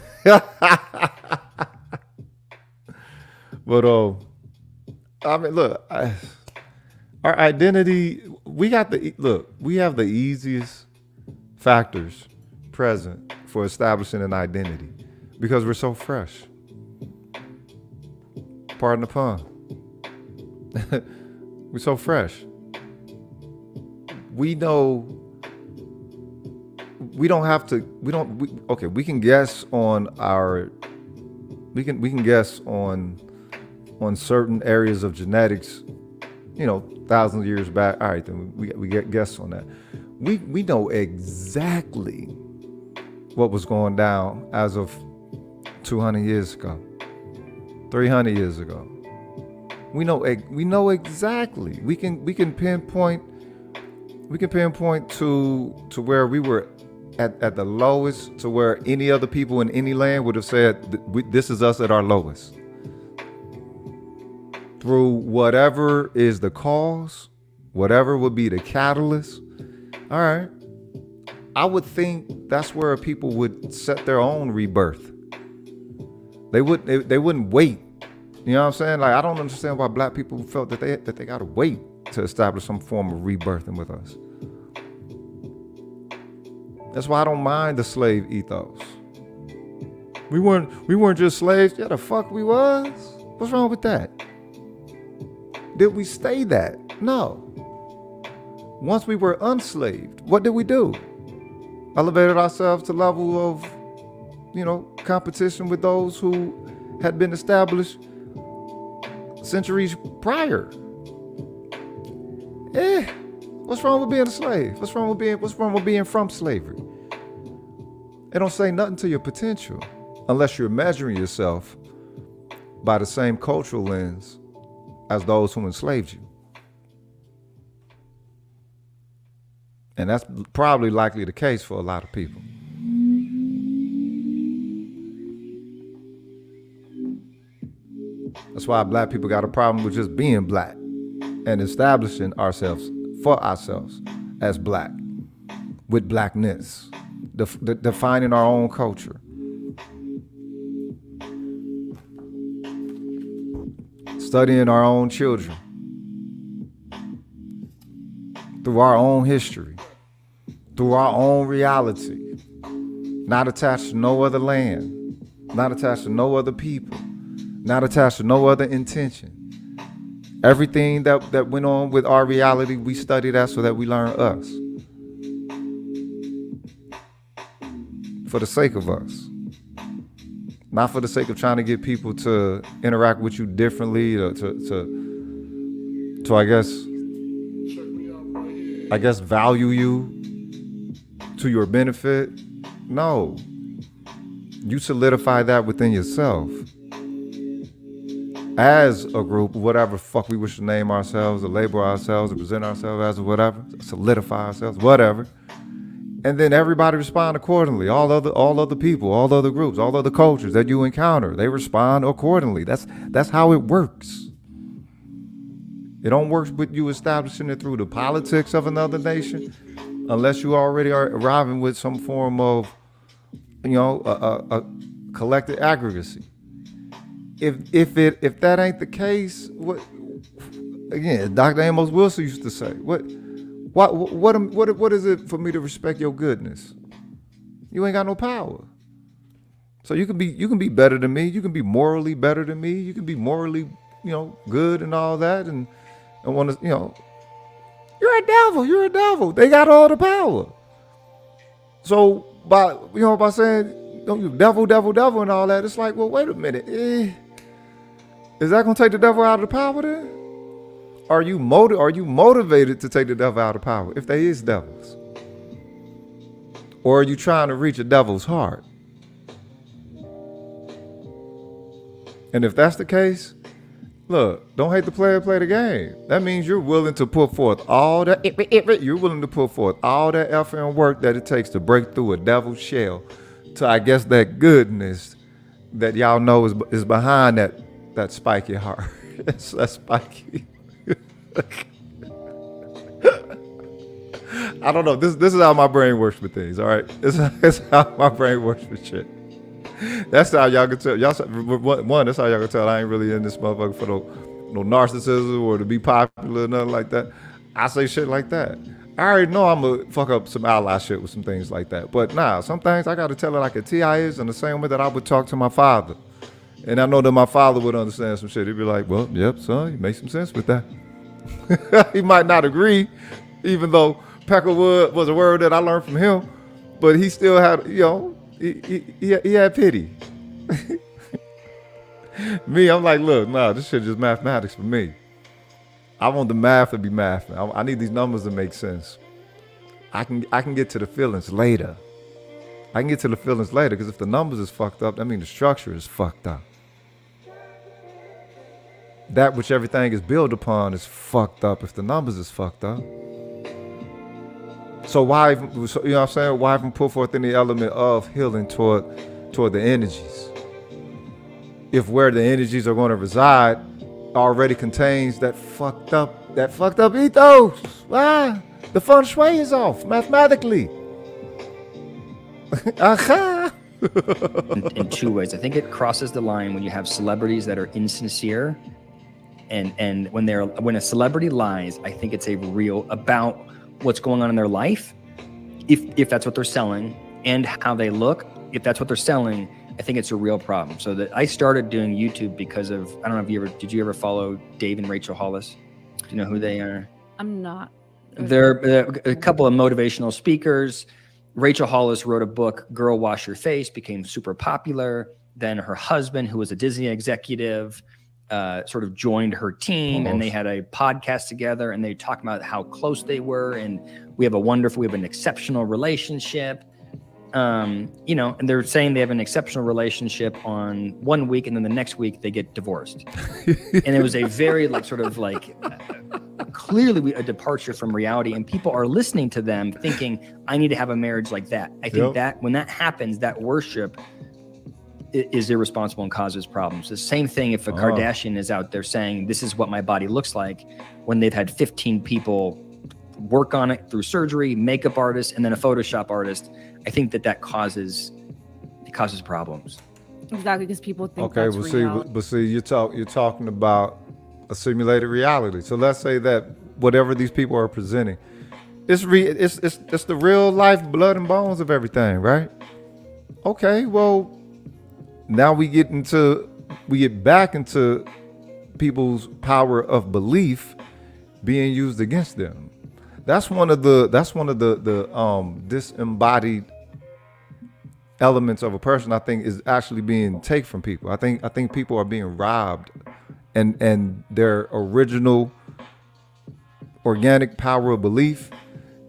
A: but uh, I mean, look, I, our identity. We got the look. We have the easiest factors present for establishing an identity because we're so fresh. Pardon the pun. we're so fresh. We know we don't have to we don't we, okay, we can guess on our we can we can guess on on certain areas of genetics, you know, thousands of years back. All right, then we we get guess on that. We we know exactly what was going down as of 200 years ago, 300 years ago. We know we know exactly. We can we can pinpoint we can pinpoint to to where we were at, at the lowest to where any other people in any land would have said this is us at our lowest. Through whatever is the cause, whatever would be the catalyst. All right. I would think that's where people would set their own rebirth. They would they, they wouldn't wait. You know what I'm saying? Like I don't understand why black people felt that they that they gotta wait to establish some form of rebirthing with us. That's why I don't mind the slave ethos. We weren't we weren't just slaves. Yeah, the fuck we was. What's wrong with that? Did we stay that? No. Once we were unslaved, what did we do? Elevated ourselves to level of, you know, competition with those who had been established centuries prior. Eh, what's wrong with being a slave? What's wrong with being what's wrong with being from slavery? It don't say nothing to your potential unless you're measuring yourself by the same cultural lens as those who enslaved you. And that's probably likely the case for a lot of people. That's why black people got a problem with just being black and establishing ourselves for ourselves as black with blackness, def- defining our own culture. Studying our own children through our own history, through our own reality, not attached to no other land, not attached to no other people, not attached to no other intention. Everything that, that went on with our reality, we study that so that we learn us. For the sake of us. Not for the sake of trying to get people to interact with you differently, or to, to, to I guess, I guess value you to your benefit. No. you solidify that within yourself as a group, whatever fuck we wish to name ourselves, or label ourselves, or present ourselves as, or whatever, solidify ourselves, whatever. And then everybody respond accordingly. All other all other people, all other groups, all other cultures that you encounter, they respond accordingly. That's that's how it works. It don't work with you establishing it through the politics of another nation, unless you already are arriving with some form of, you know, a, a, a collective aggregacy if if it if that ain't the case, what again? Dr. Amos Wilson used to say, "What, what, what, what, what is it for me to respect your goodness? You ain't got no power. So you can be you can be better than me. You can be morally better than me. You can be morally, you know, good and all that, and and want to, you know, you're a devil. You're a devil. They got all the power. So by you know by saying don't you devil, devil, devil, and all that, it's like, well, wait a minute. Eh, is that gonna take the devil out of the power then? Are you motiv- Are you motivated to take the devil out of power if there is devils? Or are you trying to reach a devil's heart? And if that's the case, look, don't hate the player, play the game. That means you're willing to put forth all that. Eh, eh, eh, you're willing to put forth all that effort and work that it takes to break through a devil's shell. To I guess that goodness that y'all know is is behind that that spiky heart. That's that spiky. I don't know. This this is how my brain works with things. All right, this, is how my brain works with shit. That's how y'all can tell. Y'all one. That's how y'all can tell I ain't really in this motherfucker for no no narcissism or to be popular or nothing like that. I say shit like that. I already know I'm gonna fuck up some ally shit with some things like that. But nah, some things I gotta tell it like a Ti is in the same way that I would talk to my father. And I know that my father would understand some shit. He'd be like, "Well, yep, son, you make some sense with that." he might not agree, even though Peckerwood was a word that I learned from him, but he still had, you know, he, he, he, had pity. me, I'm like, look, nah, this shit just mathematics for me. I want the math to be math. I, I need these numbers to make sense. I can I can get to the feelings later. I can get to the feelings later because if the numbers is fucked up, that means the structure is fucked up. That which everything is built upon is fucked up if the numbers is fucked up. So why so, you know what I'm saying? Why even put forth any element of healing toward toward the energies? If where the energies are going to reside already contains that fucked up that fucked up ethos. Why? The feng shui is off mathematically. Aha!
E: in, in two ways. I think it crosses the line when you have celebrities that are insincere, and and when they're when a celebrity lies, I think it's a real about what's going on in their life, if if that's what they're selling, and how they look. If that's what they're selling, I think it's a real problem. So that I started doing YouTube because of I don't know if you ever did you ever follow Dave and Rachel Hollis? Do you know who they are?
D: I'm not.
E: They're uh, a couple of motivational speakers. Rachel Hollis wrote a book, Girl Wash Your Face, became super popular. Then her husband, who was a Disney executive, uh, sort of joined her team and they had a podcast together and they talked about how close they were. And we have a wonderful, we have an exceptional relationship. Um, you know, and they're saying they have an exceptional relationship on one week and then the next week they get divorced. and it was a very like sort of like clearly a departure from reality and people are listening to them thinking i need to have a marriage like that i think
A: Yep.
E: that when that happens that worship is irresponsible and causes problems the same thing if a
A: Oh.
E: kardashian is out there saying this is what my body looks like when they've had 15 people work on it through surgery makeup artist and then a photoshop artist i think that that causes it causes problems
D: Exactly, because people think
A: Okay,
D: that's
A: well, see, but, but see, you talk, you're talking about a simulated reality. So let's say that whatever these people are presenting, it's re, it's it's it's the real life blood and bones of everything, right? Okay, well, now we get into we get back into people's power of belief being used against them. That's one of the that's one of the the um disembodied elements of a person I think is actually being taken from people. I think I think people are being robbed and and their original organic power of belief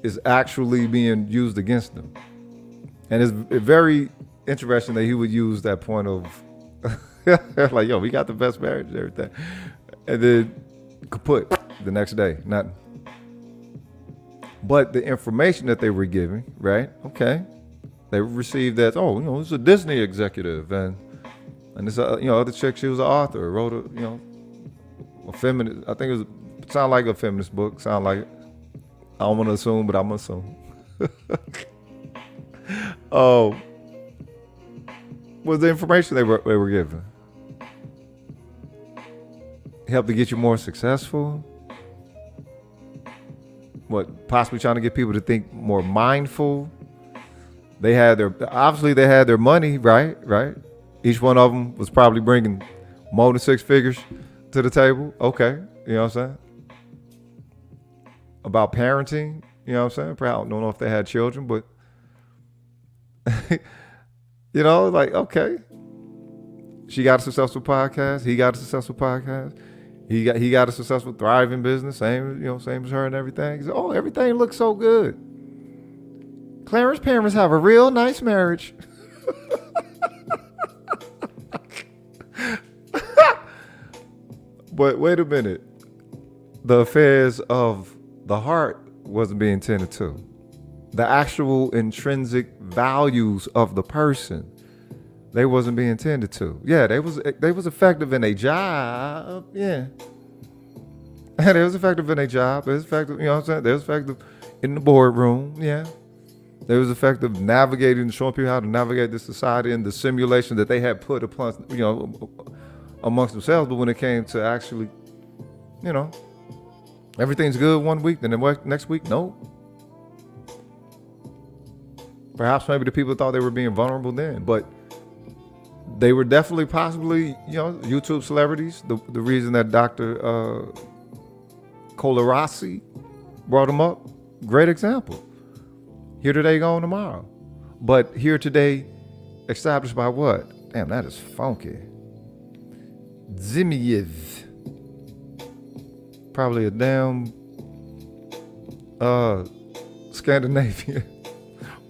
A: is actually being used against them. And it's very interesting that he would use that point of like, yo, we got the best marriage and everything, and then kaput the next day, nothing. But the information that they were giving, right? Okay, they received that. Oh, you know, it's a Disney executive, and and this, uh, you know, other chick, she was an author, wrote a, you know, a feminist. I think it was sound like a feminist book. Sound like it. I don't want to assume, but I'm gonna assume. oh, was the information they were they were given help to get you more successful? What possibly trying to get people to think more mindful? They had their obviously they had their money right, right. Each one of them was probably bringing more than six figures to the table. Okay, you know what I'm saying? About parenting, you know what I'm saying? Probably I don't know if they had children, but you know, like okay, she got a successful podcast. He got a successful podcast. He got he got a successful, thriving business. Same, you know, same as her and everything. Said, oh, everything looks so good. Clarence's parents have a real nice marriage. but wait a minute. The affairs of the heart wasn't being tended to. The actual intrinsic values of the person they wasn't being tended to. Yeah, they was they was effective in a job. Yeah. they was effective in a job. They was effective, you know what I'm saying? They was effective in the boardroom. Yeah. They was effective navigating, showing people how to navigate the society and the simulation that they had put upon, you know, amongst themselves. But when it came to actually, you know, everything's good one week, then the next week, no. Perhaps maybe the people thought they were being vulnerable then, but they were definitely possibly you know YouTube celebrities. The the reason that Dr. Uh, Colarossi brought them up, great example. Here today, gone tomorrow. But here today, established by what? Damn, that is funky. Zimiev. Probably a damn uh Scandinavian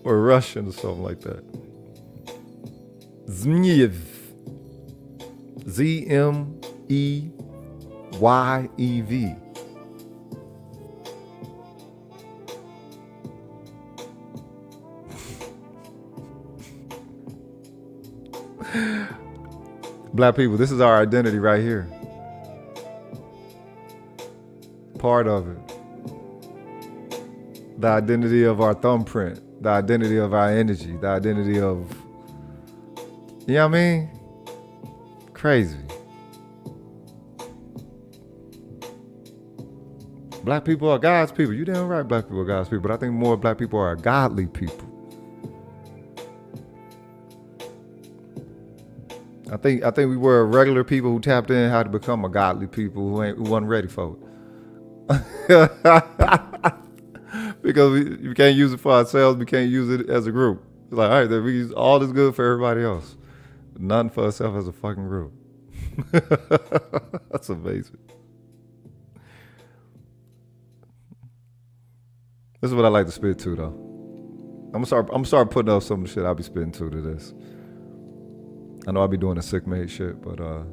A: or Russian or something like that. Zmiev. Z M E Y E V. Black people, this is our identity right here. Part of it. The identity of our thumbprint, the identity of our energy, the identity of you know what I mean? Crazy. Black people are God's people. You damn right, black people are God's people. But I think more black people are godly people. I think I think we were regular people who tapped in how to become a godly people who ain't who wasn't ready for it. because we, we can't use it for ourselves, we can't use it as a group. It's like, all right, then we use all this good for everybody else. nothing for ourselves as a fucking group. That's amazing. This is what I like to spit to though. I'm gonna start I'm start putting up some of the shit I'll be spitting to to this. I know I'll be doing the sick mate shit, but uh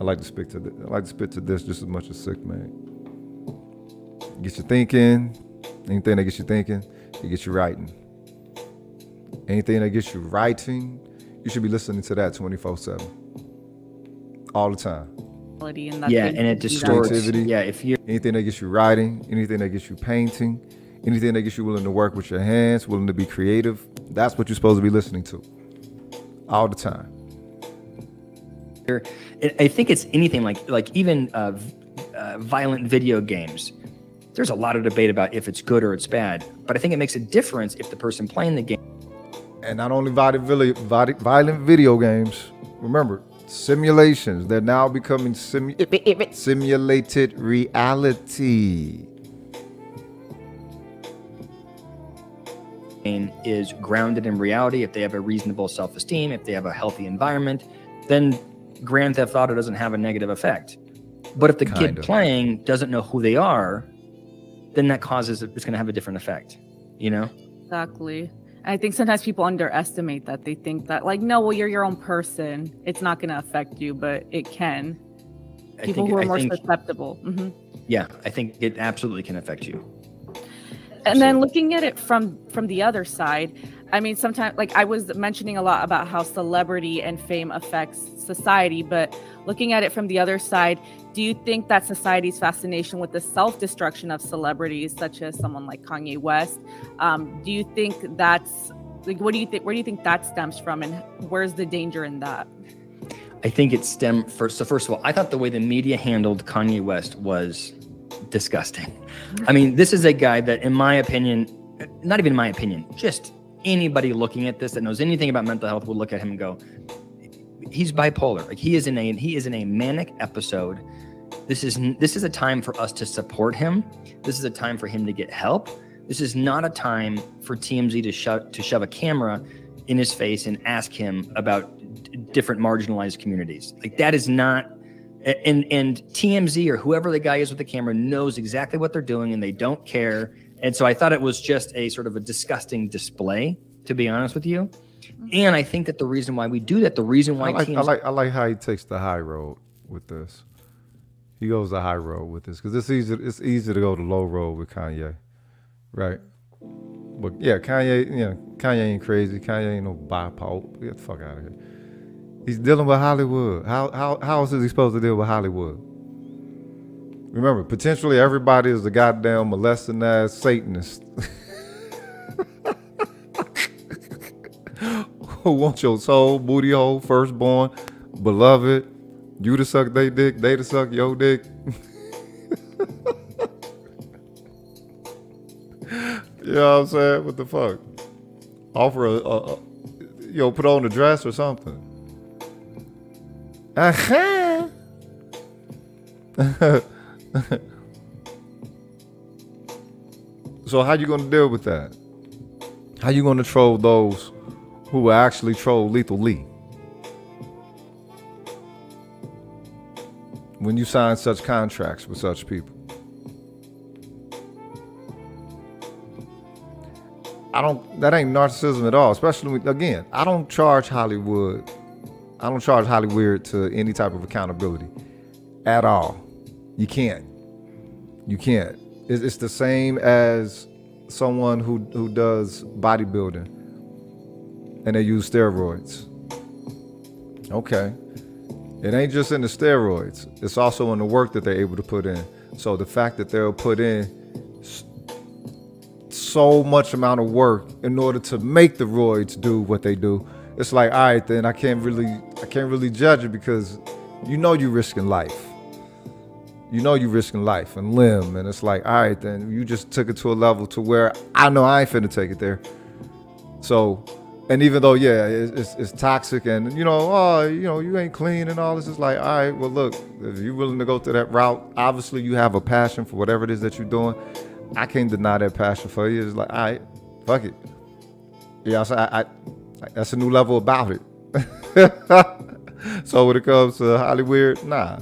A: I like to speak to th- I like to spit to this just as much as sick mate. Get you thinking, anything that gets you thinking, it gets you writing. Anything that gets you writing, you should be listening to that 24 7 all the time.
E: Yeah and it distorts. Yeah if you
A: anything that gets you writing anything that gets you painting anything that gets you willing to work with your hands willing to be creative that's what you're supposed to be listening to. All the time.
E: I think it's anything like like even uh, uh, violent video games there's a lot of debate about if it's good or it's bad but i think it makes a difference if the person playing the game
A: and not only violent, violent video games. Remember, simulations. They're now becoming simu simulated reality.
E: Is grounded in reality. If they have a reasonable self esteem, if they have a healthy environment, then Grand Theft Auto doesn't have a negative effect. But if the kind kid of. playing doesn't know who they are, then that causes it's going to have a different effect. You know?
D: Exactly I think sometimes people underestimate that. They think that, like, no, well, you're your own person. It's not going to affect you, but it can.
E: I
D: People
E: think-
D: who are
E: I
D: more
E: think-
D: susceptible. hmm
E: Yeah, I think it absolutely can affect you.
D: and then looking at it from from the other side i mean sometimes like i was mentioning a lot about how celebrity and fame affects society but looking at it from the other side do you think that society's fascination with the self-destruction of celebrities such as someone like kanye west um, do you think that's like what do you think where do you think that stems from and where's the danger in that
E: I think it stemmed first. So first of all, I thought the way the media handled Kanye West was disgusting. I mean, this is a guy that, in my opinion, not even my opinion, just anybody looking at this that knows anything about mental health would look at him and go, he's bipolar. Like he is in a he is in a manic episode. This is this is a time for us to support him. This is a time for him to get help. This is not a time for TMZ to shove to shove a camera in his face and ask him about d- different marginalized communities. Like that is not and and TMZ or whoever the guy is with the camera knows exactly what they're doing and they don't care. And so I thought it was just a sort of a disgusting display, to be honest with you. Mm-hmm. And I think that the reason why we do that, the reason why
A: I like, I like I like how he takes the high road with this. He goes the high road with this because it's easy. It's easy to go the low road with Kanye, right? But yeah, Kanye, you know, Kanye ain't crazy. Kanye ain't no bipolar. Get the fuck out of here. He's dealing with Hollywood. How how how else is he supposed to deal with Hollywood? Remember, potentially everybody is a goddamn molesting ass Satanist. Who wants your soul, booty hole, firstborn, beloved? You to suck they dick, they to suck your dick. you know what I'm saying? What the fuck? Offer a, a, a you know, put on a dress or something. Uh-huh. so how you gonna deal with that? How you gonna troll those who actually troll Lethal When you sign such contracts with such people. I don't that ain't narcissism at all, especially when, again, I don't charge Hollywood. I don't charge Hollywood to any type of accountability at all. You can't. You can't. It's, it's the same as someone who who does bodybuilding and they use steroids. Okay. It ain't just in the steroids. It's also in the work that they're able to put in. So the fact that they'll put in so much amount of work in order to make the roids do what they do, it's like, all right, then I can't really I can't really judge it because you know you're risking life. You know you're risking life and limb, and it's like, all right, then you just took it to a level to where I know I ain't finna take it there. So, and even though yeah, it's, it's, toxic, and you know, oh, you know, you ain't clean and all this, is like, all right, well, look, if you're willing to go through that route, obviously you have a passion for whatever it is that you're doing. I can't deny that passion for you. It's like, all right, fuck it. Yeah, so I, I, that's a new level about it. so when it comes to Hollywood, nah.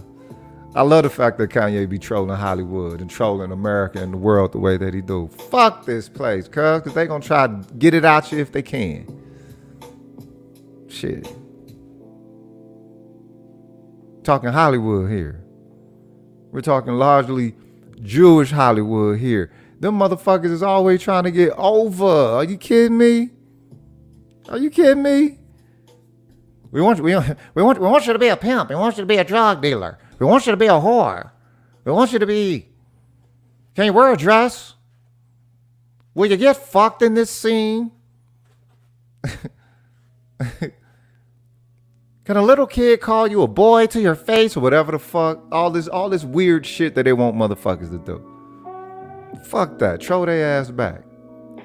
A: I love the fact that Kanye be trolling Hollywood and trolling America and the world the way that he do. Fuck this place, cuz, cause they gonna try to get it out you if they can. Shit. Talking Hollywood here. We're talking largely Jewish Hollywood here. Them motherfuckers is always trying to get over. Are you kidding me? Are you kidding me? We want we, we want we want you to be a pimp. We want you to be a drug dealer. We want you to be a whore. We want you to be. Can you wear a dress? Will you get fucked in this scene? Can a little kid call you a boy to your face or whatever the fuck? All this all this weird shit that they want motherfuckers to do. Fuck that. Throw their ass back.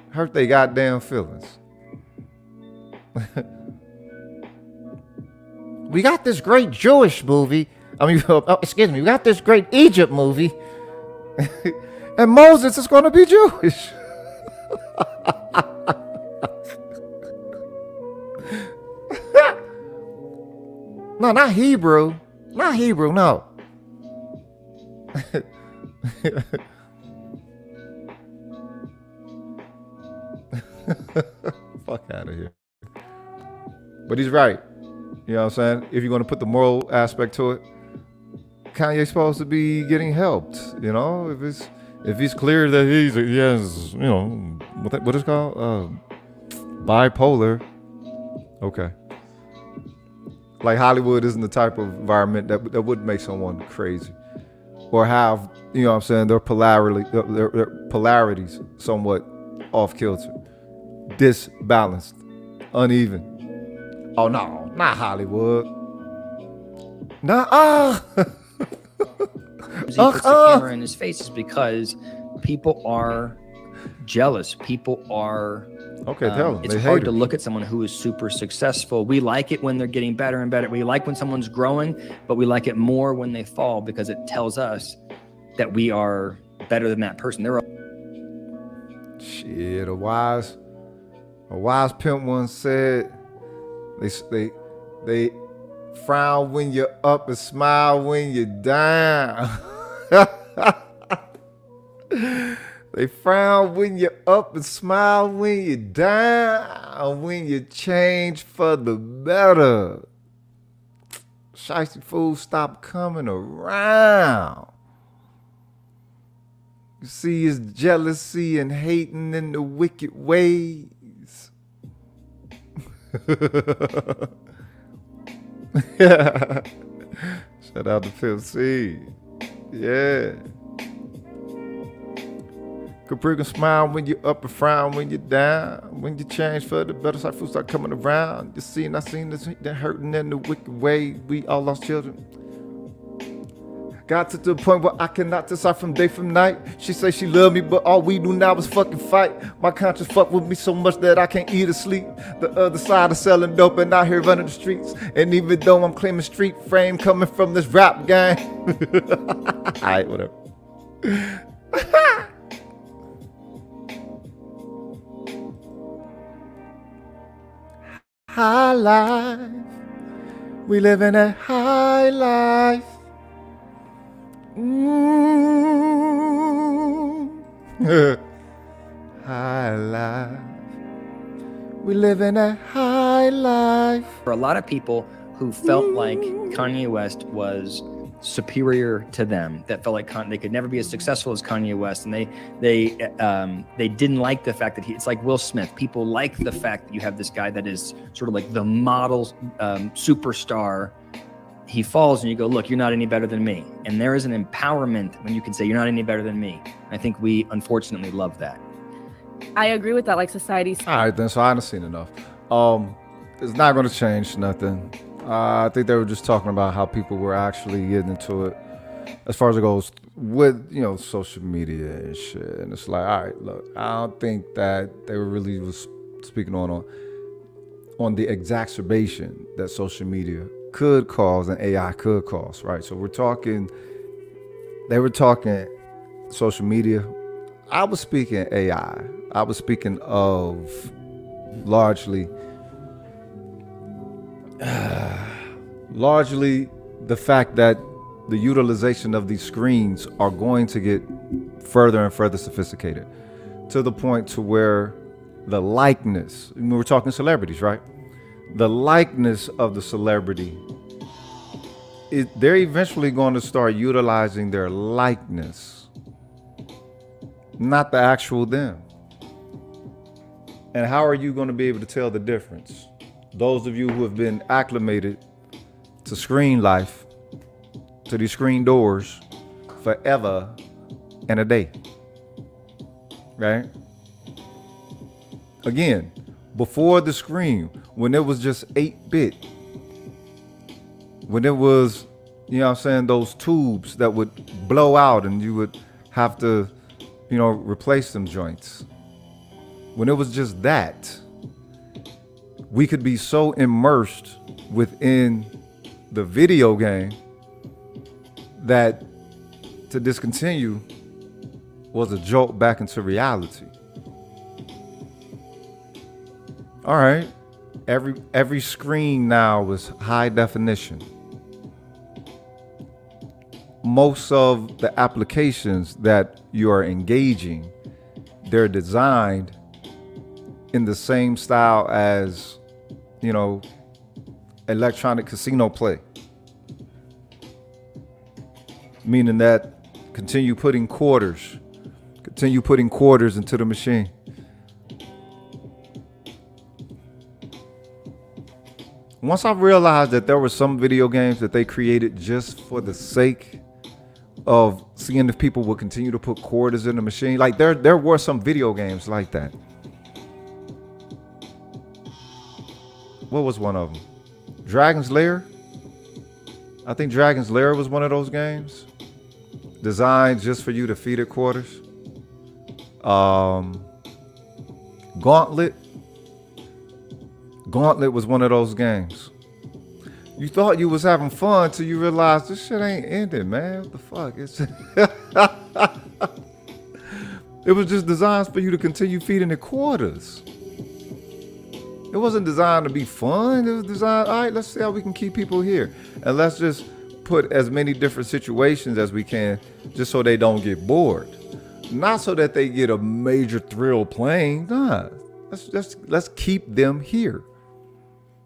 A: Hurt they goddamn feelings. we got this great Jewish movie. I mean, oh, excuse me, we got this great Egypt movie. and Moses is going to be Jewish. No, not Hebrew. Not Hebrew, no. Fuck out of here. But he's right. You know what I'm saying? If you're gonna put the moral aspect to it, Kanye's supposed to be getting helped. You know, if it's if he's clear that he's he has you know what that, what is called uh, bipolar. Okay. Like Hollywood isn't the type of environment that that would make someone crazy, or have you know what I'm saying their polarity their, their polarities somewhat off kilter, disbalanced, uneven. Oh no, not Hollywood. Nah, ah.
E: he puts the camera in his face is because people are jealous. People are.
A: Okay, tell
E: um,
A: them.
E: It's
A: They
E: hard to look at someone who is super successful. We like it when they're getting better and better. We like when someone's growing, but we like it more when they fall because it tells us that we are better than that person. They're
A: Shit, a wise, a wise pimp once said, they they they frown when you're up and smile when you're down. they frown when you're up and smile when you're down. When you change for the better. Shiesty fools stop coming around. You see his jealousy and hating in the wicked ways. Shout out to Phil C. Yeah. Capri can smile when you're up and frown when you're down. When you change for the better side, fools start coming around. You see, and I seen this the hurting in the wicked way. We all lost children. Got to the point where I cannot decide from day from night. She say she love me, but all we do now is fucking fight. My conscience fuck with me so much that I can't eat or sleep. The other side of selling dope and out here running the streets. And even though I'm claiming street frame coming from this rap gang. Alright, whatever. high life. We live in a high life. Mm. high life. We live in a high life.
E: for a lot of people who felt like Kanye West was superior to them that felt like Con- they could never be as successful as Kanye West and they they um, they didn't like the fact that he it's like Will Smith people like the fact that you have this guy that is sort of like the model um, superstar he falls and you go look you're not any better than me and there is an empowerment when you can say you're not any better than me I think we unfortunately love that
D: I agree with that. Like society's
A: All right, then. So I haven't seen enough. Um, it's not going to change nothing. Uh, I think they were just talking about how people were actually getting into it, as far as it goes with you know social media and shit. And it's like, all right, look, I don't think that they were really was speaking on on on the exacerbation that social media could cause and AI could cause, right? So we're talking. They were talking social media. I was speaking AI. I was speaking of largely, largely the fact that the utilization of these screens are going to get further and further sophisticated to the point to where the likeness, I mean, we're talking celebrities, right? The likeness of the celebrity, it, they're eventually going to start utilizing their likeness, not the actual them. And how are you going to be able to tell the difference? Those of you who have been acclimated to screen life, to these screen doors forever and a day. Right? Again, before the screen, when it was just 8 bit, when it was, you know what I'm saying, those tubes that would blow out and you would have to, you know, replace them joints. When it was just that, we could be so immersed within the video game that to discontinue was a jolt back into reality. All right. Every every screen now is high definition. Most of the applications that you are engaging, they're designed in the same style as, you know, electronic casino play. Meaning that continue putting quarters, continue putting quarters into the machine. Once I realized that there were some video games that they created just for the sake of seeing if people would continue to put quarters in the machine, like there there were some video games like that. What was one of them? Dragon's Lair. I think Dragon's Lair was one of those games designed just for you to feed it quarters. Um, Gauntlet. Gauntlet was one of those games. You thought you was having fun till you realized this shit ain't ending, man. What the fuck? It's it was just designed for you to continue feeding the quarters. It wasn't designed to be fun. It was designed, all right, let's see how we can keep people here. And let's just put as many different situations as we can just so they don't get bored. Not so that they get a major thrill playing. Nah. Let's let's let's keep them here.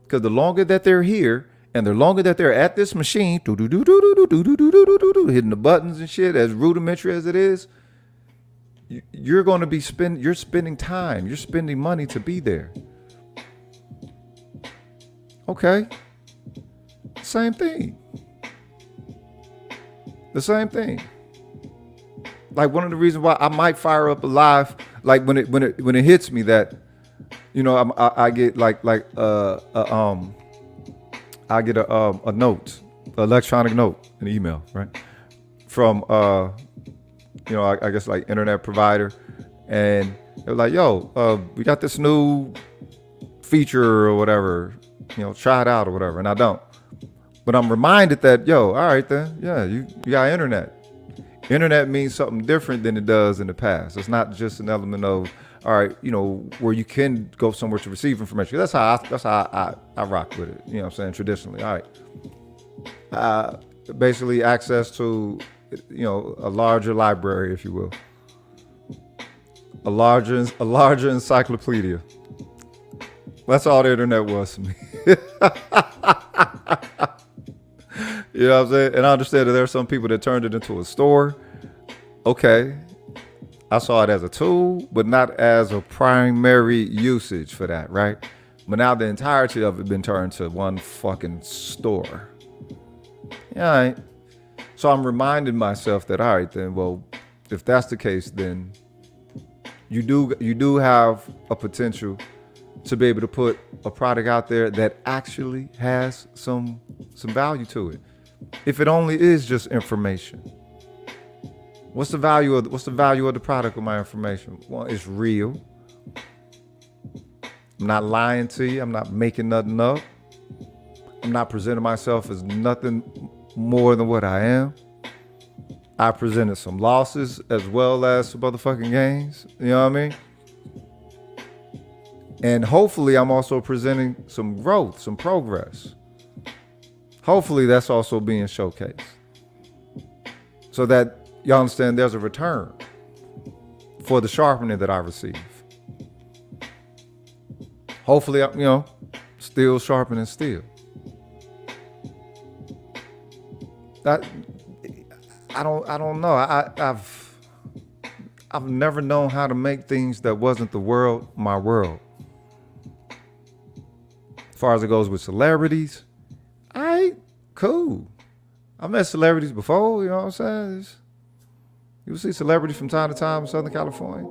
A: Because the longer that they're here and the longer that they're at this machine, hitting the buttons and shit, as rudimentary as it is, you're going to be spend you're spending time, you're spending money to be there. Okay. Same thing. The same thing. Like one of the reasons why I might fire up a live, like when it when it when it hits me that, you know, I'm, I, I get like like uh, uh um, I get a um, a note, electronic note, an email, right, from uh, you know, I, I guess like internet provider, and they're like, yo, uh, we got this new feature or whatever, you know, try it out or whatever, and I don't. But I'm reminded that, yo, all right then, yeah, you, you got internet. Internet means something different than it does in the past. It's not just an element of, all right, you know, where you can go somewhere to receive information. That's how I, that's how I, I, I rock with it. You know what I'm saying? Traditionally, all right. Uh, basically, access to, you know, a larger library, if you will, a larger a larger encyclopedia. That's all the internet was to me. You know what I'm saying? And I understand that there are some people that turned it into a store. Okay. I saw it as a tool, but not as a primary usage for that, right? But now the entirety of it been turned to one fucking store. Yeah, all right. So I'm reminding myself that all right then, well, if that's the case, then you do you do have a potential to be able to put a product out there that actually has some some value to it if it only is just information? What's the value of what's the value of the product of my information? Well, it's real. I'm not lying to you. I'm not making nothing up. I'm not presenting myself as nothing more than what I am. I presented some losses as well as some motherfucking gains. You know what I mean? And hopefully, I'm also presenting some growth, some progress. Hopefully, that's also being showcased so that y'all understand there's a return for the sharpening that I receive. Hopefully, you know, still sharpening steel. That I don't I don't know. I, I've I've never known how to make things that wasn't the world my world. Far as it goes with celebrities, I cool. I met celebrities before, you know what I'm saying? It's, you see celebrities from time to time in Southern California.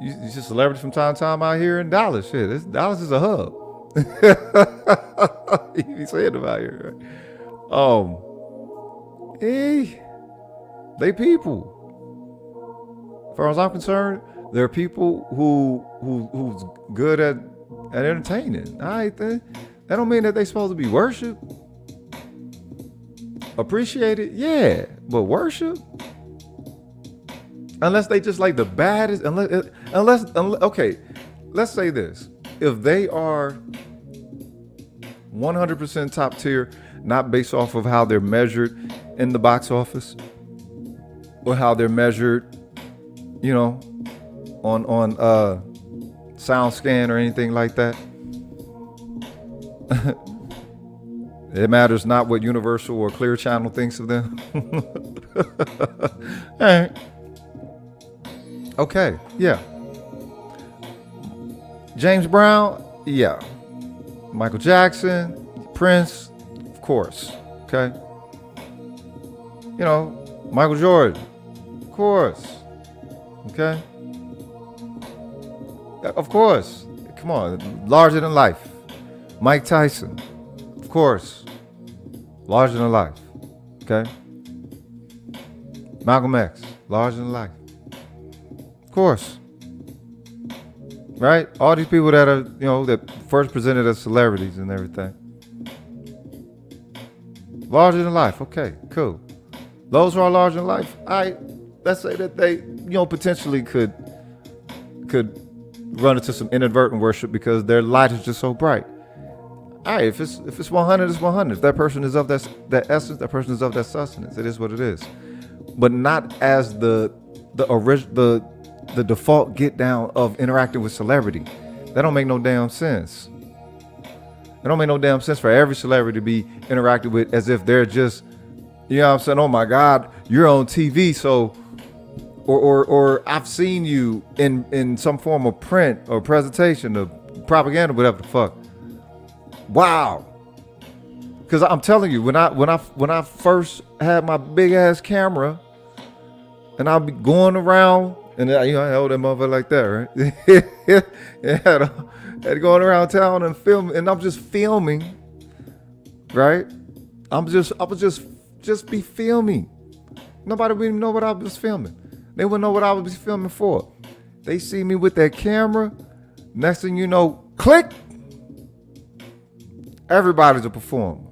A: You, you see celebrities from time to time out here in Dallas. Shit, Dallas is a hub. you be saying about here, right? Um, hey, they people. As far as I'm concerned, they're people who who who's good at at entertaining. All right, then. That don't mean that they supposed to be worshiped. Appreciated, yeah, but worship. Unless they just like the baddest, unless unless, unless okay, let's say this: if they are 100% top tier, not based off of how they're measured in the box office or how they're measured, you know, on on uh SoundScan or anything like that. It matters not what Universal or Clear Channel thinks of them. All right. Okay. Yeah. James Brown. Yeah. Michael Jackson. Prince. Of course. Okay. You know, Michael Jordan. Of course. Okay. Of course. Come on. Larger than life. Mike Tyson. Of course. Larger than life. Okay. Malcolm X. Larger than life. Of course. Right? All these people that are, you know, that first presented as celebrities and everything. Larger than life. Okay, cool. Those who are larger than life, I let's say that they, you know, potentially could could run into some inadvertent worship because their light is just so bright. All right, if it's if it's 100, it's 100. If that person is of that that essence, that person is of that sustenance. It is what it is, but not as the the original the the default get down of interacting with celebrity. That don't make no damn sense. It don't make no damn sense for every celebrity to be interacted with as if they're just, you know what I'm saying? Oh my God, you're on TV, so or or or I've seen you in in some form of print or presentation or propaganda, whatever the fuck. Wow. Cause I'm telling you, when I when I when I first had my big ass camera, and I'll be going around, and I, you know I held that motherfucker like that, right? had, going around town and filming, and I'm just filming, right? I'm just I was just just be filming. Nobody would even know what I was filming. They wouldn't know what I was filming for. They see me with that camera. Next thing you know, click. Everybody's a performer.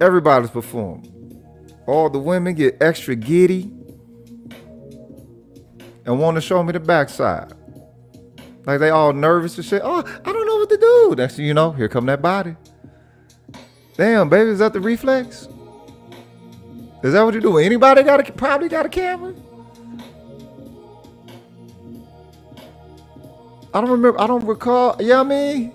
A: Everybody's performing. All the women get extra giddy and want to show me the backside. Like they all nervous and shit. Oh, I don't know what to do. Next thing you know, here come that body. Damn, baby, is that the reflex? Is that what you do? Anybody got a probably got a camera? I don't remember. I don't recall. Yeah, I mean,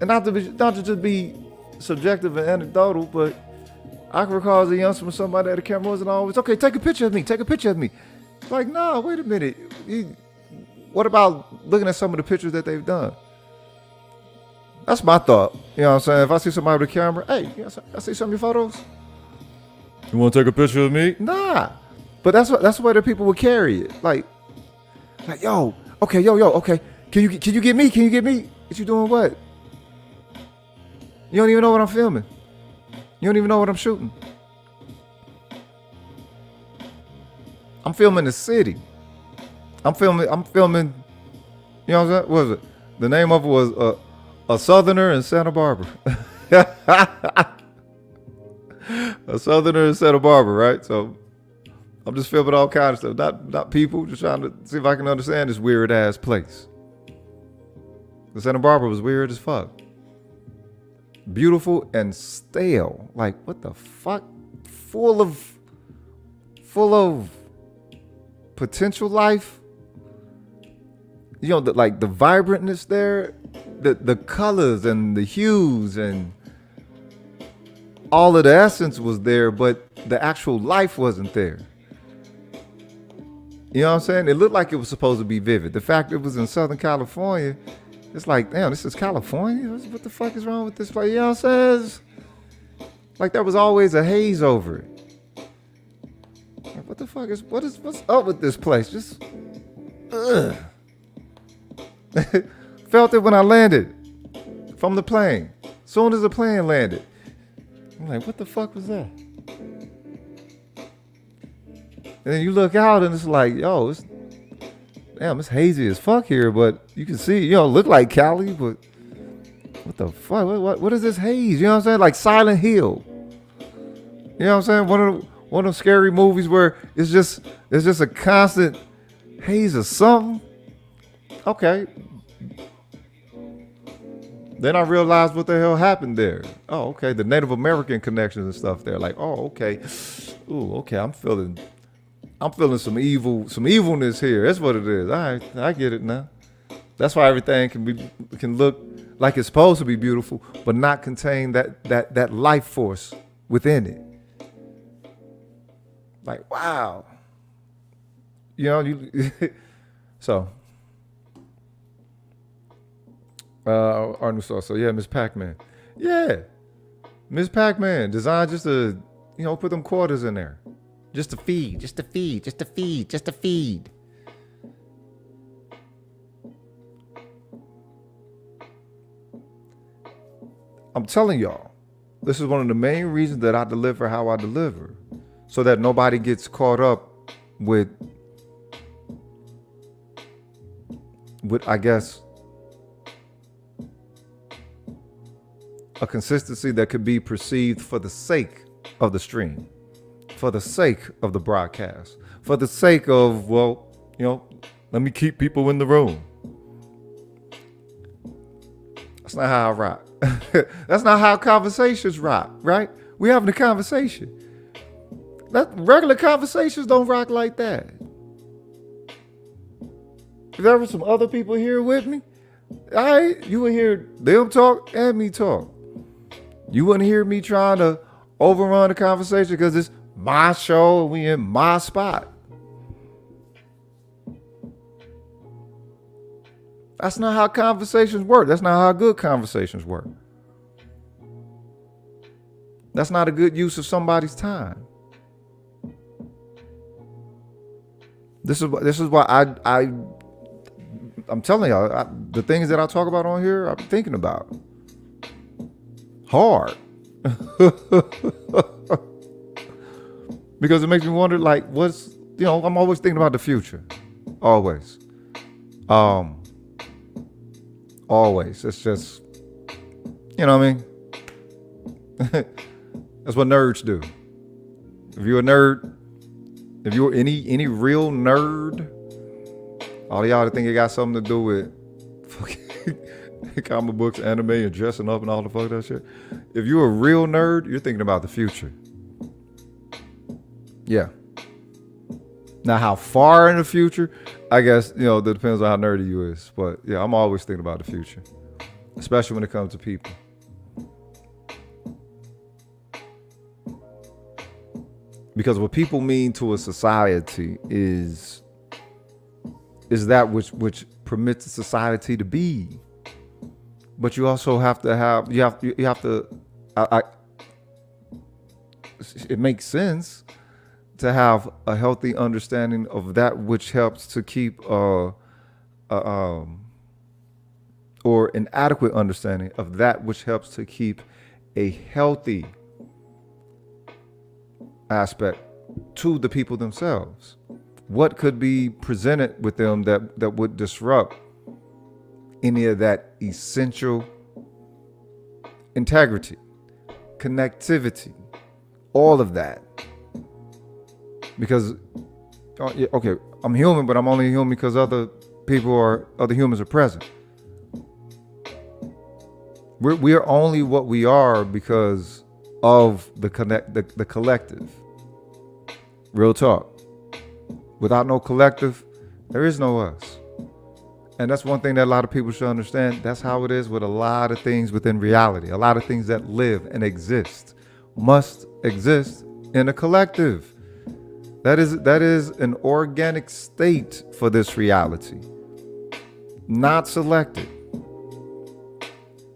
A: and not to be, not to just be subjective and anecdotal, but I can recall as a youngster when somebody had a camera wasn't always okay. Take a picture of me. Take a picture of me. Like, no, wait a minute. You, what about looking at some of the pictures that they've done? That's my thought. You know what I'm saying? If I see somebody with a camera, hey, you know, I see some of your photos. You want to take a picture of me? Nah. But that's what that's the way the people would carry it. Like, like, yo, okay, yo, yo, okay. Can you can you get me? Can you get me? What you doing what? You don't even know what I'm filming. You don't even know what I'm shooting. I'm filming the city. I'm filming. I'm filming. You know what I'm saying? What was it? The name of it was uh, a Southerner in Santa Barbara. a Southerner in Santa Barbara, right? So I'm just filming all kinds of stuff. Not not people, just trying to see if I can understand this weird ass place. The Santa Barbara was weird as fuck. Beautiful and stale. Like what the fuck? Full of full of potential life. You know, the, like the vibrantness there, the the colors and the hues and all of the essence was there, but the actual life wasn't there. You know what I'm saying? It looked like it was supposed to be vivid. The fact it was in Southern California, it's like, damn, this is California? What the fuck is wrong with this place? You know what I'm saying? like there was always a haze over it. Like, what the fuck is what is what's up with this place? Just ugh. Felt it when I landed from the plane. Soon as the plane landed. I'm like, what the fuck was that? And then you look out and it's like, yo, it's damn, it's hazy as fuck here, but you can see, you know, look like Cali, but what the fuck? What, what, what is this haze? You know what I'm saying? Like Silent Hill. You know what I'm saying? One of the, one of the scary movies where it's just it's just a constant haze of something. Okay. Then I realized what the hell happened there. Oh, okay. The Native American connections and stuff there. Like, oh, okay. Ooh, okay. I'm feeling I'm feeling some evil, some evilness here. That's what it is. All right, I get it now. That's why everything can be can look like it's supposed to be beautiful, but not contain that that that life force within it. Like wow, you know you. so, uh, our new yeah, Ms. Pac-Man. Yeah, Ms. Pac-Man designed just to you know put them quarters in there, just to feed, just to feed, just to feed, just to feed. I'm telling y'all, this is one of the main reasons that I deliver how I deliver, so that nobody gets caught up with, with I guess, a consistency that could be perceived for the sake of the stream, for the sake of the broadcast, for the sake of well, you know, let me keep people in the room. That's not how I rock. That's not how conversations rock, right? We having a conversation. That regular conversations don't rock like that. If there were some other people here with me, I you would hear them talk and me talk. You wouldn't hear me trying to overrun the conversation because it's my show and we in my spot. That's not how conversations work. That's not how good conversations work. That's not a good use of somebody's time. This is this is why I I I'm telling y'all I, the things that I talk about on here. I'm thinking about hard because it makes me wonder like what's you know I'm always thinking about the future, always. Um, always. It's just, you know what I mean? That's what nerds do. If you're a nerd, if you're any any real nerd, all y'all think it got something to do with comic books, anime, and dressing up and all the fuck that shit. If you're a real nerd, you're thinking about the future. Yeah. Now, how far in the future? I guess you know that depends on how nerdy you is. But yeah, I'm always thinking about the future, especially when it comes to people. Because what people mean to a society is is that which which permits a society to be. But you also have to have you have you have to. I, I it makes sense to have a healthy understanding of that which helps to keep uh, uh, um, or an adequate understanding of that which helps to keep a healthy aspect to the people themselves. What could be presented with them that, that would disrupt any of that essential integrity, connectivity, all of that because oh, okay, I'm human, but I'm only human because other people are other humans are present. We're we're only what we are because of the connect the, the collective. Real talk. Without no collective, there is no us. And that's one thing that a lot of people should understand. That's how it is with a lot of things within reality. A lot of things that live and exist must exist in a collective. That is that is an organic state for this reality. Not selected.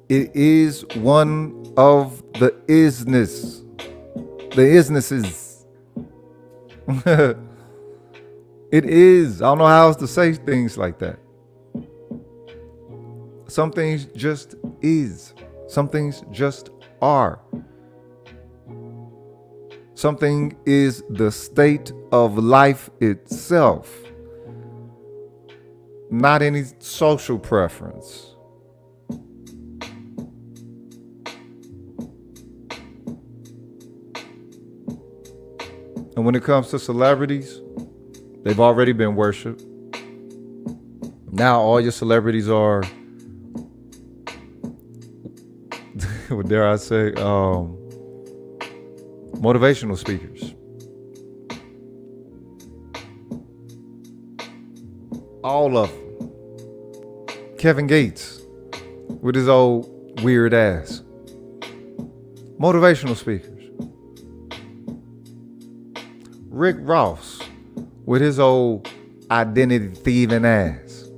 A: It is one of the isness. The isnesses. it is. I don't know how else to say things like that. Some things just is. Some things just are. Something is the state of life itself, not any social preference. And when it comes to celebrities, they've already been worshiped. Now all your celebrities are, what dare I say, um, motivational speakers. All of them. Kevin Gates with his old weird ass. Motivational speakers. Rick Ross with his old identity thieving ass.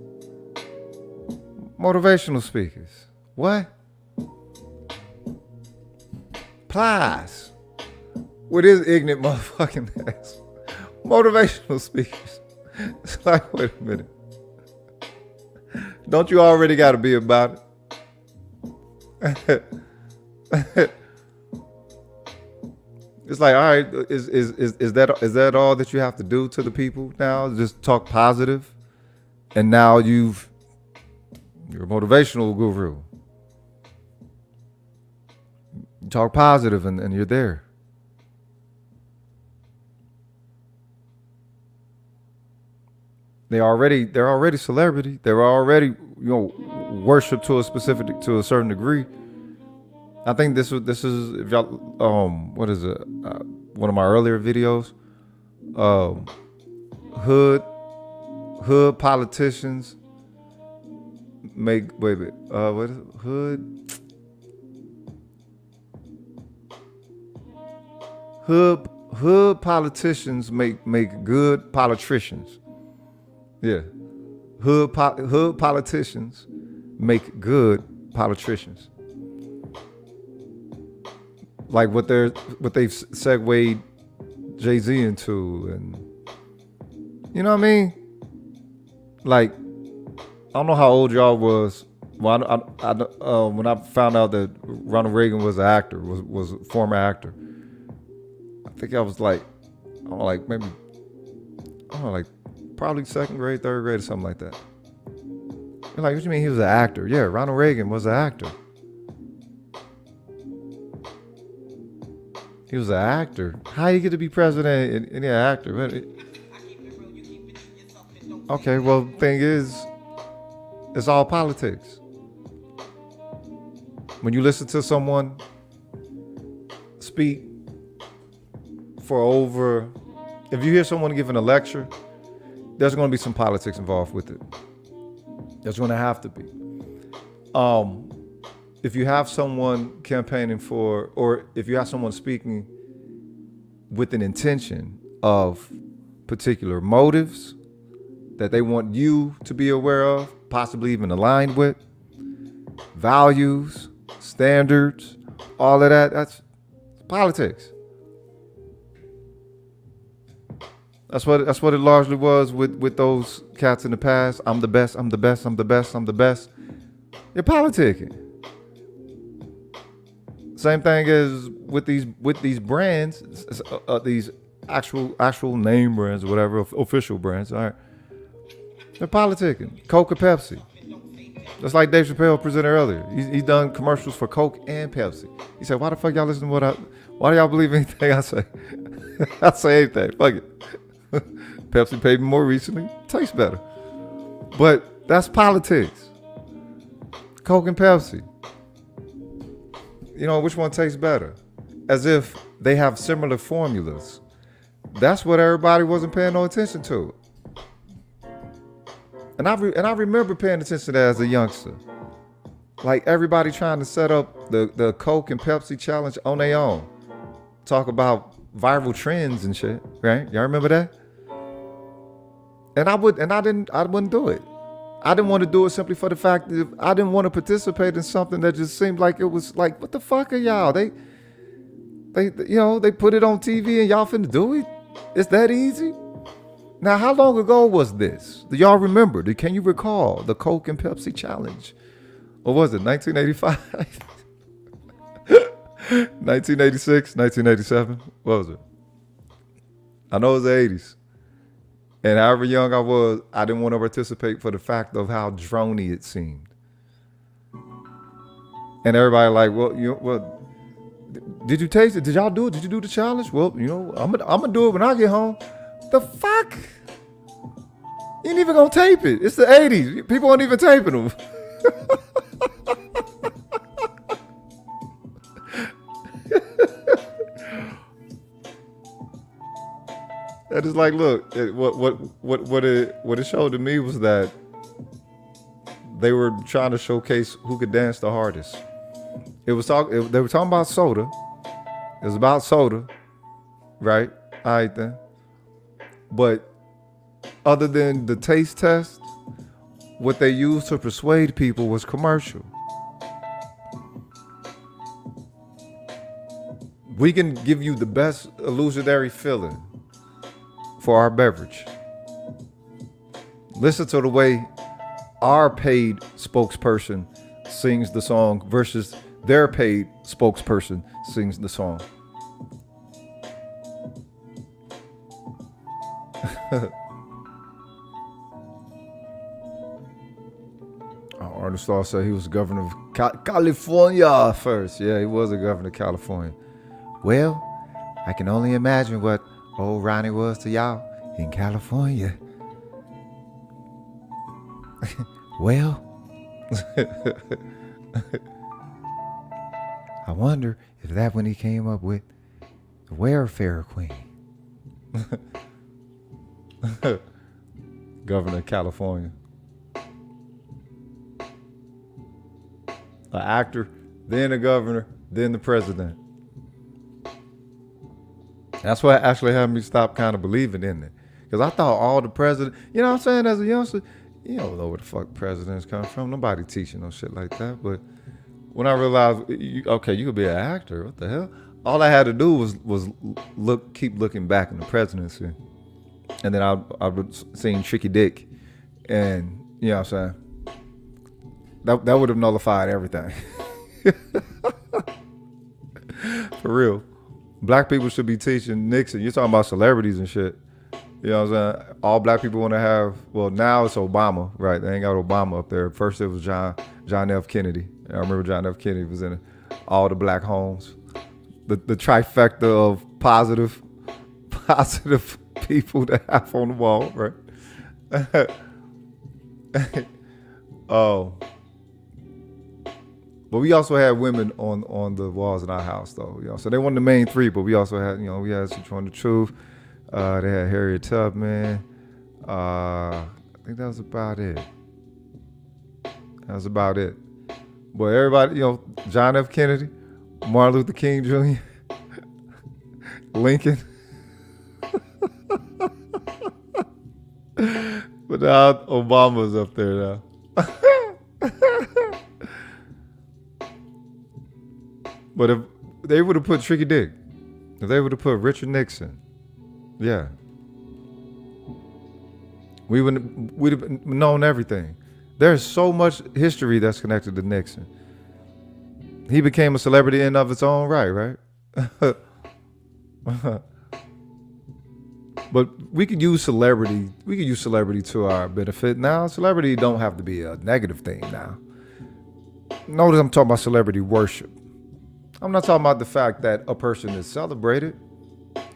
A: Motivational speakers. What? Plies with his ignorant motherfucking ass. Motivational speakers. It's like, wait a minute. Don't you already got to be about it? it's like, all right, is, is is is that is that all that you have to do to the people now? Just talk positive, and now you've you're a motivational guru. You talk positive, and, and you're there. They already they're already celebrity. They're already you know worship to a specific to a certain degree. I think this was this is if y'all um what is it uh, one of my earlier videos um hood hood politicians make wait wait uh what is it? hood hood hood politicians make make good politicians yeah hood po- hood politicians make good politicians like what they're what they've segued Jay Z into, and you know what I mean. Like I don't know how old y'all was. Well, I, I, I, uh, when I found out that Ronald Reagan was an actor, was was a former actor. I think I was like, I don't know, like maybe, I don't know, like probably second grade, third grade, or something like that. You're like, what do you mean he was an actor? Yeah, Ronald Reagan was an actor. He was an actor. How you get to be president and, and yeah, actor? What it- Okay, well, thing is, it's all politics. When you listen to someone speak for over, if you hear someone giving a lecture, there's going to be some politics involved with it. There's going to have to be. Um, if you have someone campaigning for, or if you have someone speaking with an intention of particular motives that they want you to be aware of, possibly even aligned with, values, standards, all of that, that's politics. That's what that's what it largely was with with those cats in the past. I'm the best. I'm the best. I'm the best. I'm the best. They're politicking. Same thing as with these with these brands, uh, uh, these actual actual name brands, or whatever official brands. All right, they're politicking. Coke or Pepsi. Just like Dave Chappelle presented earlier. He's, he's done commercials for Coke and Pepsi. He said, "Why the fuck y'all listen to what I? Why do y'all believe anything I say? I say anything. Fuck it. Pepsi paid me more recently. Tastes better. But that's politics. Coke and Pepsi. You know, which one tastes better? As if they have similar formulas. That's what everybody wasn't paying no attention to. And I re- and I remember paying attention to that as a youngster. Like everybody trying to set up the, the Coke and Pepsi challenge on their own. Talk about viral trends and shit, right? Y'all remember that? And I would and I didn't I wouldn't do it. I didn't want to do it simply for the fact that I didn't want to participate in something that just seemed like it was like, what the fuck are y'all? They they you know, they put it on TV and y'all finna do it? It's that easy? Now, how long ago was this? Do y'all remember? Can you recall the Coke and Pepsi challenge? Or was it 1985? 1986, 1987? What was it? I know it was the 80s. And however young I was, I didn't want to participate for the fact of how drony it seemed. And everybody like, well, you well, did you taste it? Did y'all do it? Did you do the challenge? Well, you know, I'm gonna I'm gonna do it when I get home. The fuck? You ain't even gonna tape it. It's the 80s. People aren't even taping them. And it's like, look, it, what what what what it what it showed to me was that they were trying to showcase who could dance the hardest. It was talk. It, they were talking about soda. It was about soda, right? All right then. But other than the taste test, what they used to persuade people was commercial. We can give you the best illusionary feeling for our beverage. Listen to the way our paid spokesperson sings the song versus their paid spokesperson sings the song. Arnold Starr said he was governor of Ca- California first. Yeah, he was a governor of California. Well, I can only imagine what old Ronnie was to y'all in California. well, I wonder if that when he came up with the welfare queen. Governor of California. An actor, then a governor, then the president. That's what actually had me stop kind of believing in it. Because I thought all the president, you know what I'm saying, as a youngster, you don't know where the fuck presidents come from. Nobody teaching no shit like that. But when I realized, you, okay, you could be an actor. What the hell? All I had to do was was look, keep looking back in the presidency, and then I I was seeing Tricky Dick, and you know what I'm saying. That that would have nullified everything. For real, black people should be teaching Nixon. You're talking about celebrities and shit. You know what I'm saying? All black people want to have. Well, now it's Obama, right? They ain't got Obama up there. First it was John John F. Kennedy. I remember John F. Kennedy was in all the black homes. The the trifecta of positive, positive people to have on the wall, right? oh. But we also had women on on the walls in our house, though. You know, so they weren't the main three, but we also had, you know, we had Sojourner the Truth. Uh, they had Harriet Tubman. Uh, I think that was about it. That was about it. But everybody, you know, John F. Kennedy, Martin Luther King Jr., Lincoln. but now Obama's up there now. But if they would have put Tricky Dick, if they would have put Richard Nixon, yeah, we would we'd have known everything. There's so much history that's connected to Nixon. He became a celebrity in of its own right, right? but we could use celebrity. We could use celebrity to our benefit. Now, celebrity don't have to be a negative thing. Now, notice I'm talking about celebrity worship. I'm not talking about the fact that a person is celebrated.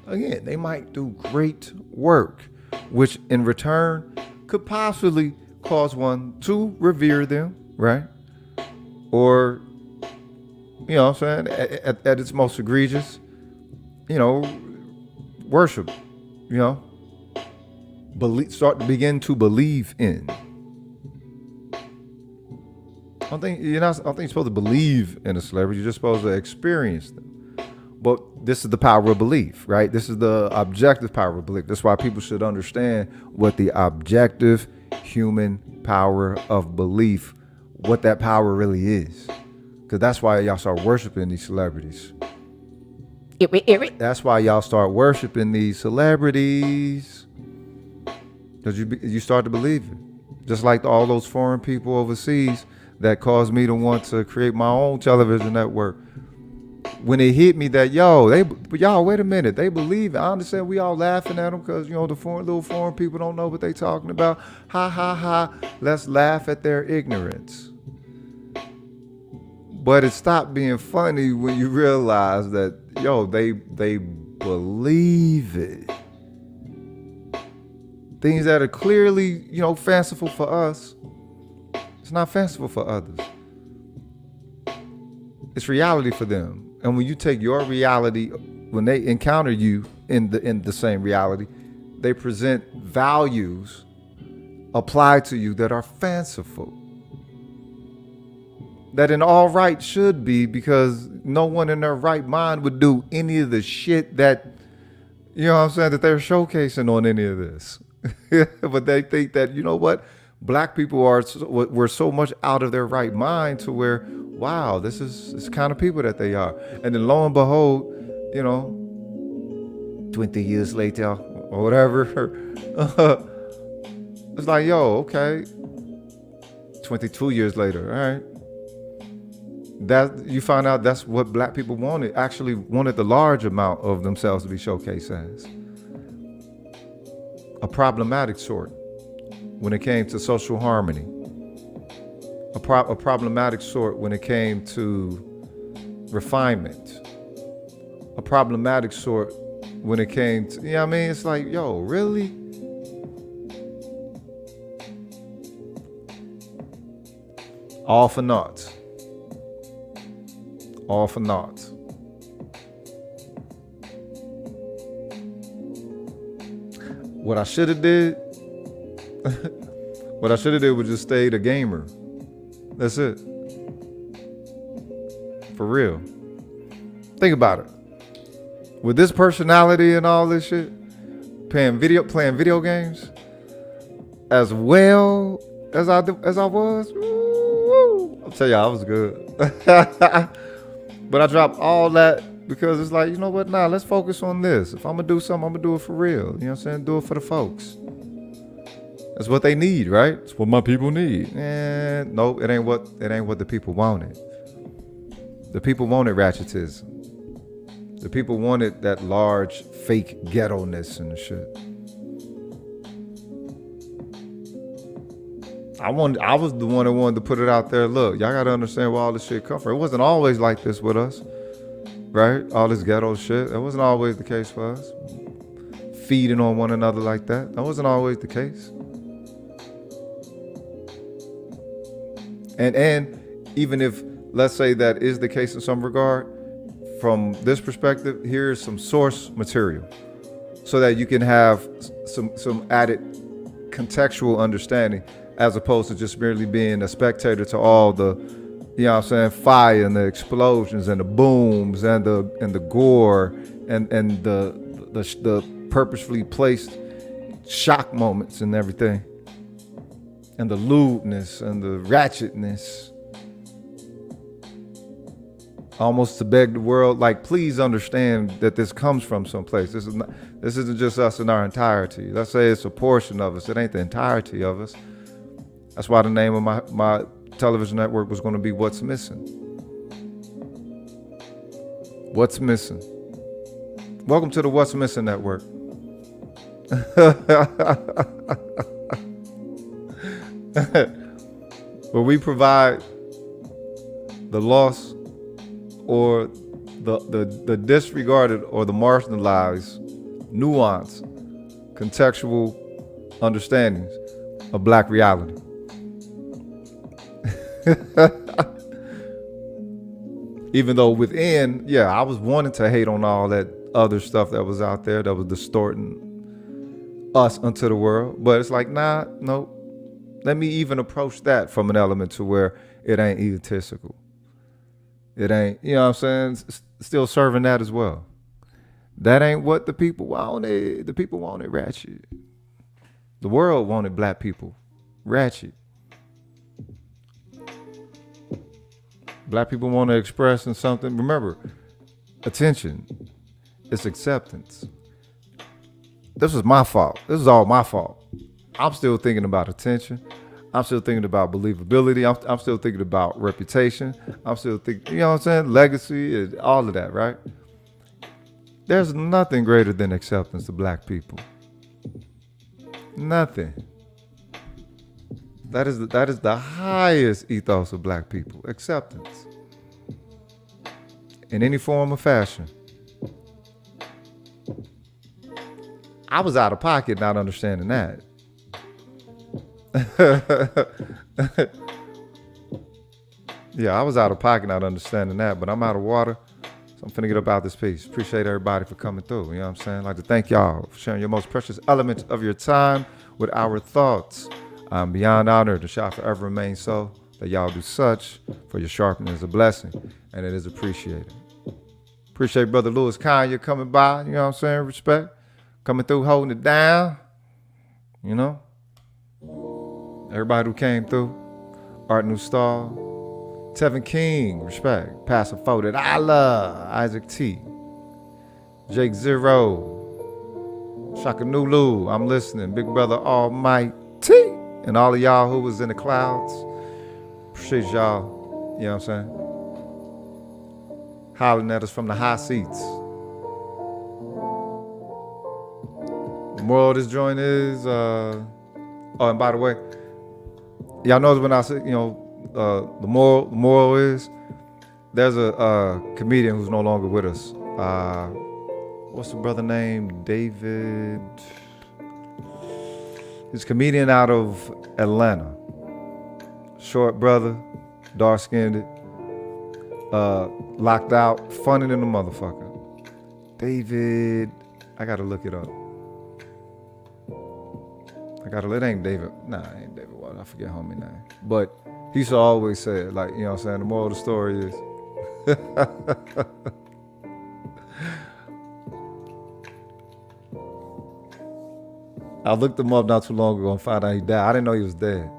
A: Again, they might do great work, which in return could possibly cause one to revere them, right? Or, you know what I'm saying, at, at, at its most egregious, you know, worship, you know, believe, start to begin to believe in. I don't think you're not. I don't think you're supposed to believe in a celebrity. You're just supposed to experience them. But this is the power of belief, right? This is the objective power of belief. That's why people should understand what the objective human power of belief, what that power really is. Because that's why y'all start worshiping these celebrities. That's why y'all start worshiping these celebrities. Because you, you start to believe it. Just like all those foreign people overseas that caused me to want to create my own television network. When it hit me that yo, they y'all wait a minute, they believe. It. I understand we all laughing at them because you know the foreign little foreign people don't know what they talking about. Ha ha ha! Let's laugh at their ignorance. But it stopped being funny when you realize that yo, they they believe it. Things that are clearly you know fanciful for us, it's not fanciful for others. It's reality for them. And when you take your reality, when they encounter you in the in the same reality, they present values applied to you that are fanciful. that in all right should be because no one in their right mind would do any of the shit that you know what I'm saying that they're showcasing on any of this. but they think that you know what black people are we're so much out of their right mind to where wow this is this kind of people that they are. And then lo and behold you know 20 years later or whatever it's like yo okay. 22 years later all right. That you find out that's what black people wanted actually wanted the large amount of themselves to be showcased as. A problematic sort when it came to social harmony, a, pro- a problematic sort when it came to refinement, a problematic sort when it came to, you know what I mean? It's like, yo, really? All for naught. All for naught. What I should have did what I should have did was just stayed a gamer. That's it. For real. Think about it. With this personality and all this shit, playing video playing video games, as well as I as I was, I'll tell y'all, I was good. but I dropped all that because it's like, you know what? Nah, let's focus on this. If I'm gonna do something, I'm gonna do it for real. You know what I'm saying? Do it for the folks. That's what they need, right? It's what my people need. And no, it ain't what it ain't what the people wanted. The people wanted ratchetism. The people wanted that large fake ghetto-ness and shit. I wanted, I was the one that wanted to put it out there. Look, y'all gotta understand where all this shit come from. It wasn't always like this with us, right? All this ghetto shit. That wasn't always the case for us. Feeding on one another like that. That wasn't always the case. And and even if let's say that is the case in some regard, from this perspective, here's some source material so that you can have some some added contextual understanding as opposed to just merely being a spectator to all the you know what I'm saying fire and the explosions and the booms and the and the gore and and the the, the purposefully placed shock moments and everything and the lewdness and the ratchetness. Almost to beg the world, like, please understand that this comes from someplace. This is not, this isn't just us in our entirety. Let's say it's a portion of us. It ain't the entirety of us. That's why the name of my, my television network was going to be What's Missing. What's Missing? Welcome to the What's Missing Network. where we provide the lost or the, the, the disregarded or the marginalized nuance, contextual understandings of black reality. Even though within, yeah, I was wanting to hate on all that other stuff that was out there that was distorting us unto the world. But it's like, nah, nope let me even approach that from an element to where it ain't egotistical. It ain't, you know what I'm saying? S- still serving that as well. That ain't what the people wanted. The people wanted ratchet. The world wanted black people ratchet. Black people want to express in something. Remember, attention, it's acceptance. This is my fault. This is all my fault. I'm still thinking about attention. I'm still thinking about believability. I'm, I'm still thinking about reputation. I'm still thinking, you know what I'm saying? Legacy, all of that, right? There's nothing greater than acceptance to black people. Nothing. That is the, that is the highest ethos of black people. Acceptance. In any form or fashion. I was out of pocket not understanding that. yeah, I was out of pocket not understanding that, but I'm out of water. So I'm finna get about this piece. Appreciate everybody for coming through. You know what I'm saying? I'd like to thank y'all for sharing your most precious elements of your time with our thoughts. I'm beyond honored. The shot forever remains so. that y'all do such for your sharpening is a blessing, and it is appreciated. Appreciate Brother Louis Kanye coming by, you know what I'm saying? Respect. Coming through, holding it down. You know? Everybody who came through. Art New Star. Tevin King, respect. Pastor Folded. Allah. Isaac T. Jake Zero. Shaka Nulu, I'm listening. Big Brother Almighty. And all of y'all who was in the clouds. Appreciate y'all. You know what I'm saying? Hollering at us from the high seats. The moral of this joint is, uh, oh, and by the way, y'all notice when I say, you know, uh, the moral, the moral is, there's a uh, comedian who's no longer with us. Uh, what's the brother name? David. He's a comedian out of Atlanta. Short brother, dark skinned, uh, locked out, funny than a motherfucker. David, I gotta look it up. I gotta, it ain't David, nah, I forget homie name. But he used to always say like, you know what I'm saying? The moral of the story is, I looked him up not too long ago and found out he died. I didn't know he was dead.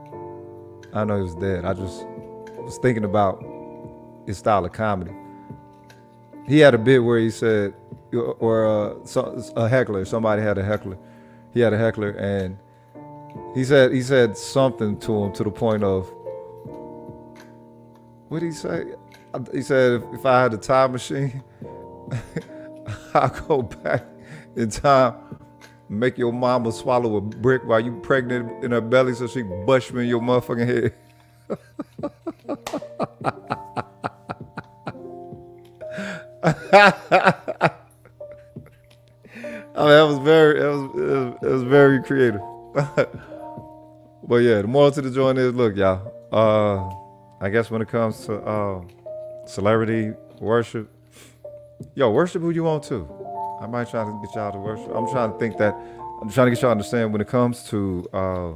A: I know he was dead. I just was thinking about his style of comedy. He had a bit where he said, or uh, so, a heckler, somebody had a heckler. He had a heckler, and he said he said something to him to the point of, what did he say? He said, if, I had a time machine, I'll go back in time make your mama swallow a brick while you pregnant in her belly so she bust me in your motherfucking head. I mean, that was very, was, it was, it was very creative. but yeah, the moral to the joint is, look, y'all. Uh, I guess when it comes to uh, celebrity worship, yo, worship who you want to. I might try to get y'all to worship. I'm trying to think that I'm trying to get y'all to understand when it comes to uh,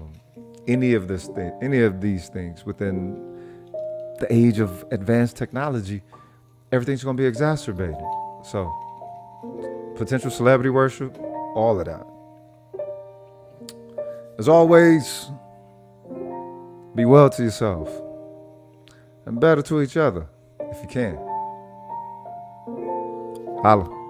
A: any of this thing, any of these things within the age of advanced technology, everything's going to be exacerbated. So, potential celebrity worship, all of that. As always, be well to yourself and better to each other if you can. Holla.